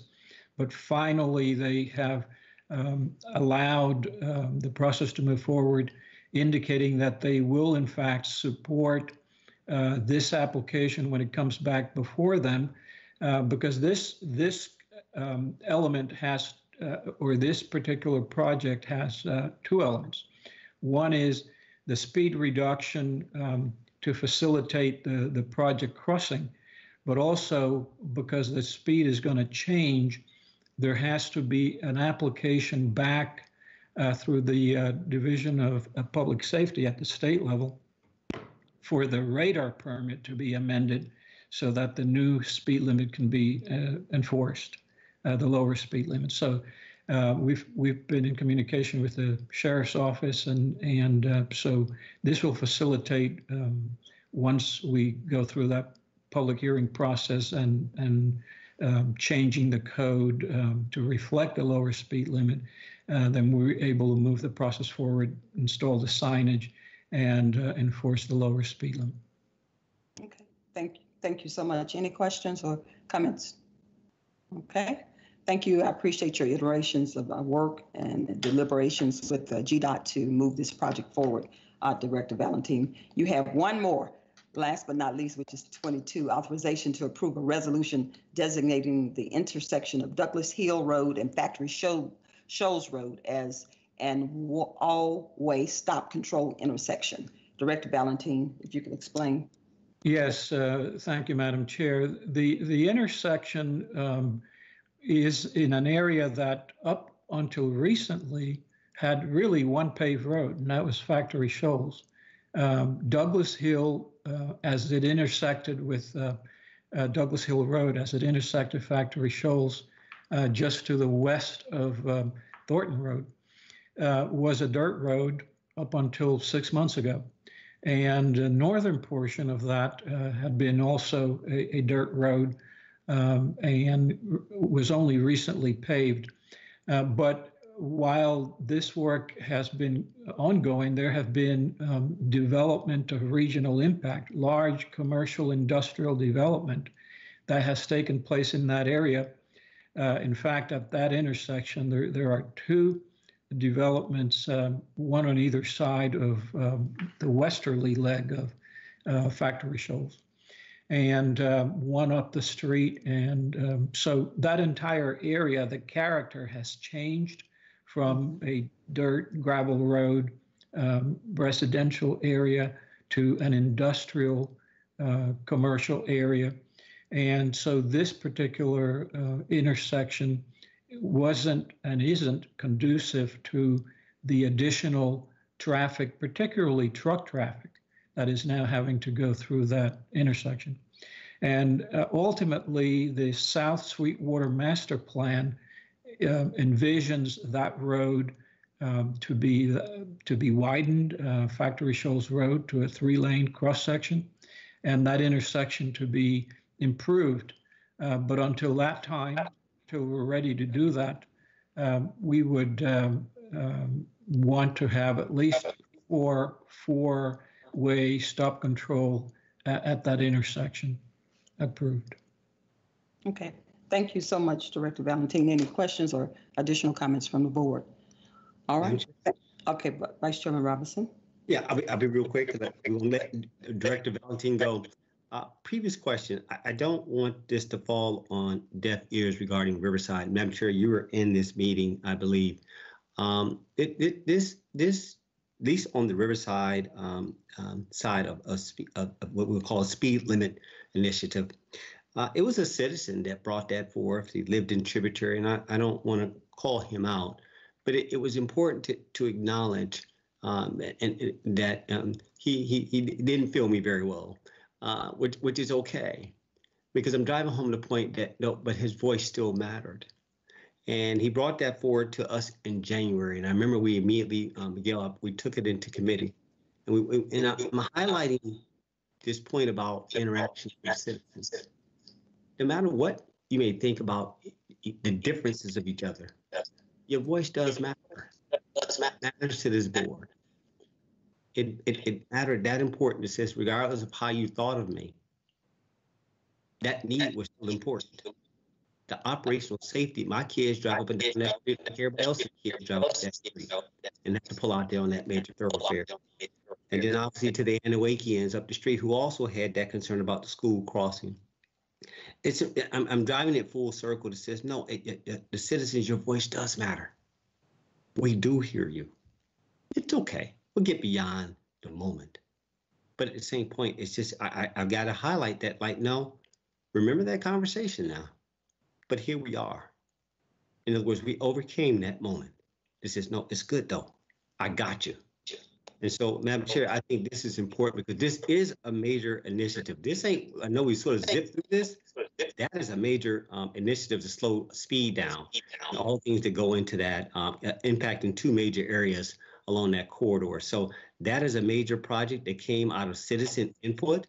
but finally they have um, allowed um, the process to move forward, indicating that they will in fact support uh, this application when it comes back before them, uh, because this this um, element has, uh, or this particular project has uh, two elements. One is the speed reduction um, to facilitate the, the project crossing, but also because the speed is going to change, there has to be an application back uh, through the uh, Division of, Public Safety at the state level for the radar permit to be amended so that the new speed limit can be uh, enforced, uh, the lower speed limit. So uh, we've we've been in communication with the sheriff's office, and and uh, so this will facilitate um, once we go through that public hearing process and and um, changing the code um, to reflect a lower speed limit, uh, then we're able to move the process forward, install the signage, and uh, enforce the lower speed limit. Okay, thank you. Thank you so much. Any questions or comments? Okay, thank you. I appreciate your iterations of uh, work and deliberations with uh, GDOT to move this project forward, uh, Director Valentin. You have one more, last but not least, which is 22, authorization to approve a resolution designating the intersection of Douglas Hill Road and Factory Shoals Road as an all-way stop control intersection. Director Valentin, if you could explain. Yes, uh, thank you, Madam Chair. The, the intersection um, is in an area that up until recently had really one paved road, and that was Factory Shoals. Um, Douglas Hill, uh, as it intersected with uh, uh, Douglas Hill Road, as it intersected Factory Shoals, uh, just to the west of um, Thornton Road, uh, was a dirt road up until six months ago. And the northern portion of that uh, had been also a, a dirt road um, and was only recently paved. Uh, but while this work has been ongoing, there have been um, development of regional impact, large commercial industrial development that has taken place in that area. Uh, in fact, at that intersection, there, there are two developments, um, one on either side of um, the westerly leg of uh, Factory Shoals, and um, one up the street. And um, so that entire area, the character has changed from a dirt gravel road um, residential area to an industrial uh, commercial area. And so this particular uh, intersection wasn't and isn't conducive to the additional traffic, particularly truck traffic, that is now having to go through that intersection. And uh, ultimately, the South Sweetwater Master Plan uh, envisions that road um, to be, uh, to be widened, uh, Factory Shoals Road to a three-lane cross-section, and that intersection to be improved. Uh, But until that time, till we're ready to do that, um, we would um, um, want to have at least four four, four-way stop control a- at that intersection approved. Okay, thank you so much, Director Valentin. Any questions or additional comments from the board? All right, okay, Vice Chairman Robinson? Yeah, I'll be, I'll be real quick because I'm gonna let Director Valentin go. Uh, previous question, I, I don't want this to fall on deaf ears regarding Riverside. Madam Chair, you were in this meeting, I believe. Um, it, it, this, this, at least on the Riverside, um, um, side of, of, of, what we call a speed limit initiative. Uh, it was a citizen that brought that forth. He lived in Tributary, and I, I don't want to call him out, but it, it was important to, to acknowledge um, and, and that um, he, he he didn't feel me very well, uh, which which is okay, because I'm driving home the point that no, but his voice still mattered, and he brought that forward to us in January, and I remember we immediately um, Miguel we took it into committee, and we, and I'm highlighting this point about interaction with citizens. No matter what you may think about the differences of each other, your voice does matter. It matters to this board. It, it, it mattered that important. It says, regardless of how you thought of me, that need was still important. The operational safety, my kids drive up and down that street like everybody else's kids drive up that street and have to pull out there on that major thoroughfare. And then obviously to the Anawakians up the street who also had that concern about the school crossing. It's, I'm, I'm driving it full circle that says, no, it, it- it- the citizens, your voice does matter. We do hear you. It's okay. We'll get beyond the moment. But at the same point, it's just, I, I, I've got to highlight that, like, no, remember that conversation now. But here we are. In other words, we overcame that moment. This is, no, it's good though. I got you. And so, Madam Chair, I think this is important because this is a major initiative. This ain't, I know we sort of zipped through this. That is a major um, initiative to slow speed down. And all things that go into that, um, uh, impacting two major areas along that corridor. So that is a major project that came out of citizen input.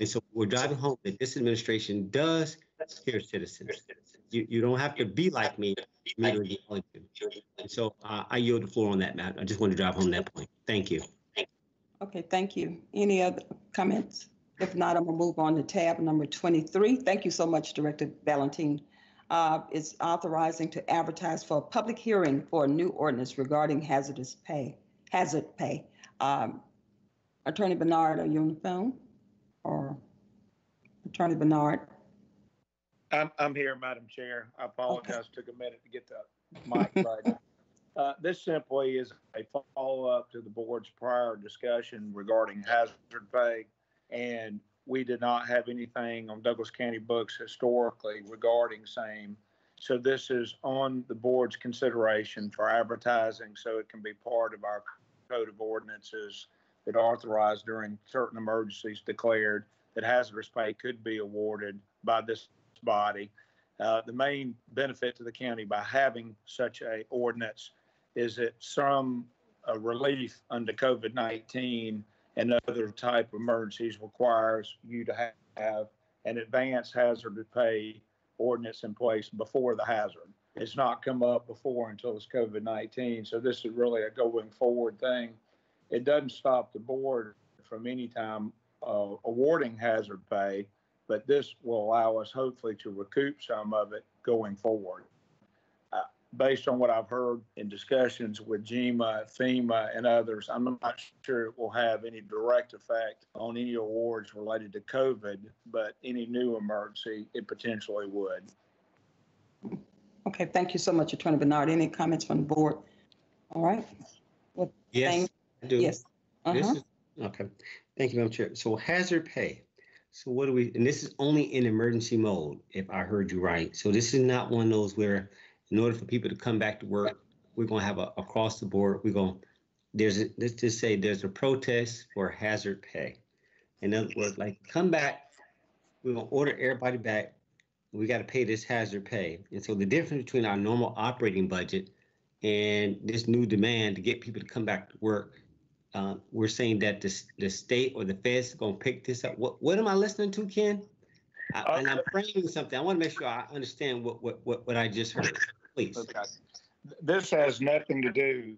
And so we're driving home that this administration does hear citizens. You, you don't have to be like me to you. And so uh, I yield the floor on that, Matt. I just want to drive home that point. Thank you. Okay, thank you. Any other comments? If not, I'm gonna move on to tab number 23. Thank you so much, Director Valentin. Uh, It's authorizing to advertise for a public hearing for a new ordinance regarding hazardous pay, hazard pay. Um, Attorney Bernard, are you on the phone? Or Attorney Bernard? I'm, I'm here, Madam Chair. I apologize, took a minute to get the mic right. Uh, This simply is a follow-up to the board's prior discussion regarding hazard pay. And we did not have anything on Douglas County books historically regarding same. So this is on the board's consideration for advertising, so it can be part of our code of ordinances that authorize during certain emergencies declared that hazardous pay could be awarded by this body. Uh, the main benefit to the county by having such a ordinance is that some uh, relief under COVID-19 and other type of emergencies requires you to ha- have an advanced hazard pay ordinance in place before the hazard. It's not come up before until it's COVID-19. So this is really a going forward thing. It doesn't stop the board from any time uh, awarding hazard pay, but this will allow us hopefully to recoup some of it going forward. Uh, Based on what I've heard in discussions with GMA, FEMA, and others, I'm not sure it will have any direct effect on any awards related to COVID, but any new emergency, it potentially would. Okay, thank you so much, Attorney Bernard. Any comments from the board? All right. Well, Yes, thank- I do. Yes. Uh-huh. is, okay. Thank you, Madam Chair. So hazard pay. So what do we, and this is only in emergency mode, if I heard you right. So this is not one of those where in order for people to come back to work, we're gonna have a, across the board, we're gonna, there's, a let's just say there's a protest for hazard pay. In other words, like, come back, we're gonna order everybody back, we gotta pay this hazard pay. And so the difference between our normal operating budget and this new demand to get people to come back to work, uh, we're saying that the, the state or the feds is gonna pick this up. What, what am I listening to, Ken? I- And I'm framing something. I want to make sure I understand what, what, what, what I just heard, please. Okay. This has nothing to do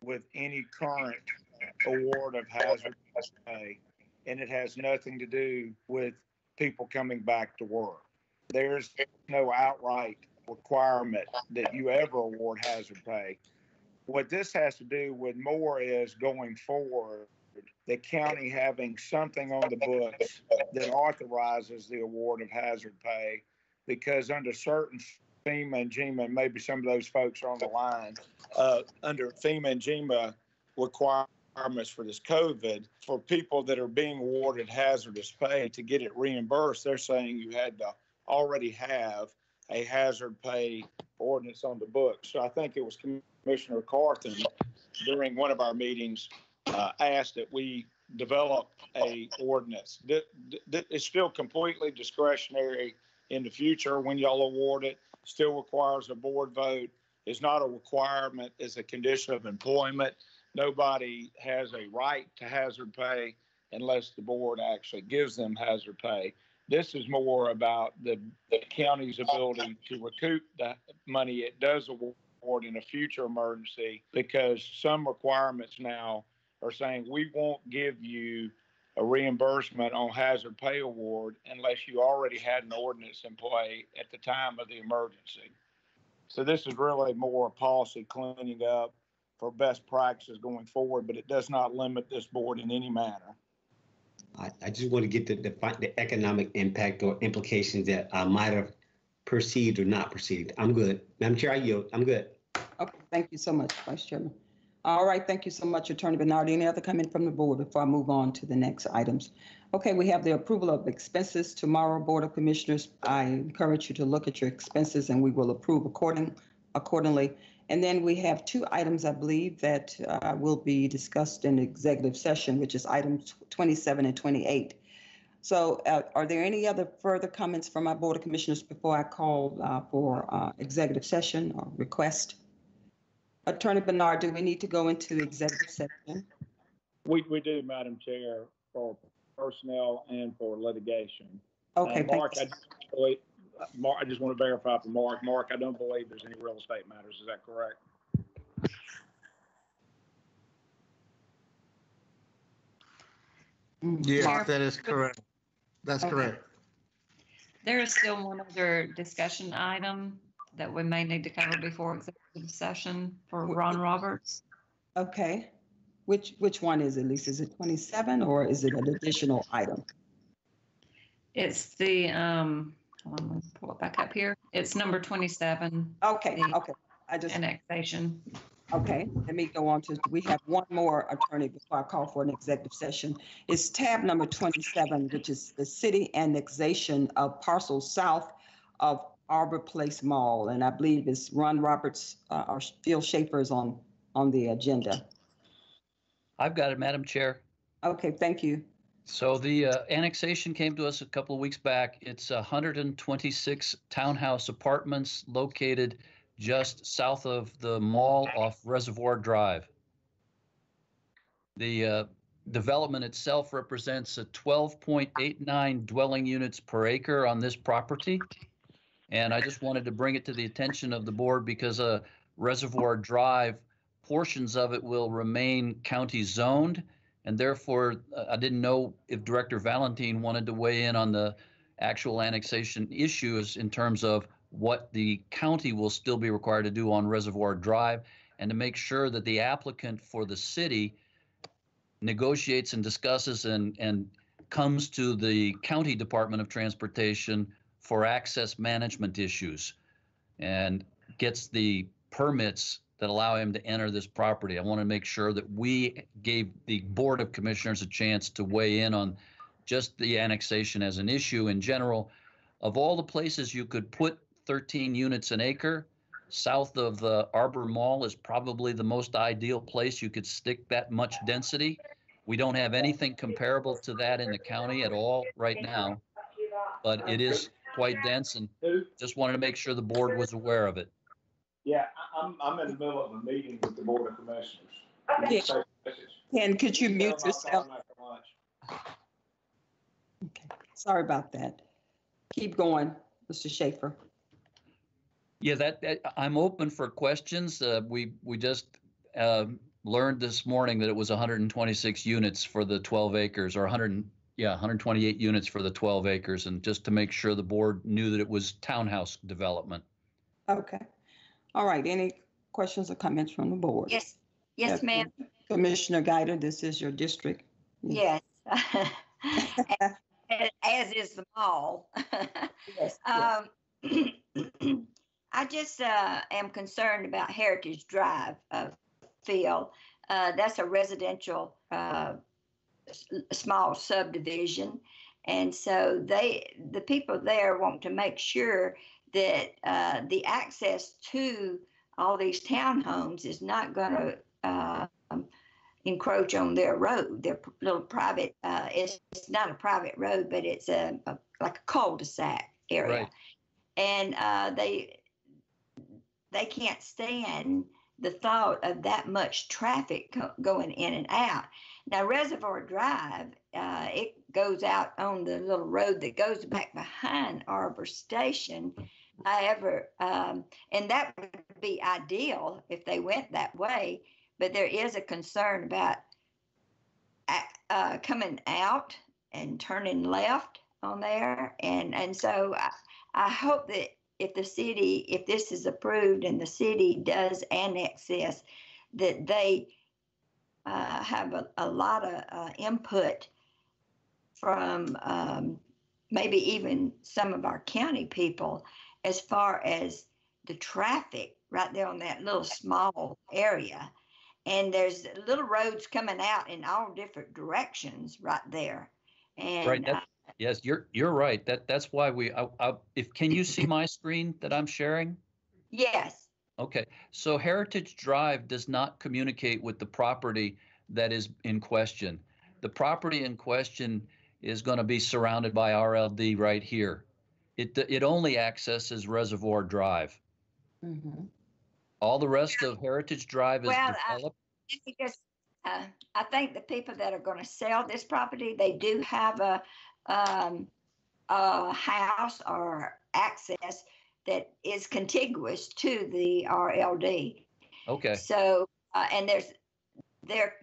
with any current award of hazard pay, and it has nothing to do with people coming back to work. There's no outright requirement that you ever award hazard pay. What this has to do with more is going forward, the county having something on the books that authorizes the award of hazard pay, because under certain FEMA and GMA, maybe some of those folks are on the line, uh, under FEMA and GMA requirements for this COVID, for people that are being awarded hazardous pay to get it reimbursed, they're saying you had to already have a hazard pay ordinance on the books. So I think it was Commissioner Carthen during one of our meetings uh, asked that we develop a ordinance. Th- th- It's still completely discretionary in the future when y'all award it. Still requires a board vote. Is not a requirement. Is a condition of employment. Nobody has a right to hazard pay unless the board actually gives them hazard pay. This is more about the, the county's ability to recoup the money it does award in a future emergency because some requirements now are saying we won't give you a reimbursement on hazard pay award unless you already had an ordinance in play at the time of the emergency. So this is really more policy cleaning up for best practices going forward, but it does not limit this board in any manner. I, I just want to get the, the, the economic impact or implications that I might have perceived or not perceived. I'm good. Madam Chair, I yield. I'm good. Okay, thank you so much, Vice Chairman. All right, thank you so much, Attorney Bernard. Any other comment from the board before I move on to the next items? Okay, we have the approval of expenses tomorrow, Board of Commissioners. I encourage you to look at your expenses and we will approve according, accordingly. And then we have two items, I believe, that uh, will be discussed in executive session, which is items 27 and 28. So uh, are there any other further comments from my Board of Commissioners before I call uh, for uh, executive session or request? Attorney Bernard, do we need to go into executive session? We, we do, Madam Chair, for personnel and for litigation. Okay, Uh, Mark. I just believe- Mark, I just want to verify for Mark. Mark, I don't believe there's any real estate matters. Is that correct? Yes, that is correct. That's Okay. correct. There is still one other discussion item that we may need to cover before executive session for Ron Roberts. Okay. Which, which one is it, Lisa? Is it 27 or is it an additional item? It's the, um, hold on, let me pull it back up here. It's number 27. Okay, the okay. I just, Annexation. okay, let me go on to, we have one more attorney before I call for an executive session. It's tab number 27, which is the city annexation of parcel south of Arbor Place Mall. And I believe it's Ron Roberts, uh, or Phil Schaefer is on, on the agenda. I've got it, Madam Chair. Okay, thank you. So the uh, annexation came to us a couple of weeks back. It's 126 townhouse apartments located just south of the mall off Reservoir Drive. The uh, development itself represents a 12.89 dwelling units per acre on this property. And I just wanted to bring it to the attention of the board because a Reservoir Drive, portions of it will remain county zoned. And therefore, I didn't know if Director Valentin wanted to weigh in on the actual annexation issues in terms of what the county will still be required to do on Reservoir Drive and to make sure that the applicant for the city negotiates and discusses and, and comes to the County Department of Transportation for access management issues and gets the permits that allow him to enter this property. I want to make sure that we gave the Board of Commissioners a chance to weigh in on just the annexation as an issue in general. Of all the places you could put 13 units an acre, south of the Arbor Mall is probably the most ideal place you could stick that much density. We don't have anything comparable to that in the county at all right now, but it is quite dense and just wanted to make sure the board was aware of it. Yeah, I, I'm, I'm in the middle of a meeting with the Board of Commissioners. Okay. Take message. Ken, could you Tell mute them I'll call yourself? them after lunch. Sorry about that. Keep going, Mr. Schaefer. Yeah, that, that- I'm open for questions. Uh, we, we just, um, learned this morning that it was hundred and twenty-six units for the twelve acres or hundred and, yeah, hundred and twenty-eight units for the twelve acres. And just to make sure the board knew that it was townhouse development. Okay. All right, any questions or comments from the board? Yes, yes, Yes, ma'am. Commissioner Guider, this is your district. Yes. As- As is the mall. Yes. Um, I just uh, am concerned about Heritage Drive uh, field. Uh, That's a residential, uh, s- small subdivision. And so they, the people there want to make sure that uh, the access to all these townhomes is not going to encroach on their road, their little private, uh, it's, it's not a private road, but it's a, a like a cul-de-sac area. Right. And, uh, they, they can't stand the thought of that much traffic go- going in and out. Now Reservoir Drive, uh, it goes out on the little road that goes back behind Arbor Station. However, um, and that would be ideal if they went that way, but there is a concern about uh, coming out and turning left on there. And, and so I, I hope that if the city, if this is approved and the city does annex this, that they uh, have a, a lot of uh, input from um, maybe even some of our county people as far as the traffic right there on that little small area. And there's little roads coming out in all different directions right there. And Right, uh, yes, you're, you're right. That, that's why we, I, I, if, can you see my screen that I'm sharing? yes, Okay, so Heritage Drive does not communicate with the property that is in question. The property in question is going to be surrounded by RLD right here. It, it only accesses Reservoir Drive. All the rest of Heritage Drive is Well, I- developed. because uh, I think the people that are going to sell this property, they do have a, um, a house or access that is contiguous to the RLD. Okay, So, uh, and there's, there,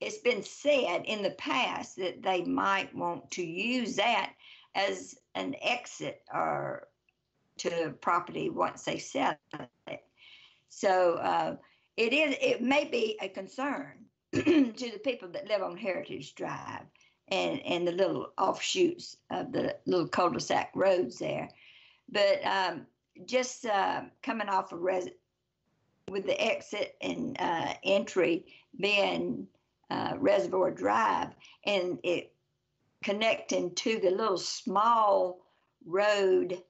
it's been said in the past that they might want to use that as an exit or to property once they sell it. So, uh, it is, it may be a concern to the people that live on Heritage Drive and, and the little offshoots of the little cul-de-sac roads there. But, um, just, uh, coming off of res, with the exit and uh, entry being uh, Reservoir Drive and it connecting to the little small road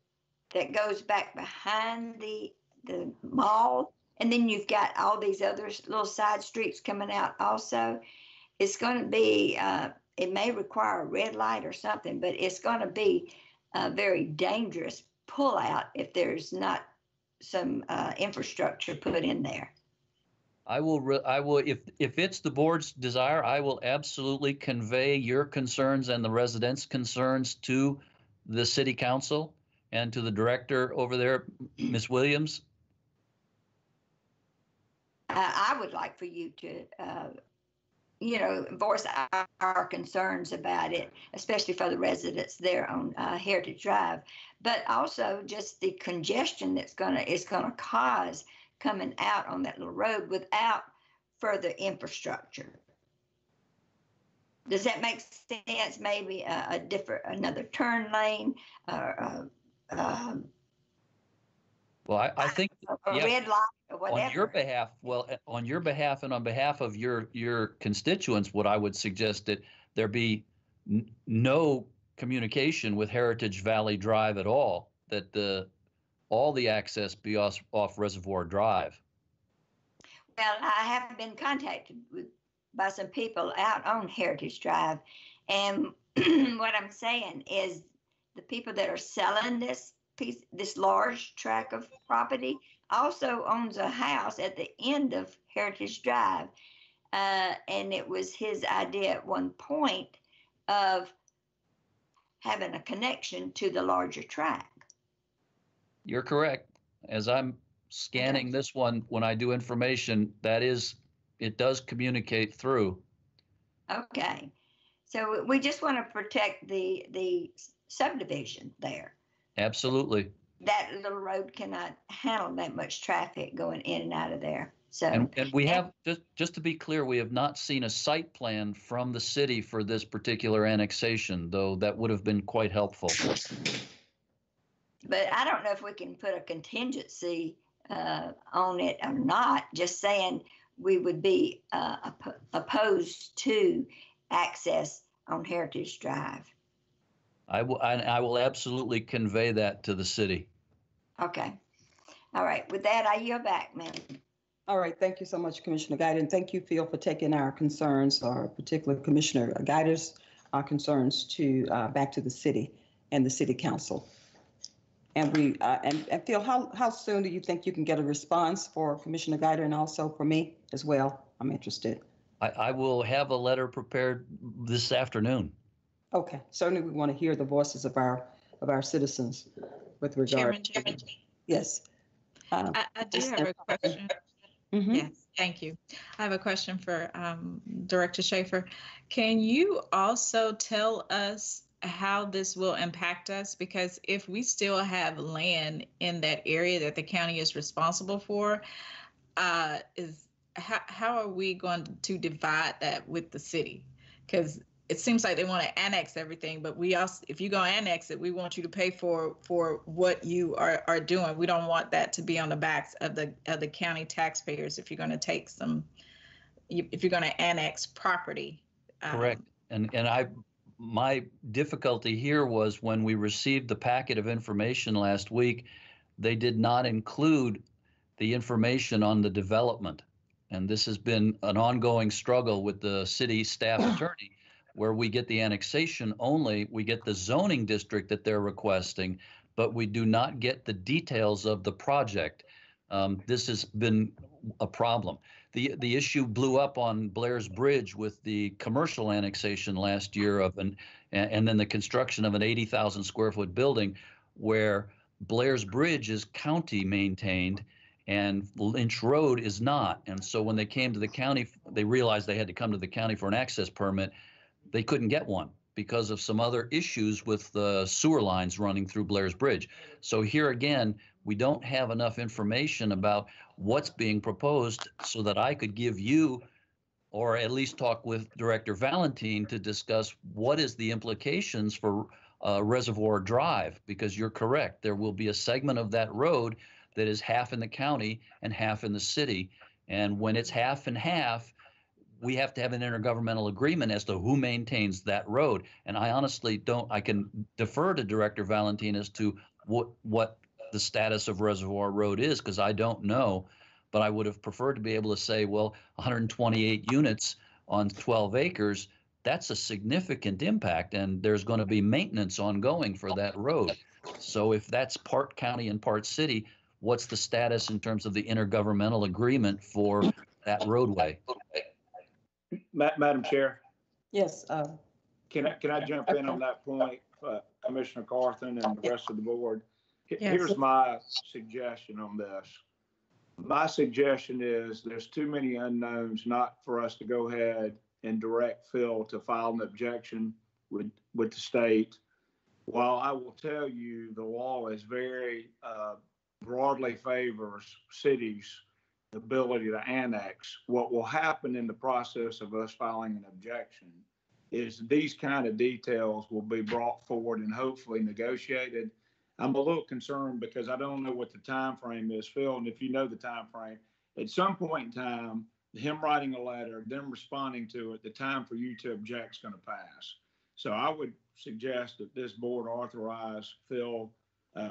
that goes back behind the the mall. And then you've got all these other little side streets coming out also. It's going to be uh, it may require a red light or something but it's going to be a very dangerous pullout if there's not some uh, infrastructure put in there. I will, re- I will, if, if it's the board's desire, I will absolutely convey your concerns and the residents' concerns to the city council and to the director over there, Ms. Williams. Uh, I would like for you to, uh, you know, voice our, our concerns about it, especially for the residents there on uh, Heritage Drive, but also just the congestion that's gonna is gonna cause coming out on that little road without further infrastructure. Does that make sense? Maybe a, a different, another turn lane, or uh, um, Well, I, I think. a yeah, red light, or On your behalf, well, uh, on your behalf and on behalf of your, your constituents, what I would suggest that there be n- no communication with Heritage Valley Drive at all, that the, all the access be off, off Reservoir Drive. Well, I have been contacted with, by some people out on Heritage Drive, and what I'm saying is the people that are selling this piece, this large tract of property, also owns a house at the end of Heritage Drive. Uh, and it was his idea at one point of having a connection to the larger track. You're correct. As I'm scanning this one, when I do information, that is, it does communicate through. Okay. So we just want to protect the, the subdivision there. Absolutely. That little road cannot handle that much traffic going in and out of there. So, And, and we have, just, just to be clear, we have not seen a site plan from the city for this particular annexation, though that would have been quite helpful. but I don't know if we can put a contingency uh, on it or not, just saying we would be uh, oppo- opposed to access on Heritage Drive. I will, I, I will absolutely convey that to the city. Okay. All right. With that, I yield back, ma'am. All right, thank you so much, Commissioner Guider, and thank you, Phil, for taking our concerns, our particular Commissioner Guider's uh, concerns to, uh, back to the city and the city council. And we, uh, and, and Phil, how, how soon do you think you can get a response for Commissioner Guider and also for me as well? I'm interested. I, I will have a letter prepared this afternoon. Okay, certainly we want to hear the voices of our, of our citizens with regard. Chairman, Yes. Uh, I, I do have a question. mhm. Yes, thank you. I have a question for um, Director Schaefer. Can you also tell us how this will impact us? Because if we still have land in that area that the county is responsible for, uh, is how, how are we going to divide that with the city? Because it seems like they want to annex everything, but we also, if you go annex it, we want you to pay for for what you are are doing. We don't want that to be on the backs of the of the county taxpayers. If you're going to take some, if you're going to annex property. um, Correct. And, and I, my difficulty here was when we received the packet of information last week, they did not include the information on the development. And this has been an ongoing struggle with the city staff attorney, where we get the annexation only, we get the zoning district that they're requesting, but we do not get the details of the project. Um, this has been a problem. The, the issue blew up on Blair's Bridge with the commercial annexation last year of an, and, then the construction of an 80,000 square foot building where Blair's Bridge is county maintained and Lynch Road is not. And so when they came to the county, they realized they had to come to the county for an access permit. They couldn't get one because of some other issues with the sewer lines running through Blair's Bridge. So here again, we don't have enough information about what's being proposed so that I could give you or at least talk with Director Valentin to discuss what is the implications for uh, Reservoir Drive, because you're correct. There will be a segment of that road that is half in the county and half in the city. And when it's half and half, we have to have an intergovernmental agreement as to who maintains that road. And I honestly don't, I can defer to Director Valentin as to what, what the status of Reservoir Road is, because I don't know. But I would have preferred to be able to say, well, 128 units on 12 acres, that's a significant impact. And there's going to be maintenance ongoing for that road. So if that's part county and part city, what's the status in terms of the intergovernmental agreement for that roadway? Ma- Madam Chair, Yes, uh, can I, can I jump in on that point, uh, Commissioner Carthen and the rest of the board? H- Yes. Here's my suggestion on this. My suggestion is there's too many unknowns not for us to go ahead and direct Phil to file an objection with, with the state. While I will tell you, the law is very, uh, broadly favors cities' ability to annex. What will happen in the process of us filing an objection is these kind of details will be brought forward and hopefully negotiated. I'm a little concerned because I don't know what the time frame is, Phil, and if you know the time frame, at some point in time, him writing a letter, them responding to it, the time for you to object is going to pass. So I would suggest that this board authorize Phil uh,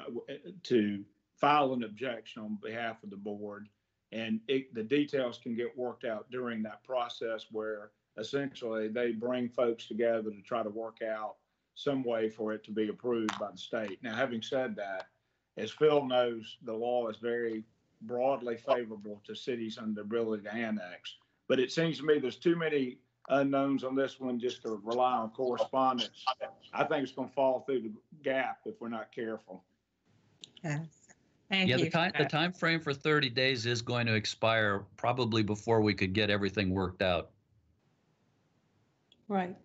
to file an objection on behalf of the board. And it, the details can get worked out during that process where essentially they bring folks together to try to work out some way for it to be approved by the state. Now, having said that, as Phil knows, the law is very broadly favorable to cities and ability to annex. But it seems to me there's too many unknowns on this one just to rely on correspondence. I think it's going to fall through the gap if we're not careful. Thank Yeah, the you. time, the time frame for 30 days is going to expire probably before we could get everything worked out. Right.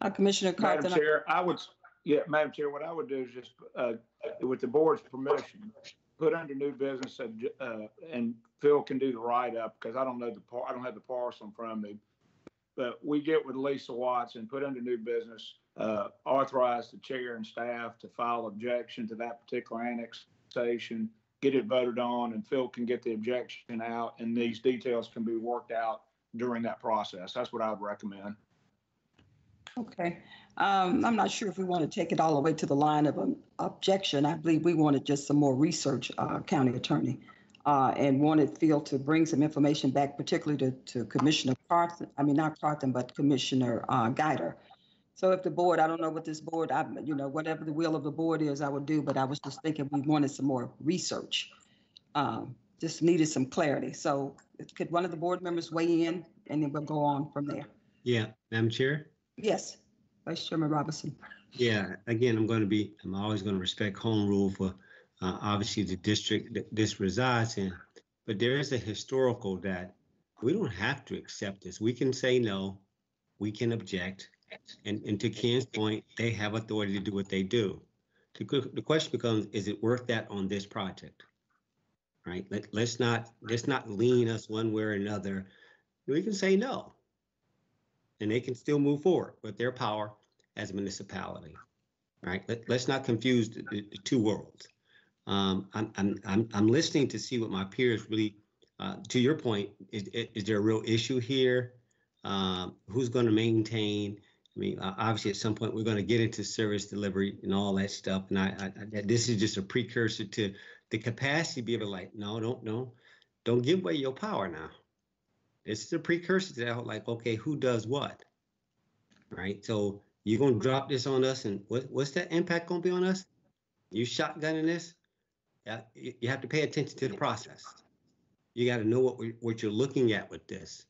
Uh, Commissioner Madam Chair, I would, yeah, Madam Chair, what I would do is just, uh, with the board's permission, put under new business, uh, and Phil can do the write-up, because I don't know the, par- I don't have the parcel in front of me. But we get with Lisa Watts and put under new business, uh, authorize the chair and staff to file objection to that particular annexation, get it voted on, and Phil can get the objection out, and these details can be worked out during that process. That's what I would recommend. Okay. Um, I'm not sure if we want to take it all the way to the line of an objection. I believe we wanted just some more research, uh, county attorney. Uh, and wanted Phil to bring some information back, particularly to, to Commissioner Carthen, I mean, not Carthen, but Commissioner, uh, Guider. So if the board, I don't know what this board, I, you know, whatever the will of the board is, I would do, but I was just thinking we wanted some more research. Um, just needed some clarity. So could one of the board members weigh in and then we'll go on from there? Yeah, Madam Chair? Yes, Vice Chairman Robinson. Yeah, again, I'm going to be, I'm always going to respect home rule for, uh, obviously the district that this resides in. But there is a historical that we don't have to accept this. We can say no, we can object. And, and to Ken's point, they have authority to do what they do. The, the question becomes, is it worth that on this project? Right? Let, let's not, let's not lean us one way or another. We can say no. And they can still move forward with their power as a municipality. Right? Let, let's not confuse the, the, the two worlds. Um, I'm, I'm, I'm, I'm listening to see what my peers really, uh, to your point, is, is there a real issue here? Um, who's going to maintain? I mean, uh, obviously, at some point, we're going to get into service delivery and all that stuff. And I, I, this is just a precursor to the capacity to be able to like, no, don't, no, don't give away your power now. Is a precursor to that. Like, okay, who does what? Right. So you're going to drop this on us, and what, what's that impact going to be on us? You shotgunning this? Yeah, you, you have to pay attention to the process. You got to know what we, what you're looking at with this.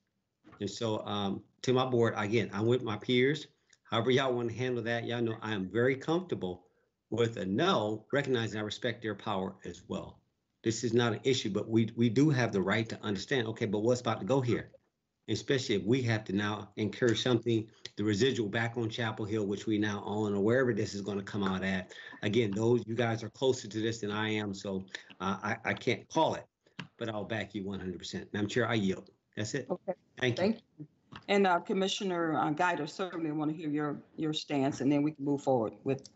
And so, um, to my board, again, I'm with my peers. However, y'all want to handle that, y'all know I am very comfortable with a no, recognizing I respect their power as well. This is not an issue, but we we do have the right to understand. Okay, but what's about to go here? Especially if we have to now incur something, the residual back on Chapel Hill, which we now own, or wherever this is going to come out at. Again, those you guys are closer to this than I am, so uh, I I can't call it, but I'll back you 100%. Madam Chair, I yield. That's it. Okay. Thank you. Thank you. And uh, Commissioner uh, Guider, certainly want to hear your, your stance and then we can move forward with,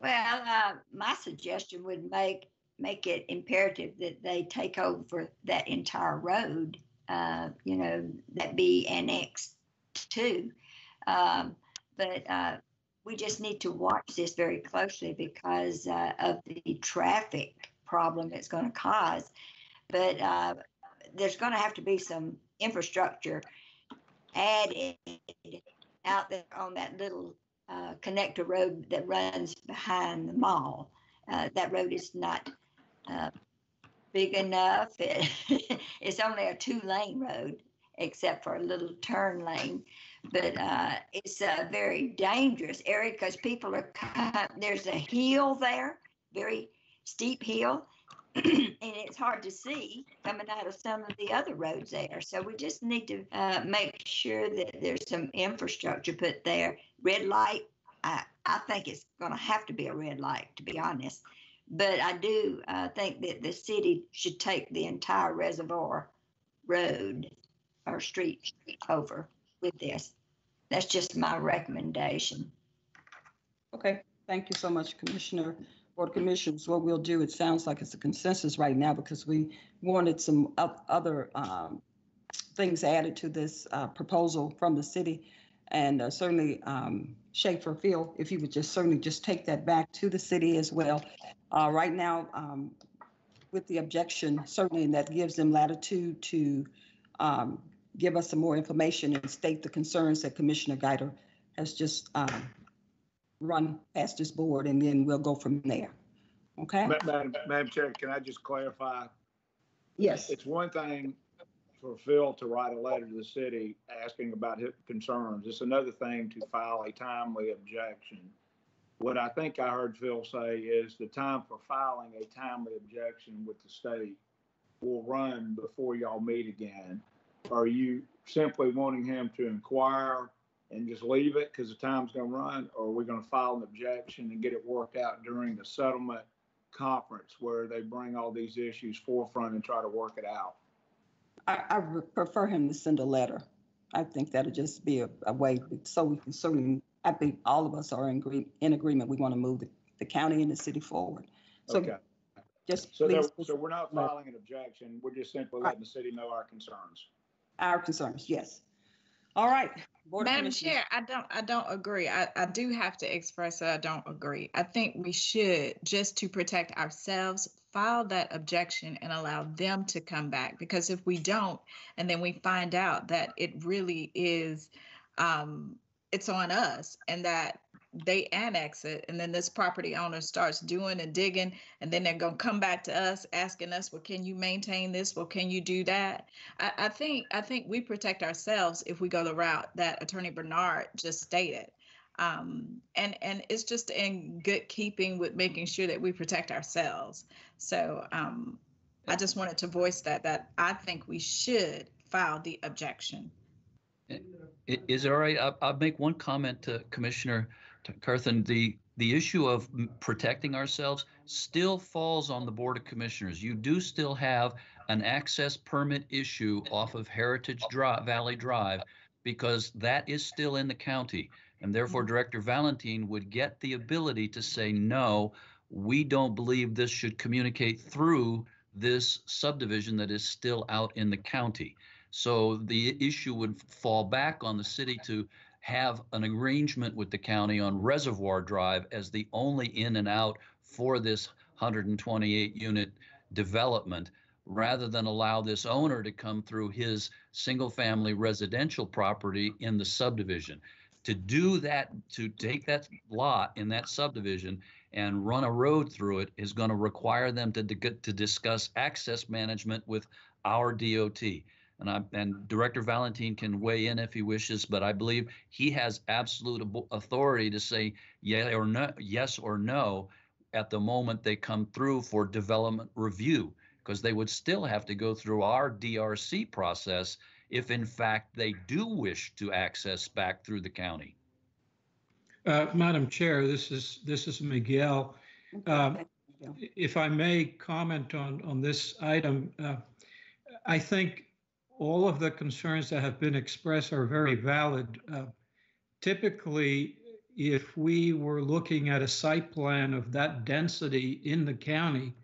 Well, uh, my suggestion would make, make it imperative that they take over that entire road. Uh, you know, that be annexed to. Um, but, uh, we just need to watch this very closely because, uh, of the traffic problem it's gonna cause. But, uh, there's gonna have to be some infrastructure added out there on that little uh, connector road that runs behind the mall. Uh, that road is not uh, big enough. It, it's only a two lane road, except for a little turn lane. But uh, it's a very dangerous area because people are, there's a hill there, very steep hill. and it's hard to see coming out of some of the other roads there. So we just need to uh, make sure that there's some infrastructure put there. Red light, I, I think it's going to have to be a red light, to be honest. But I do uh, think that the city should take the entire reservoir road or street over with this. That's just my recommendation. okay, thank you so much, Commissioner. Board Commissioners, what we'll do, it sounds like it's a consensus right now because we wanted some oth- other um, things added to this uh, proposal from the city. And uh, certainly um, Schaefer, Phil, if you would just certainly just take that back to the city as well. Uh, Right now, um, with the objection, certainly, that gives them latitude to um, give us some more information and state the concerns that Commissioner Guider has just um, run past this board, and then we'll go from there. Okay? Ma- Madam, Madam Chair, can I just clarify? Yes. It's one thing for Phil to write a letter to the city asking about his concerns. It's another thing to file a timely objection. What I think I heard Phil say is the time for filing a timely objection with the state will run before y'all meet again. Are you simply wanting him to inquire and just leave it because the time's gonna run? Or we're we gonna file an objection and get it worked out during the settlement conference where they bring all these issues forefront and try to work it out? I, I prefer him to send a letter. I think that'll just be a, a way, so we can certainly, I think all of us are in agree, in agreement. We want to move the, the county and the city forward. So Okay. just So please, so we're not filing an objection. We're just simply letting the city know our concerns. our concerns, yes. All right. Board Madam Chair, I don't, I don't agree. I, I do have to express that I don't agree. I think we should, just to protect ourselves, file that objection and allow them to come back. Because if we don't, and then we find out that it really is, um, it's on us and that they annex it and then this property owner starts doing and digging and then they're gonna come back to us asking us, well, can you maintain this? Well, can you do that? I, I think I think we protect ourselves if we go the route that Attorney Bernard just stated. Um, and and it's just in good keeping with making sure that we protect ourselves. So um, I just wanted to voice that that I think we should file the objection. Is it all right? I'll, I'll make one comment to Commissioner Carthen. The, the issue of protecting ourselves still falls on the Board of Commissioners. You do still have an access permit issue off of Heritage Drive, Valley Drive, because that is still in the county. And therefore, mm-hmm. Director Valentin would get the ability to say, no, we don't believe this should communicate through this subdivision that is still out in the county. So the issue would fall back on the city to have an arrangement with the county on Reservoir Drive as the only in and out for this 128 unit development, rather than allow this owner to come through his single family residential property in the subdivision. To do that, to take that lot in that subdivision and run a road through it is going to require them to, to discuss access management with our DOT. And I, and Director Valentin can weigh in if he wishes, but I believe he has absolute authority to say yeah or no, yes or no at the moment they come through for development review, because they would still have to go through our DRC process if in fact they do wish to access back through the county. Uh, Madam Chair, this is, this is Miguel. Um, If I may comment on, on this item, uh, I think all of the concerns that have been expressed are very valid. Uh, Typically, if we were looking at a site plan of that density in the county,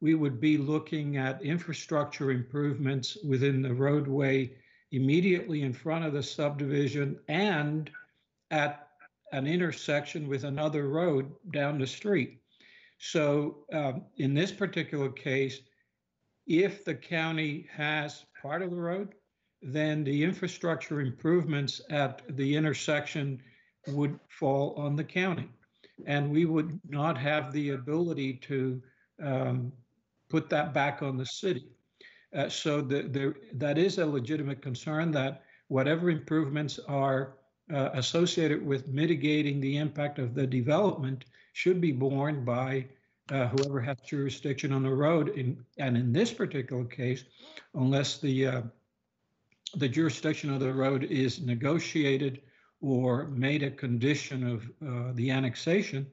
we would be looking at infrastructure improvements within the roadway immediately in front of the subdivision and at an intersection with another road down the street. So um, in this particular case, if the county has part of the road, then the infrastructure improvements at the intersection would fall on the county. And we would not have the ability to um, put that back on the city. Uh, so the, the, that is a legitimate concern that whatever improvements are uh, associated with mitigating the impact of the development should be borne by uh, whoever has jurisdiction on the road. In, and in this particular case, unless the uh, the jurisdiction of the road is negotiated or made a condition of uh, the annexation,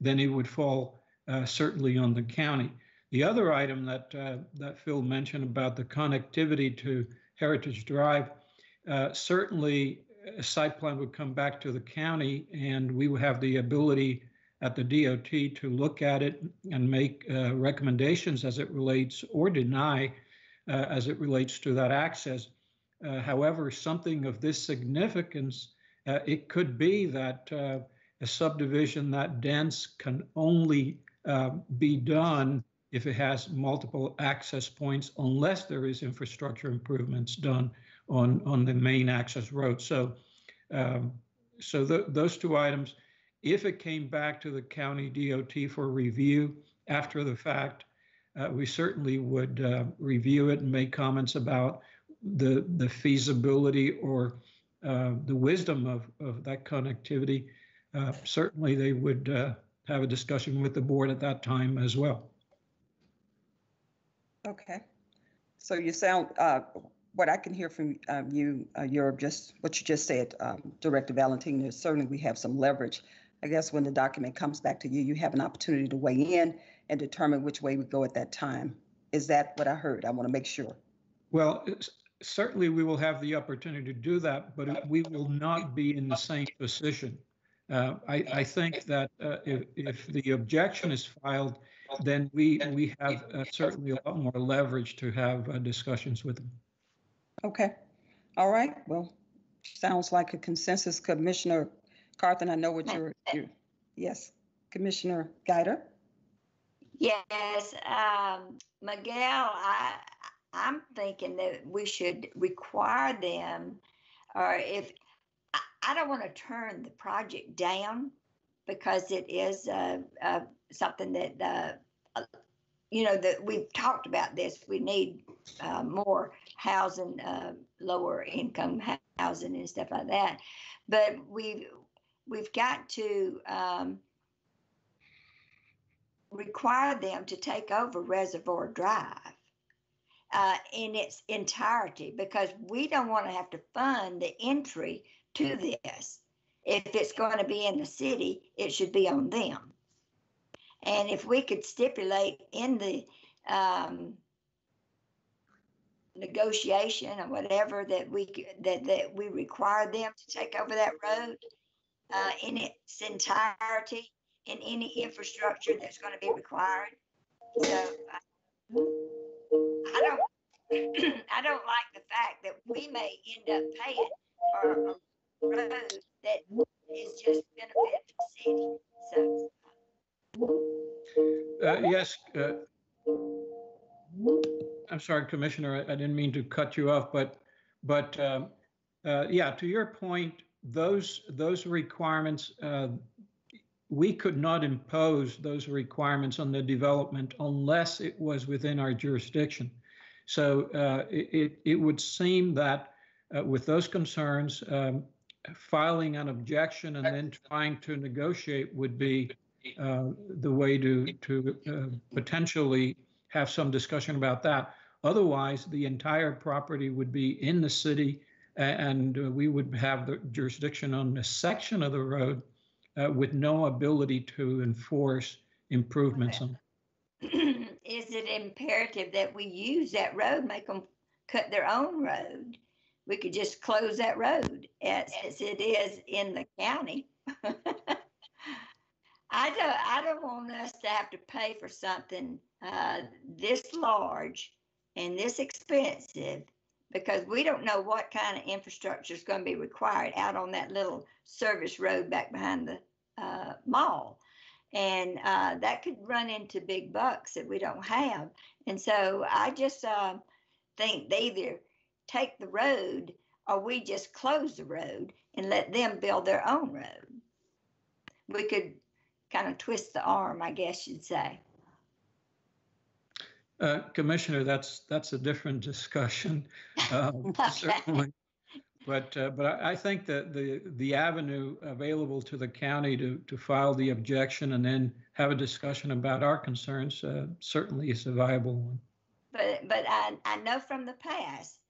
then it would fall uh, certainly on the county. The other item that uh, that Phil mentioned about the connectivity to Heritage Drive, uh, certainly a site plan would come back to the county, and we would have the ability at the DOT to look at it and make uh, recommendations as it relates or deny uh, as it relates to that access. Uh, however, something of this significance, uh, it could be that uh, a subdivision that dense can only uh, be done if it has multiple access points, unless there is infrastructure improvements done on, on the main access road. So, um, so th- those two items, if it came back to the county DOT for review after the fact, uh, we certainly would uh, review it and make comments about the the feasibility or uh, the wisdom of, of that connectivity. Uh, certainly, they would uh, have a discussion with the board at that time as well. Okay. So you sound, uh, what I can hear from um, you, uh, you're just, what you just said, um, Director Valentin, is certainly we have some leverage. I guess when the document comes back to you, you have an opportunity to weigh in and determine which way we go at that time. Is that what I heard? I want to make sure. Well, certainly we will have the opportunity to do that, but we will not be in the same position. Uh, I, I think that uh, if, if the objection is filed, then we, we have uh, certainly a lot more leverage to have uh, discussions with them. Okay. All right. Well, sounds like a consensus. Commissioner Carthen, I know what you're, you're, yes. Commissioner Guider? Yes, um, Miguel, I, I'm thinking that we should require them, or if, I, I don't want to turn the project down because it is, uh, uh, something that, uh, you know, that we've talked about this, we need, uh, more housing, uh, lower income housing and stuff like that. But we've, we've got to, um, require them to take over Reservoir Drive uh, in its entirety because we don't want to have to fund the entry to this. If it's going to be in the city, it should be on them. And if we could stipulate in the um, negotiation or whatever that we that that we require them to take over that road uh, in its entirety in any infrastructure that's going to be required. So uh, I don't I don't like the fact that we may end up paying for a road that is just benefit to the city. So Uh, Yes, uh, I'm sorry, Commissioner, I I didn't mean to cut you off, but, but, um, uh, yeah, to your point, those, those requirements, uh, we could not impose those requirements on the development unless it was within our jurisdiction. So uh, it, it- would seem that uh, with those concerns, um, filing an objection and then trying to negotiate would be uh, the way to, to uh, potentially have some discussion about that. Otherwise, the entire property would be in the city and we would have the jurisdiction on a section of the road uh, with no ability to enforce improvements on. is it imperative that we use that road, make them cut their own road? We could just close that road as, as it is in the county. I don't, I don't want us to have to pay for something, uh, this large and this expensive because we don't know what kind of infrastructure is going to be required out on that little service road back behind the, uh, mall. And, uh, that could run into big bucks that we don't have. And so I just, um, think they either take the road or we just close the road and let them build their own road. We could kind of twist the arm, I guess you'd say. Uh, Commissioner, that's, that's a different discussion, um, certainly. But, uh, but I I think that the, the avenue available to the county to, to file the objection and then have a discussion about our concerns uh, certainly is a viable one. But, but I, I know from the past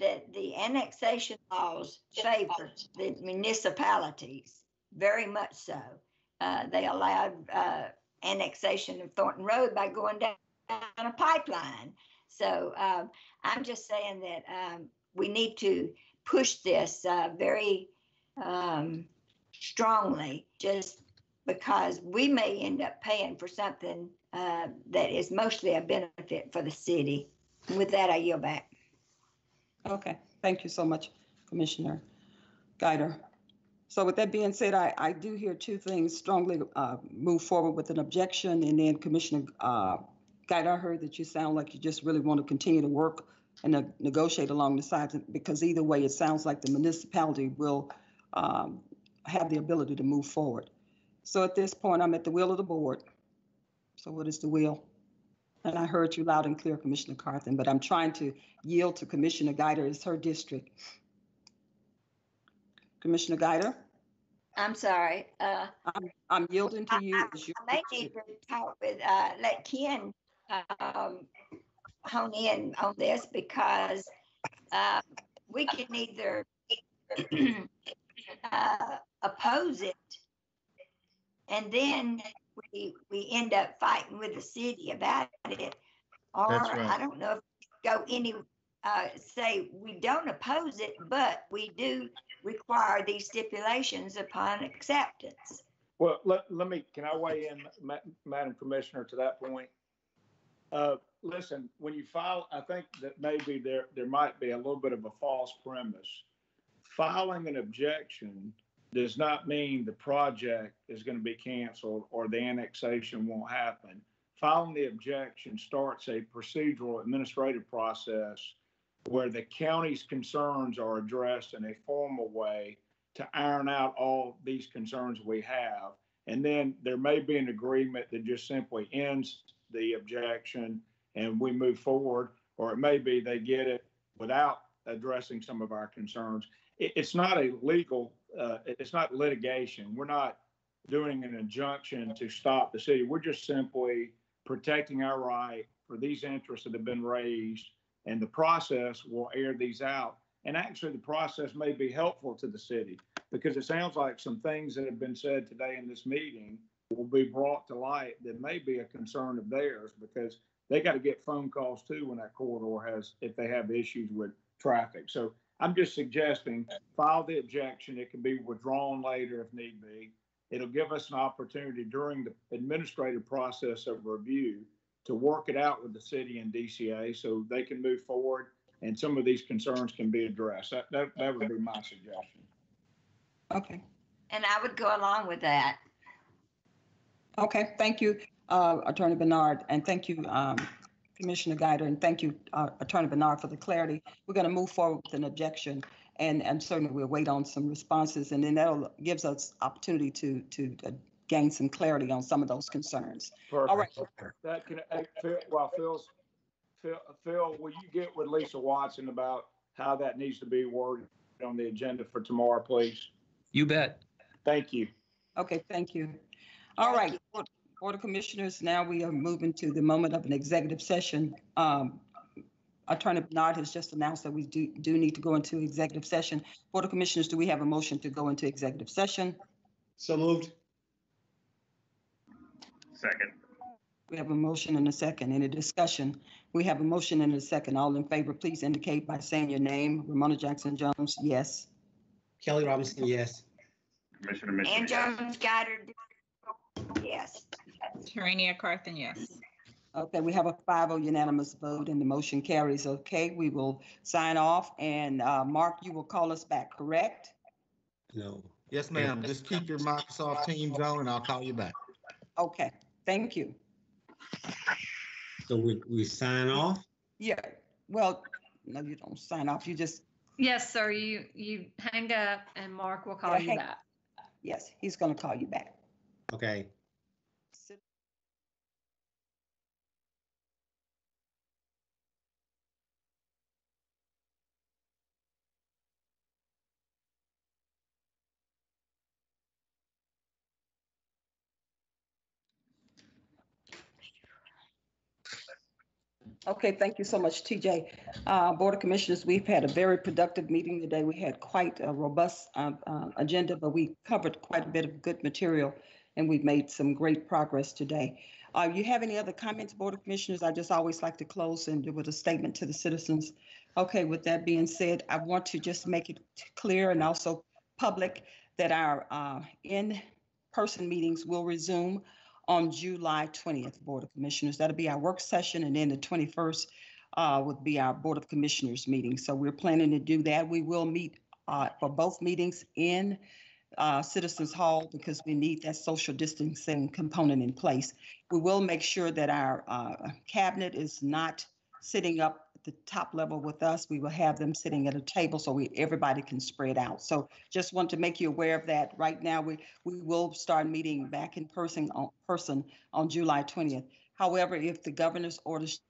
that the annexation laws favor the municipalities, very much so. Uh, they allowed, uh, annexation of Thornton Road by going down a pipeline. So, um, I'm just saying that, um, we need to push this, uh, very, um, strongly, just because we may end up paying for something, uh, that is mostly a benefit for the city. With that, I yield back. Okay, thank you so much, Commissioner Guider. So with that being said, I, I do hear two things strongly uh, move forward with an objection. And then Commissioner uh, Guider, I heard that you sound like you just really want to continue to work and ne- negotiate along the sides because either way, it sounds like the municipality will um, have the ability to move forward. So at this point, I'm at the will of the board. So what is the will? And I heard you loud and clear, Commissioner Carthen, but I'm trying to yield to Commissioner Guider. It's her district. Commissioner Guider, I'm sorry, uh, I'm, I'm yielding to you. It's your I may need to talk with, uh, let Ken, um, hone in on this because, uh, we can either, uh, oppose it. And then we, we end up fighting with the city about it. Or That's I don't know if we go any, uh, say, we don't oppose it, but we do require these stipulations upon acceptance. Well, let, let me, can I weigh in, Ma- Madam Commissioner, to that point? Uh, listen, when you file, I think that maybe there, there might be a little bit of a false premise. Filing an objection does not mean the project is going to be canceled or the annexation won't happen. Filing the objection starts a procedural administrative process where the county's concerns are addressed in a formal way to iron out all these concerns we have. And then there may be an agreement that just simply ends the objection and we move forward, or it may be they get it without addressing some of our concerns. It, it's not a legal, uh, it's not litigation. We're not doing an injunction to stop the city. We're just simply protecting our right for these interests that have been raised. And the process will air these out. And actually, the process may be helpful to the city because it sounds like some things that have been said today in this meeting will be brought to light that may be a concern of theirs because they got to get phone calls too when that corridor has, if they have issues with traffic. So I'm just suggesting file the objection. It can be withdrawn later if need be. It'll give us an opportunity during the administrative process of review to work it out with the city and DCA so they can move forward and some of these concerns can be addressed. That, that, that would be my suggestion. Okay. And I would go along with that. Okay, thank you, uh, Attorney Bernard, and thank you, um, Commissioner Guider, and thank you, uh, Attorney Bernard, for the clarity. We're going to move forward with an objection, and, and certainly we'll wait on some responses, and then that'll gives us opportunity to, to uh, gain some clarity on some of those concerns. Perfect. All right. That can, hey, Phil, while Phil's, Phil, Phil, will you get with Lisa Watson about how that needs to be worded on the agenda for tomorrow, please? You bet. Thank you. Okay, thank you. All right, Board- Board of Commissioners, now we are moving to the moment of an executive session. Um, Attorney Bernard has just announced that we do, do need to go into executive session. Board of Commissioners, do we have a motion to go into executive session? So moved. Second. We have a motion and a second. Any discussion? We have a motion and a second. All in favor, please indicate by saying your name. Romona Jackson Jones, yes. Kelly Robinson, yes. Commissioner Mitchell. And yes. Jones Guider, yes. Tarenia Carthen, yes. Okay, we have a 5-0 unanimous vote and the motion carries. Okay, we will sign off and uh, Mark, you will call us back, correct? No. Yes, ma'am. Just keep your Microsoft Teams on and I'll call you back. Okay, thank you. So we, we sign off? Yeah, well, no, you don't sign off. You just, Yes, sir. You, you hang up and Mark will call Yeah, you hang- back. yes, he's going to call you back. Okay. Okay, thank you so much, TJ. Uh, Board of Commissioners, we've had a very productive meeting today. We had quite a robust uh, uh, agenda, but we covered quite a bit of good material, and we've made some great progress today. Uh, You have any other comments, Board of Commissioners? I just always like to close and do with a statement to the citizens. Okay, with that being said, I want to just make it clear and also public that our uh, in-person meetings will resume on July 20th, Board of Commissioners. That'll be our work session, and then the 21st uh, would be our Board of Commissioners meeting. So we're planning to do that. We will meet uh, for both meetings in uh, Citizens Hall because we need that social distancing component in place. We will make sure that our uh, cabinet is not sitting up the top level with us. We will have them sitting at a table so we, everybody can spread out. So just want to make you aware of that. Right now, we, we will start meeting back in person on, person on July 20th. However, if the governor's orders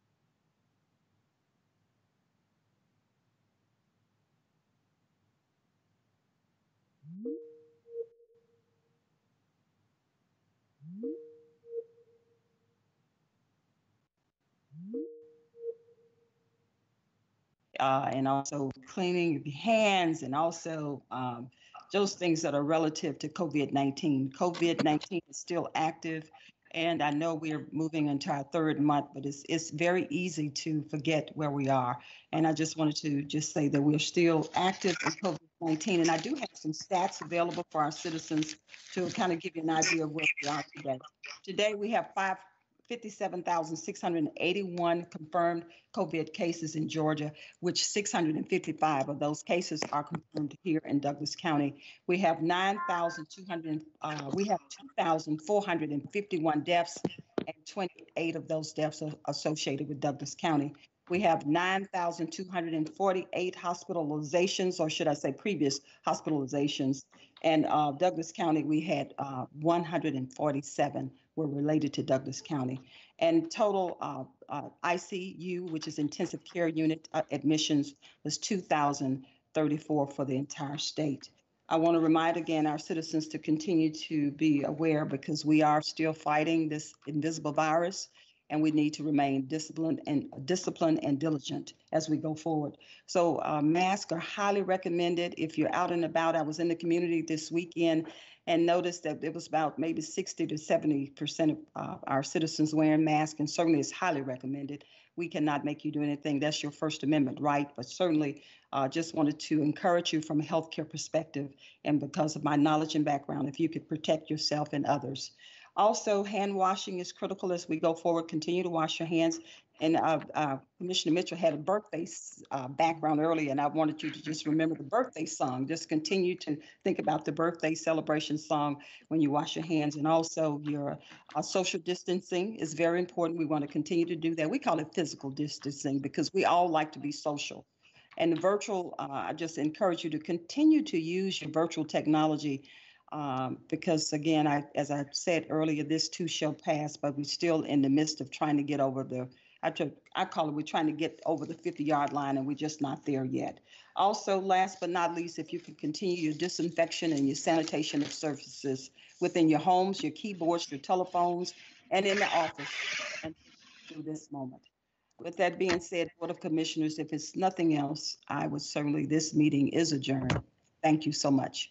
uh, and also cleaning hands and also um, those things that are relative to COVID-19. COVID-19 is still active and I know we're moving into our third month, but it's, it's very easy to forget where we are. And I just wanted to just say that we're still active in COVID-19 and I do have some stats available for our citizens to kind of give you an idea of where we are today. Today, we have five 57,681 confirmed COVID cases in Georgia, which 655 of those cases are confirmed here in Douglas County. We have 9,200, uh, we have 2,451 deaths and 28 of those deaths are associated with Douglas County. We have 9,248 hospitalizations, or should I say previous hospitalizations. And uh, Douglas County, we had uh, 147 were related to Douglas County. And total uh, uh, ICU, which is intensive care unit uh, admissions, was 2,034 for the entire state. I want to remind again our citizens to continue to be aware because we are still fighting this invisible virus and we need to remain disciplined and disciplined and diligent as we go forward. So uh, masks are highly recommended if you're out and about. I was in the community this weekend and noticed that it was about maybe 60 to 70 percent of uh, our citizens wearing masks, and certainly it's highly recommended. We cannot make you do anything. That's your First Amendment right, but certainly uh, just wanted to encourage you from a healthcare perspective, and because of my knowledge and background, if you could protect yourself and others. Also, hand washing is critical as we go forward. Continue to wash your hands. And uh, uh, Commissioner Mitchell had a birthday uh, background earlier, and I wanted you to just remember the birthday song. Just continue to think about the birthday celebration song when you wash your hands. And also, your uh, social distancing is very important. We want to continue to do that. We call it physical distancing because we all like to be social. And the virtual, uh, I just encourage you to continue to use your virtual technology um, because again, I, as I said earlier, this too shall pass, but we're still in the midst of trying to get over the, I took, I call it, we're trying to get over the 50 yard line and we're just not there yet. Also, last but not least, if you can continue your disinfection and your sanitation of surfaces within your homes, your keyboards, your telephones, and in the office and through this moment. With that being said, Board of Commissioners, if it's nothing else, I would certainly, this meeting is adjourned. Thank you so much.